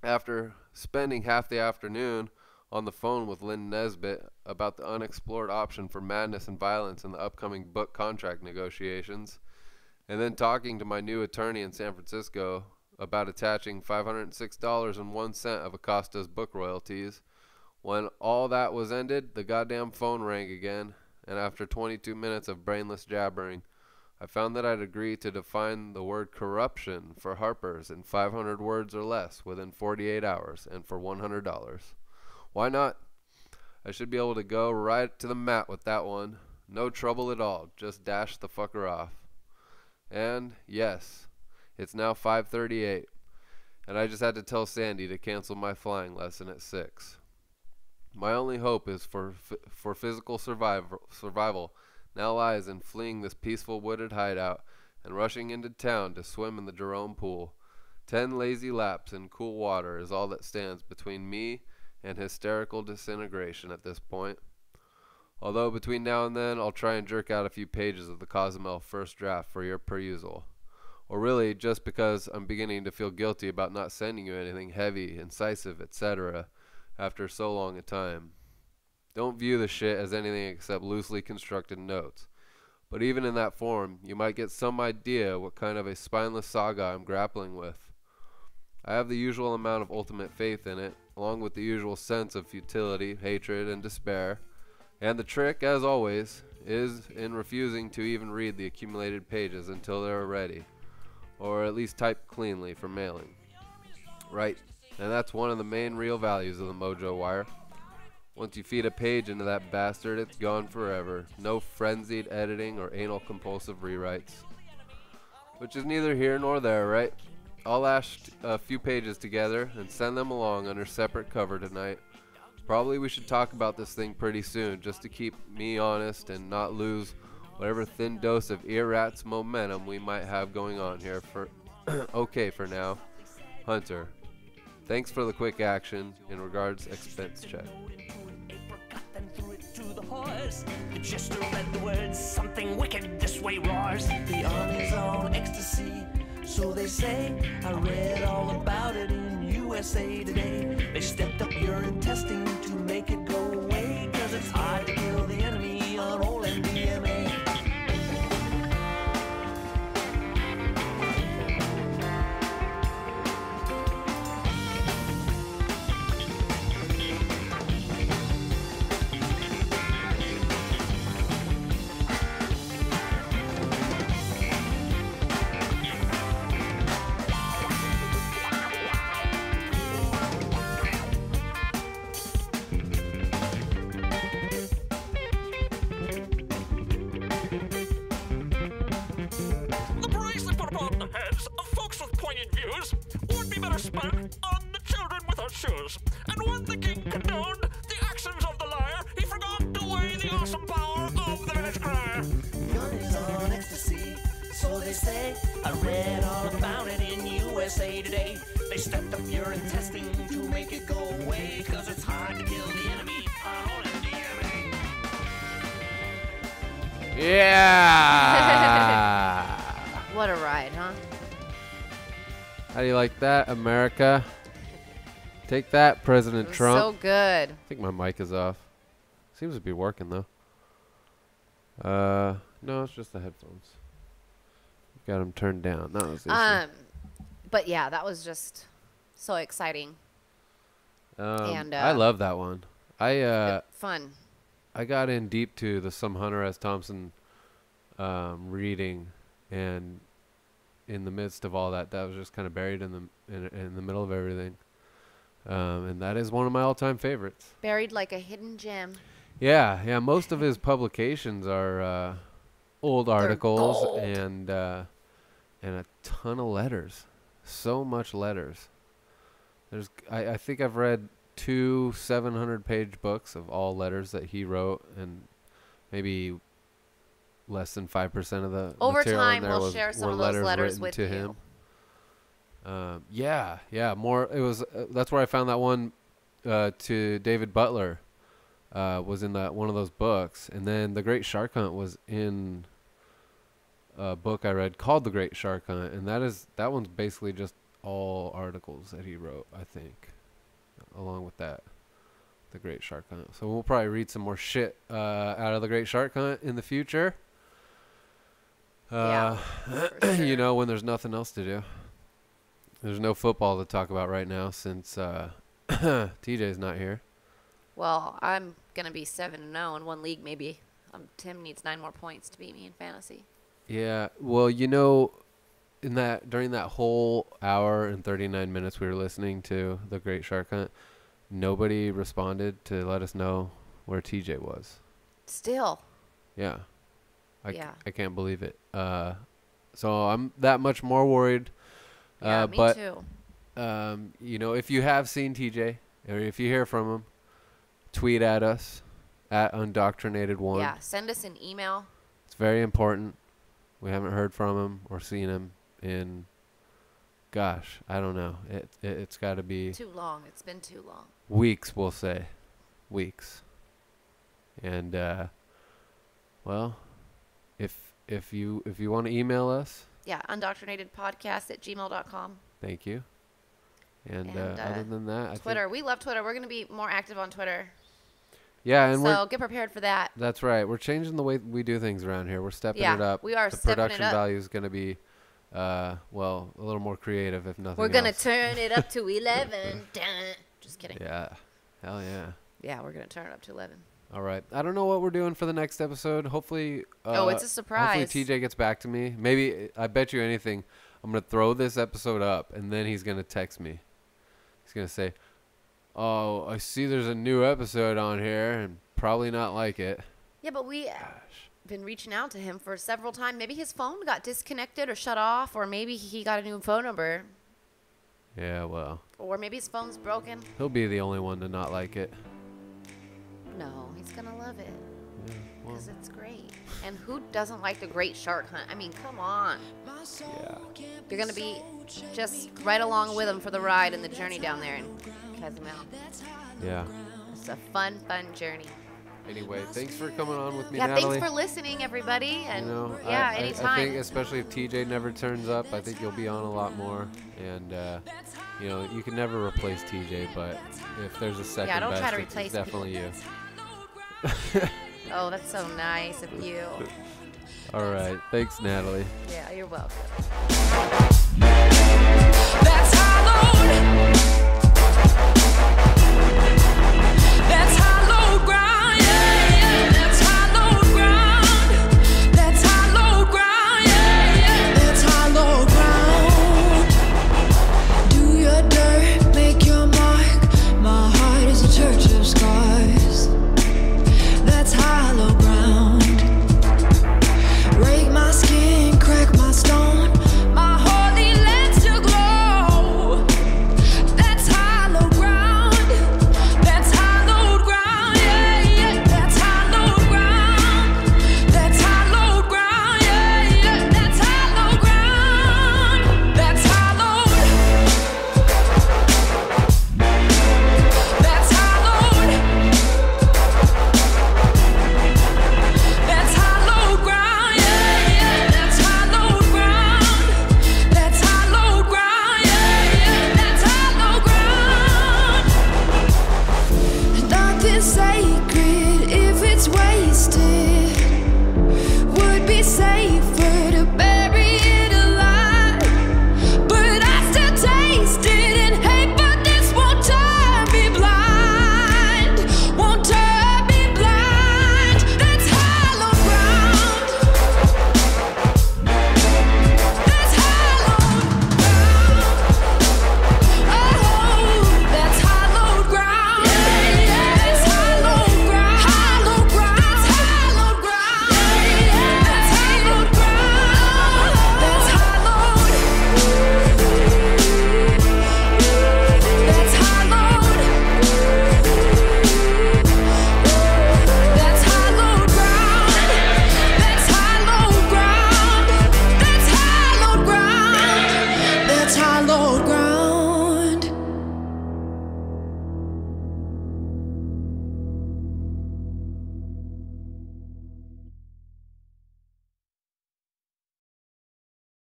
after spending half the afternoon on the phone with Lynn Nesbit about the unexplored option for madness and violence in the upcoming book contract negotiations, and then talking to my new attorney in San Francisco about attaching $506.01 of Acosta's book royalties. When all that was ended, the goddamn phone rang again, and after 22 minutes of brainless jabbering, I found that I'd agree to define the word corruption for Harper's in 500 words or less within 48 hours and for $100. Why not? I should be able to go right to the mat with that one. No trouble at all. Just dash the fucker off. And yes, it's now 5:38, and I just had to tell Sandy to cancel my flying lesson at 6. My only hope is for for physical survival survival now lies in fleeing this peaceful wooded hideout and rushing into town to swim in the Jerome pool. Ten lazy laps in cool water is all that stands between me and hysterical disintegration at this point. Although between now and then I'll try and jerk out a few pages of the Cozumel first draft for your perusal. Or really, just because I'm beginning to feel guilty about not sending you anything heavy, incisive, etc., after so long a time. Don't view the shit as anything except loosely constructed notes. But even in that form, you might get some idea what kind of a spineless saga I'm grappling with. I have the usual amount of ultimate faith in it, along with the usual sense of futility, hatred, and despair. And the trick, as always, is in refusing to even read the accumulated pages until they are ready, or at least typed cleanly for mailing. Right, and that's one of the main real values of the Mojo Wire. Once you feed a page into that bastard, it's gone forever. No frenzied editing or anal compulsive rewrites. Which is neither here nor there, right? I'll lash a few pages together and send them along under separate cover tonight. Probably we should talk about this thing pretty soon, just to keep me honest and not lose whatever thin dose of earrats momentum we might have going on here for okay for now. Hunter. Thanks for the quick action. In regards, expense check. The. Jester read the words, something wicked this way roars. The army's on ecstasy, so they say. I read all about it in USA Today. They stepped up urine testing to make it go away. Cause it's hard to kill the enemy on old MDMA. Take that, President Trump. so good. I think my mic is off. Seems to be working though. Uh, no, it's just the headphones. Got them turned down. That was. Um, but yeah, that was just so exciting. Um, and, I uh, love that one. I uh, Fun. I got in deep to the some Hunter S. Thompson um, reading, and in the midst of all that, that was just kind of buried in the in, in the middle of everything. Um, and that is one of my all-time favorites. Buried like a hidden gem. Yeah, yeah. Most of his publications are uh, old articles gold. and uh, and a ton of letters. So much letters. There's, I, I think I've read two 700-page books of all letters that he wrote, and maybe less than five percent of the Over time, we'll was, share some of those letters, letters with to you. him. Um, yeah, yeah. More. It was. Uh, that's where I found that one uh, to David Butler. Uh, was in that one of those books, and then the Great Shark Hunt was in a book I read called The Great Shark Hunt, and that is that one's basically just all articles that he wrote. I think, along with that, The Great Shark Hunt. So we'll probably read some more shit uh, out of The Great Shark Hunt in the future. Uh, Yeah, for you know, when there's nothing else to do. There's no football to talk about right now since uh, TJ's not here. Well, I'm gonna be seven and zero in one league. Maybe um, Tim needs nine more points to beat me in fantasy. Yeah, well, you know, in that during that whole hour and 39 minutes we were listening to the Great Shark Hunt, nobody responded to let us know where TJ was. Still, Yeah. I, c- Yeah. I can't believe it. Uh, so I'm that much more worried. Yeah, uh, me but too. um, you know, if you have seen TJ or if you hear from him, tweet at us at undoctrinated one. Yeah, send us an email. It's very important. We haven't heard from him or seen him in, gosh, I don't know. It, it it's got to be Too long. It's been too long. weeks. We'll say, weeks. And uh, well, if if you if you want to email us, Yeah, undoctrinatedpodcast at gmail.com. thank you. And, And, uh, uh, other than that, I think- Twitter. We love Twitter. We're going to be more active on Twitter. yeah, and so get prepared for that. That's right. We're changing the way we do things around here. We're stepping Yeah, it up. we are The stepping it production value is going to be, uh, well, a little more creative, if nothing We're going to turn it up to 11. Dun. Just kidding. Yeah. Hell yeah. Yeah, we're going to turn it up to 11. All right. I don't know what we're doing for the next episode. Hopefully. Uh, Oh, it's a surprise. Hopefully TJ gets back to me. Maybe I bet you anything. I'm gonna throw this episode up, and then he's gonna text me. He's gonna say, "Oh, I see there's a new episode on here, and probably not like it." Yeah, but we Gosh. been reaching out to him for several times. Maybe his phone got disconnected or shut off, or maybe he got a new phone number, Yeah. Well, or maybe his phone's broken. he'll be the only one to not like it. No, he's gonna love it Yeah. Well. because it's great. And who doesn't like the Great Shark Hunt? I mean, come on. Yeah. You're gonna be just right along with him for the ride and the journey down there in Cozumel. Yeah. It's a fun, fun journey. Anyway, thanks for coming on with me, Yeah, Natalie. thanks for listening, everybody. And You know, yeah, I, anytime. I think especially if TJ never turns up, I think you'll be on a lot more. And uh, you know, you can never replace TJ, but if there's a second don't best, try to it's- replace it's definitely you oh, that's so nice of you. All right. Thanks, Natalie. Yeah, you're welcome.